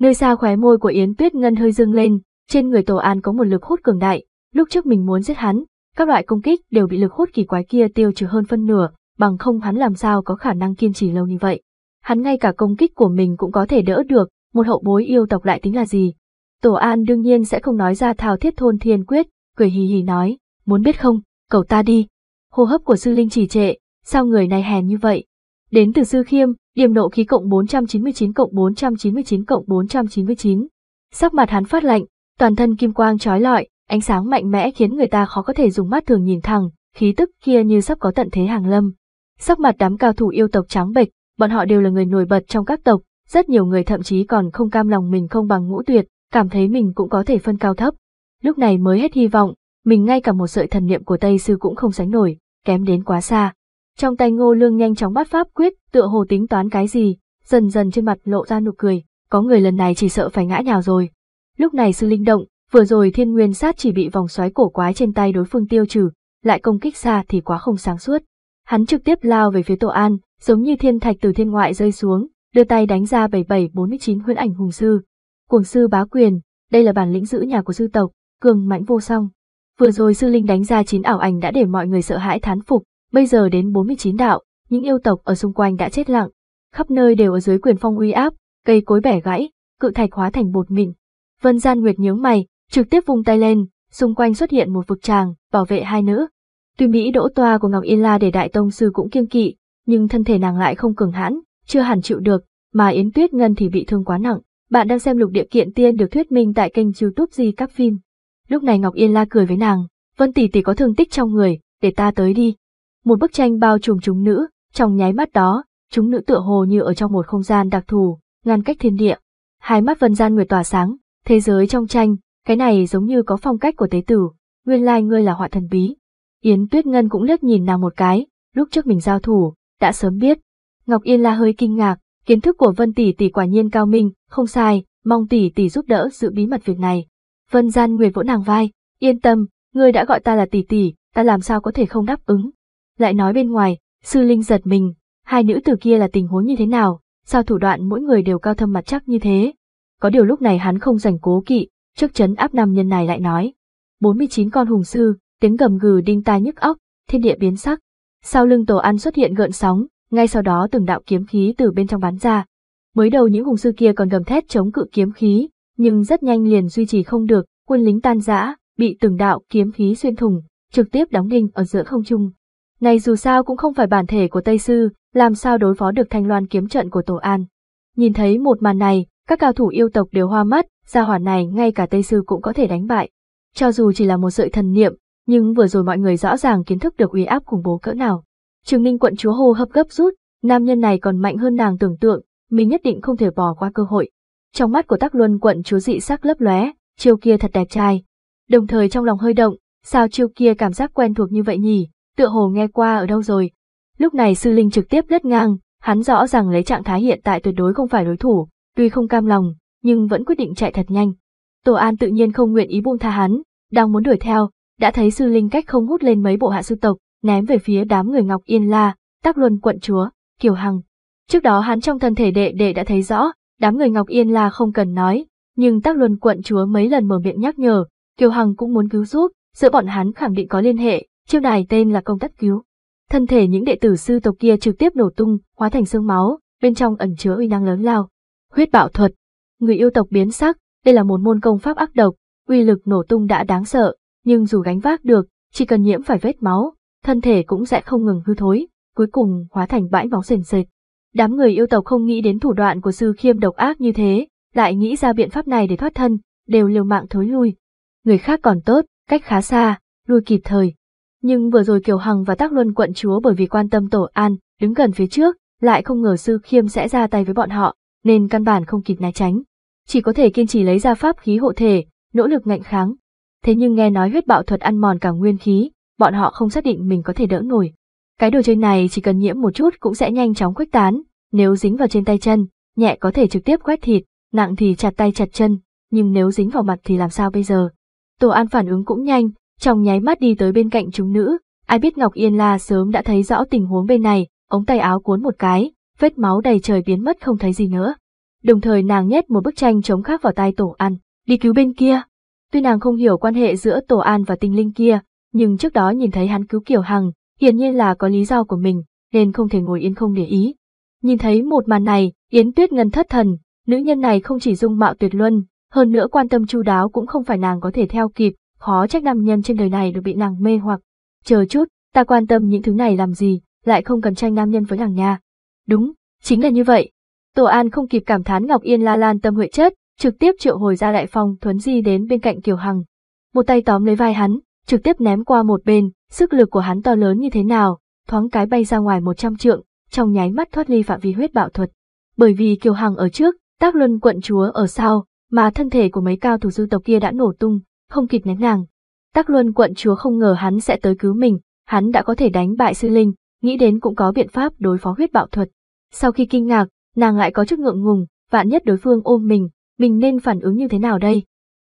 Nơi xa khóe môi của Yến Tuyết Ngân hơi dương lên, trên người Tổ An có một lực hút cường đại, Lúc trước mình muốn giết hắn, các loại công kích đều bị lực hút kỳ quái kia tiêu trừ hơn phân nửa, bằng không hắn làm sao có khả năng kiên trì lâu như vậy. Hắn ngay cả công kích của mình cũng có thể đỡ được, một hậu bối yêu tộc lại tính là gì. Tổ An đương nhiên sẽ không nói ra thao thiết thôn thiên quyết, cười hì hì nói, muốn biết không, cầu ta đi. Hô hấp của sư linh trì trệ, sao người này hèn như vậy? Đến từ sư khiêm, điểm nộ khí cộng 499 cộng 499 cộng 499. Sắc mặt hắn phát lạnh, toàn thân kim quang trói lọi, ánh sáng mạnh mẽ khiến người ta khó có thể dùng mắt thường nhìn thẳng, khí tức kia như sắp có tận thế hàng lâm. Sắc mặt đám cao thủ yêu tộc trắng bệch, bọn họ đều là người nổi bật trong các tộc, rất nhiều người thậm chí còn không cam lòng mình không bằng ngũ tuyệt, cảm thấy mình cũng có thể phân cao thấp. Lúc này mới hết hy vọng, mình ngay cả một sợi thần niệm của Tây Sư cũng không sánh nổi, kém đến quá xa. Trong tay ngô lương nhanh chóng bắt pháp quyết, tựa hồ tính toán cái gì, dần dần trên mặt lộ ra nụ cười, có người lần này chỉ sợ phải ngã nhào rồi. Lúc này sư linh động, vừa rồi thiên nguyên sát chỉ bị vòng xoáy cổ quái trên tay đối phương tiêu trừ, lại công kích xa thì quá không sáng suốt. Hắn trực tiếp lao về phía tổ an, giống như thiên thạch từ thiên ngoại rơi xuống, đưa tay đánh ra 7749 huyễn ảnh hùng sư. Cuồng sư bá quyền, đây là bản lĩnh giữ nhà của sư tộc, cường mãnh vô song. Vừa rồi sư linh đánh ra chín ảo ảnh đã để mọi người sợ hãi thán phục, bây giờ đến 49 đạo, những yêu tộc ở xung quanh đã chết lặng. Khắp nơi đều ở dưới quyền phong uy áp, cây cối bẻ gãy, cự thạch hóa thành bột mịn. Vân Gian Nguyệt nhướng mày, trực tiếp vung tay lên, xung quanh xuất hiện một vực tràng, bảo vệ hai nữ. Tuy Mỹ đỗ toa của Ngọc Yên La để đại tông sư cũng kiêng kỵ, nhưng thân thể nàng lại không cường hãn, chưa hẳn chịu được, mà Yến Tuyết Ngân thì bị thương quá nặng. Bạn đang xem lục địa kiện tiên được thuyết minh tại kênh youtube Di Các Phim. Lúc này Ngọc Yên La cười với nàng, Vân tỷ tỷ có thương tích trong người, để ta tới đi. Một bức tranh bao trùm chúng nữ, trong nháy mắt đó, chúng nữ tựa hồ như ở trong một không gian đặc thù, ngăn cách thiên địa. Hai mắt Vân Gian Nguyệt tỏa sáng, thế giới trong tranh, cái này giống như có phong cách của tế tử, nguyên lai ngươi là họa thần bí. Yến Tuyết Ngân cũng liếc nhìn nàng một cái, lúc trước mình giao thủ, đã sớm biết. Ngọc Yên La hơi kinh ngạc, kiến thức của Vân tỷ tỷ quả nhiên cao minh, không sai, mong tỷ tỷ giúp đỡ giữ bí mật việc này. Vân Gian Nguyệt vỗ nàng vai, yên tâm, ngươi đã gọi ta là tỷ tỷ, ta làm sao có thể không đáp ứng. Lại nói bên ngoài, sư linh giật mình, hai nữ tử kia là tình huống như thế nào, sao thủ đoạn mỗi người đều cao thâm mặt chắc như thế. Có điều lúc này hắn không rảnh cố kỵ, trước chấn áp nam nhân này lại nói. 49 con hùng sư, tiếng gầm gừ đinh tai nhức óc, thiên địa biến sắc. Sau lưng tổ ăn xuất hiện gợn sóng, ngay sau đó từng đạo kiếm khí từ bên trong bắn ra. Mới đầu những hùng sư kia còn gầm thét chống cự kiếm khí, nhưng rất nhanh liền duy trì không được, quân lính tan rã, bị từng đạo kiếm khí xuyên thủng, trực tiếp đóng đinh ở giữa không trung. Này dù sao cũng không phải bản thể của Tây Sư, làm sao đối phó được thanh loan kiếm trận của Tổ An. Nhìn thấy một màn này, các cao thủ yêu tộc đều hoa mắt, gia hỏa này ngay cả Tây Sư cũng có thể đánh bại. Cho dù chỉ là một sợi thần niệm, nhưng vừa rồi mọi người rõ ràng kiến thức được uy áp khủng bố cỡ nào. Trường Ninh quận chúa hô hấp gấp rút, nam nhân này còn mạnh hơn nàng tưởng tượng, mình nhất định không thể bỏ qua cơ hội. Trong mắt của Tắc Luân quận chúa dị sắc lấp lóe, chiêu kia thật đẹp trai. Đồng thời trong lòng hơi động, sao chiêu kia cảm giác quen thuộc như vậy nhỉ, tựa hồ nghe qua ở đâu rồi. Lúc này sư linh trực tiếp lướt ngang, hắn rõ ràng lấy trạng thái hiện tại tuyệt đối không phải đối thủ, tuy không cam lòng, nhưng vẫn quyết định chạy thật nhanh. Tổ An tự nhiên không nguyện ý buông tha hắn, đang muốn đuổi theo, đã thấy sư linh cách không hút lên mấy bộ hạ sư tộc, ném về phía đám người Ngọc Yên La, Tác Luân quận chúa, Kiều Hằng. Trước đó hắn trong thân thể đệ đệ đã thấy rõ, đám người Ngọc Yên La không cần nói, nhưng Tác Luân quận chúa mấy lần mở miệng nhắc nhở, Kiều Hằng cũng muốn cứu giúp, giữa bọn hắn khẳng định có liên hệ, chiêu này tên là công tác cứu. Thân thể những đệ tử sư tộc kia trực tiếp nổ tung, hóa thành xương máu, bên trong ẩn chứa uy năng lớn lao. Huyết bạo thuật. Người yêu tộc biến sắc, đây là một môn công pháp ác độc, uy lực nổ tung đã đáng sợ, nhưng dù gánh vác được, chỉ cần nhiễm phải vết máu, thân thể cũng sẽ không ngừng hư thối, cuối cùng hóa thành bãi máu sền sệt. Đám người yêu tộc không nghĩ đến thủ đoạn của sư khiêm độc ác như thế, lại nghĩ ra biện pháp này để thoát thân, đều liều mạng thối lui. Người khác còn tốt, cách khá xa, lui kịp thời. Nhưng vừa rồi Kiều Hằng và Tác Luân quận chúa bởi vì quan tâm tổ an, đứng gần phía trước, lại không ngờ sư khiêm sẽ ra tay với bọn họ, nên căn bản không kịp né tránh. Chỉ có thể kiên trì lấy ra pháp khí hộ thể, nỗ lực ngạnh kháng. Thế nhưng nghe nói huyết bạo thuật ăn mòn cả nguyên khí, bọn họ không xác định mình có thể đỡ nổi. Cái đồ chơi này chỉ cần nhiễm một chút cũng sẽ nhanh chóng khuếch tán, nếu dính vào trên tay chân, nhẹ có thể trực tiếp quét thịt, nặng thì chặt tay chặt chân, nhưng nếu dính vào mặt thì làm sao bây giờ? Tổ An phản ứng cũng nhanh, trong nháy mắt đi tới bên cạnh chúng nữ, ai biết Ngọc Yên La sớm đã thấy rõ tình huống bên này, ống tay áo cuốn một cái, vết máu đầy trời biến mất không thấy gì nữa. Đồng thời nàng nhét một bức tranh chống khác vào tay Tổ An, đi cứu bên kia. Tuy nàng không hiểu quan hệ giữa Tổ An và tinh linh kia, nhưng trước đó nhìn thấy hắn cứu Kiều Hằng, hiển nhiên là có lý do của mình, nên không thể ngồi yên không để ý. Nhìn thấy một màn này, Yến Tuyết Ngân thất thần, nữ nhân này không chỉ dung mạo tuyệt luân, hơn nữa quan tâm chu đáo cũng không phải nàng có thể theo kịp, khó trách nam nhân trên đời này được bị nàng mê hoặc. Chờ chút, ta quan tâm những thứ này làm gì, lại không cần tranh nam nhân với nàng nha. Đúng, chính là như vậy. Tổ An không kịp cảm thán Ngọc Yên la lan tâm huệ chất, trực tiếp triệu hồi ra đại phong thuấn di đến bên cạnh Kiều Hằng. Một tay tóm lấy vai hắn, trực tiếp ném qua một bên, sức lực của hắn to lớn như thế nào, thoáng cái bay ra ngoài một trăm trượng, trong nháy mắt thoát ly phạm vi huyết bạo thuật. Bởi vì Kiều Hằng ở trước, tác luân quận chúa ở sau, mà thân thể của mấy cao thủ dư tộc kia đã nổ tung, không kịp ném nàng. Tác luân quận chúa không ngờ hắn sẽ tới cứu mình, hắn đã có thể đánh bại sư linh, nghĩ đến cũng có biện pháp đối phó huyết bạo thuật. Sau khi kinh ngạc, nàng lại có chút ngượng ngùng, vạn nhất đối phương ôm mình, mình nên phản ứng như thế nào đây?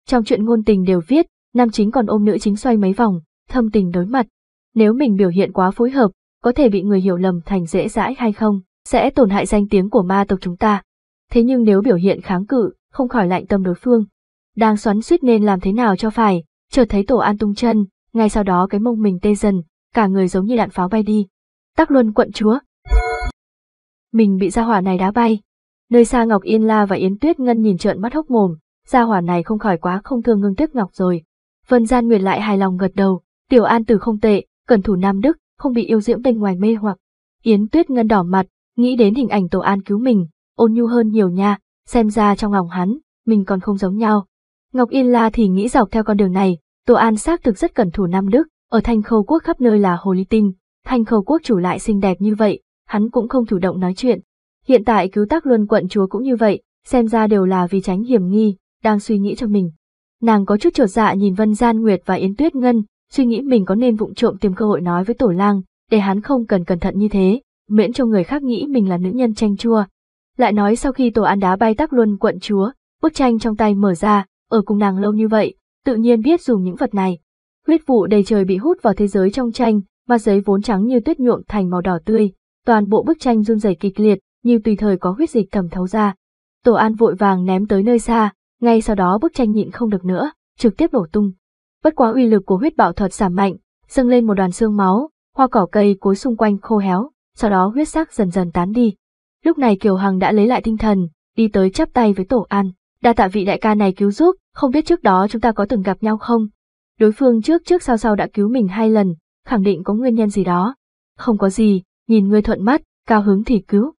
Trong chuyện ngôn tình đều viết, nam chính còn ôm nữ chính xoay mấy vòng, thâm tình đối mặt. Nếu mình biểu hiện quá phối hợp, có thể bị người hiểu lầm thành dễ dãi hay không, sẽ tổn hại danh tiếng của ma tộc chúng ta. Thế nhưng nếu biểu hiện kháng cự, không khỏi lạnh tâm đối phương. Đang xoắn suýt nên làm thế nào cho phải, chợt thấy tổ an tung chân, ngay sau đó cái mông mình tê dần, cả người giống như đạn pháo bay đi. Tắc luân quận chúa. Mình bị gia hỏa này đá bay. Nơi xa Ngọc Yên La và Yến Tuyết Ngân nhìn trợn mắt hốc mồm, gia hỏa này không khỏi quá không thương ngưng tuyết Ngọc rồi. Vân Gian Nguyệt lại hài lòng gật đầu, tiểu an tử không tệ, cần thủ Nam Đức, không bị yêu diễm bên ngoài mê hoặc. Yến Tuyết Ngân đỏ mặt, nghĩ đến hình ảnh tổ an cứu mình, ôn nhu hơn nhiều nha, xem ra trong lòng hắn, mình còn không giống nhau. Ngọc Yên La thì nghĩ dọc theo con đường này, tổ an xác thực rất cần thủ Nam Đức, ở Thanh Khâu Quốc khắp nơi là hồ ly tinh, Thanh Khâu Quốc chủ lại xinh đẹp như vậy, hắn cũng không chủ động nói chuyện. Hiện tại cứu tác luân quận chúa cũng như vậy, xem ra đều là vì tránh hiểm nghi, đang suy nghĩ cho mình. Nàng có chút trột dạ nhìn Vân Gian Nguyệt và Yến Tuyết Ngân, suy nghĩ mình có nên vụng trộm tìm cơ hội nói với tổ lang, để hắn không cần cẩn thận như thế, miễn cho người khác nghĩ mình là nữ nhân tranh chua. Lại nói sau khi tổ an đá bay tắc luân quận chúa, bức tranh trong tay mở ra, ở cùng nàng lâu như vậy, tự nhiên biết dùng những vật này. Huyết vụ đầy trời bị hút vào thế giới trong tranh, mà giấy vốn trắng như tuyết nhuộm thành màu đỏ tươi, toàn bộ bức tranh run rẩy kịch liệt, như tùy thời có huyết dịch thẩm thấu ra. Tổ An vội vàng ném tới nơi xa, ngay sau đó bức tranh nhịn không được nữa, trực tiếp nổ tung. Bất quá uy lực của huyết bạo thuật giảm mạnh, dâng lên một đoàn xương máu, hoa cỏ cây cối xung quanh khô héo, sau đó huyết sắc dần dần tán đi. Lúc này Kiều Hằng đã lấy lại tinh thần, đi tới chắp tay với Tổ An, đa tạ vị đại ca này cứu giúp, không biết trước đó chúng ta có từng gặp nhau không? Đối phương trước trước sau sau đã cứu mình hai lần, khẳng định có nguyên nhân gì đó. Không có gì, nhìn ngươi thuận mắt, cao hứng thì cứu.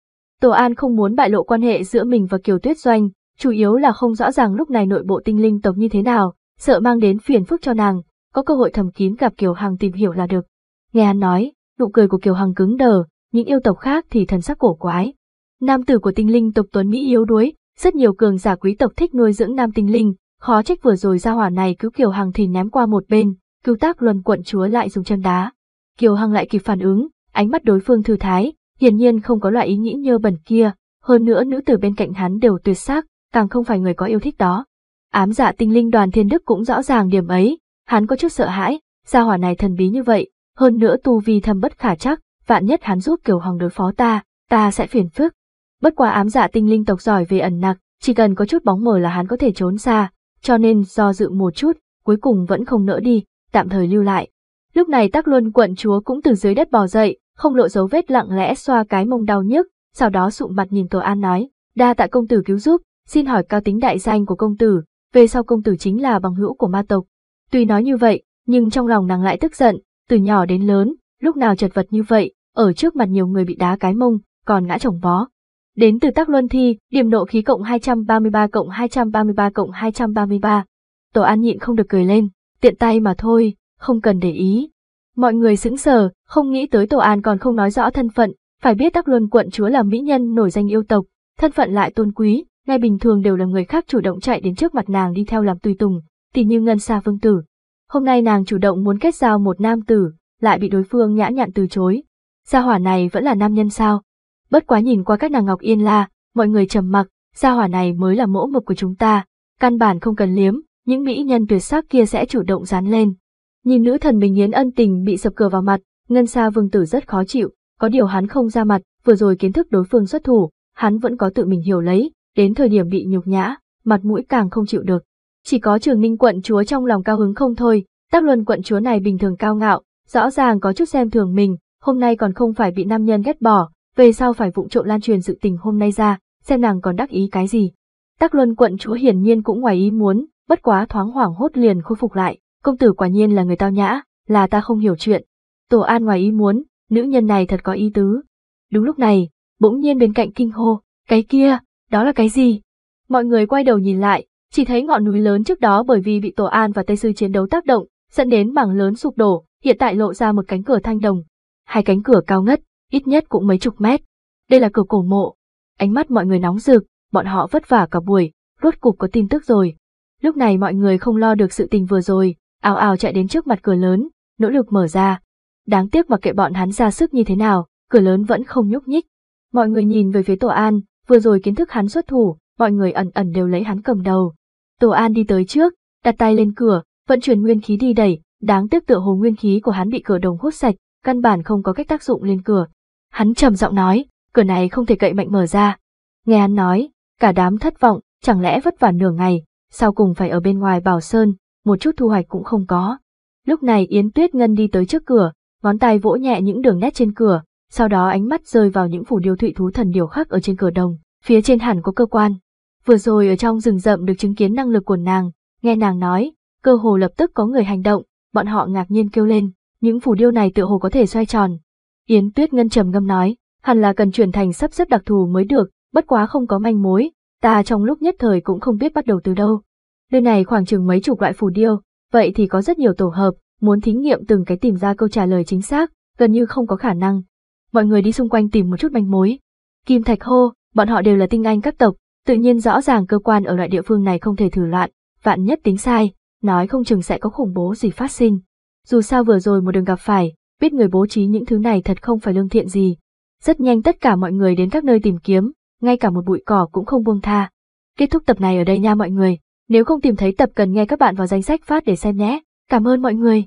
Tổ An không muốn bại lộ quan hệ giữa mình và Kiều Tuyết Doanh, chủ yếu là không rõ ràng lúc này nội bộ tinh linh tộc như thế nào, sợ mang đến phiền phức cho nàng, có cơ hội thầm kín gặp Kiều Hằng tìm hiểu là được. Nghe hắn nói, nụ cười của Kiều Hằng cứng đờ, những yêu tộc khác thì thần sắc cổ quái. Nam tử của tinh linh tộc Tuấn Mỹ yếu đuối, rất nhiều cường giả quý tộc thích nuôi dưỡng nam tinh linh, khó trách vừa rồi ra hỏa này cứu Kiều Hằng thì ném qua một bên, cứu tác luân quận chúa lại dùng chân đá. Kiều Hằng lại kịp phản ứng, ánh mắt đối phương thư thái, hiển nhiên không có loại ý nghĩ nhơ bẩn kia, hơn nữa nữ tử bên cạnh hắn đều tuyệt sắc, càng không phải người có yêu thích đó. Ám dạ tinh linh đoàn thiên đức cũng rõ ràng điểm ấy, hắn có chút sợ hãi, gia hỏa này thần bí như vậy, hơn nữa tu vi thâm bất khả chắc, vạn nhất hắn giúp kiểu hoàng đối phó ta, ta sẽ phiền phức. Bất quá ám dạ tinh linh tộc giỏi về ẩn nặc, chỉ cần có chút bóng mờ là hắn có thể trốn xa, cho nên do dự một chút, cuối cùng vẫn không nỡ đi, tạm thời lưu lại. Lúc này Tắc Luân quận chúa cũng từ dưới đất bò dậy, không lộ dấu vết lặng lẽ xoa cái mông đau nhức, sau đó sụm mặt nhìn Tổ An nói, đa tạ công tử cứu giúp, xin hỏi cao tính đại danh của công tử, về sau công tử chính là bằng hữu của ma tộc. Tuy nói như vậy, nhưng trong lòng nàng lại tức giận, từ nhỏ đến lớn, lúc nào chật vật như vậy, ở trước mặt nhiều người bị đá cái mông, còn ngã chồng vó. Đến từ tác luân thi, điểm nộ khí cộng 233 cộng 233 cộng 233. Tổ an nhịn không được cười lên, tiện tay mà thôi, không cần để ý. Mọi người sững sờ, không nghĩ tới Tổ An còn không nói rõ thân phận, phải biết Tắc Luân quận chúa là mỹ nhân nổi danh yêu tộc, thân phận lại tôn quý, ngay bình thường đều là người khác chủ động chạy đến trước mặt nàng đi theo làm tùy tùng, tỉ như Ngân Sa Vương Tử. Hôm nay nàng chủ động muốn kết giao một nam tử, lại bị đối phương nhã nhặn từ chối. Gia hỏa này vẫn là nam nhân sao? Bất quá nhìn qua các nàng Ngọc Yên La, mọi người trầm mặc, gia hỏa này mới là mẫu mực của chúng ta, căn bản không cần liếm, những mỹ nhân tuyệt sắc kia sẽ chủ động dán lên. Nhìn nữ thần Bình Yến ân tình bị sập cờ vào mặt, Ngân Sa Vương Tử rất khó chịu, có điều hắn không ra mặt, vừa rồi kiến thức đối phương xuất thủ, hắn vẫn có tự mình hiểu lấy, đến thời điểm bị nhục nhã, mặt mũi càng không chịu được. Chỉ có trường ninh quận chúa trong lòng cao hứng không thôi, tác luân quận chúa này bình thường cao ngạo, rõ ràng có chút xem thường mình, hôm nay còn không phải bị nam nhân ghét bỏ, về sau phải vụng trộm lan truyền sự tình hôm nay ra, xem nàng còn đắc ý cái gì. Tác luân quận chúa hiển nhiên cũng ngoài ý muốn, bất quá thoáng hoảng hốt liền khôi phục lại, công tử quả nhiên là người tao nhã, là ta không hiểu chuyện. Tổ an ngoài ý muốn, nữ nhân này thật có ý tứ. Đúng lúc này, bỗng nhiên bên cạnh kinh hô, cái kia, đó là cái gì? Mọi người quay đầu nhìn lại, chỉ thấy ngọn núi lớn trước đó bởi vì bị Tổ An và Tây Sư chiến đấu tác động, dẫn đến mảng lớn sụp đổ, hiện tại lộ ra một cánh cửa thanh đồng. Hai cánh cửa cao ngất, ít nhất cũng mấy chục mét. Đây là cửa cổ mộ. Ánh mắt mọi người nóng rực, bọn họ vất vả cả buổi, rốt cục có tin tức rồi. Lúc này mọi người không lo được sự tình vừa rồi, ào ào chạy đến trước mặt cửa lớn, nỗ lực mở ra. Đáng tiếc mặc kệ bọn hắn ra sức như thế nào, cửa lớn vẫn không nhúc nhích. Mọi người nhìn về phía Tổ An, vừa rồi kiến thức hắn xuất thủ, mọi người ẩn ẩn đều lấy hắn cầm đầu. Tổ An đi tới trước, đặt tay lên cửa, vận chuyển nguyên khí đi đẩy, đáng tiếc tựa hồ nguyên khí của hắn bị cửa đồng hút sạch, căn bản không có cách tác dụng lên cửa. Hắn trầm giọng nói, cửa này không thể cậy mạnh mở ra. Nghe hắn nói, cả đám thất vọng, chẳng lẽ vất vả nửa ngày, sau cùng phải ở bên ngoài bảo sơn, một chút thu hoạch cũng không có. Lúc này Yến Tuyết Ngân đi tới trước cửa, ngón tay vỗ nhẹ những đường nét trên cửa, sau đó ánh mắt rơi vào những phủ điêu thụy thú thần điều khắc ở trên cửa đồng, phía trên hẳn có cơ quan. Vừa rồi ở trong rừng rậm được chứng kiến năng lực của nàng, nghe nàng nói, cơ hồ lập tức có người hành động, bọn họ ngạc nhiên kêu lên, những phủ điêu này tựa hồ có thể xoay tròn. Yến Tuyết Ngân trầm ngâm nói, hẳn là cần chuyển thành sắp xếp đặc thù mới được, bất quá không có manh mối, ta trong lúc nhất thời cũng không biết bắt đầu từ đâu. Nơi này khoảng chừng mấy chục loại phù điêu, vậy thì có rất nhiều tổ hợp, muốn thí nghiệm từng cái tìm ra câu trả lời chính xác, gần như không có khả năng. Mọi người đi xung quanh tìm một chút manh mối. Kim Thạch hô, bọn họ đều là tinh anh các tộc, tự nhiên rõ ràng cơ quan ở loại địa phương này không thể thử loạn, vạn nhất tính sai, nói không chừng sẽ có khủng bố gì phát sinh. Dù sao vừa rồi một đường gặp phải, biết người bố trí những thứ này thật không phải lương thiện gì. Rất nhanh tất cả mọi người đến các nơi tìm kiếm, ngay cả một bụi cỏ cũng không buông tha. Kết thúc tập này ở đây nha mọi người, nếu không tìm thấy tập cần nghe các bạn vào danh sách phát để xem nhé. Cảm ơn mọi người.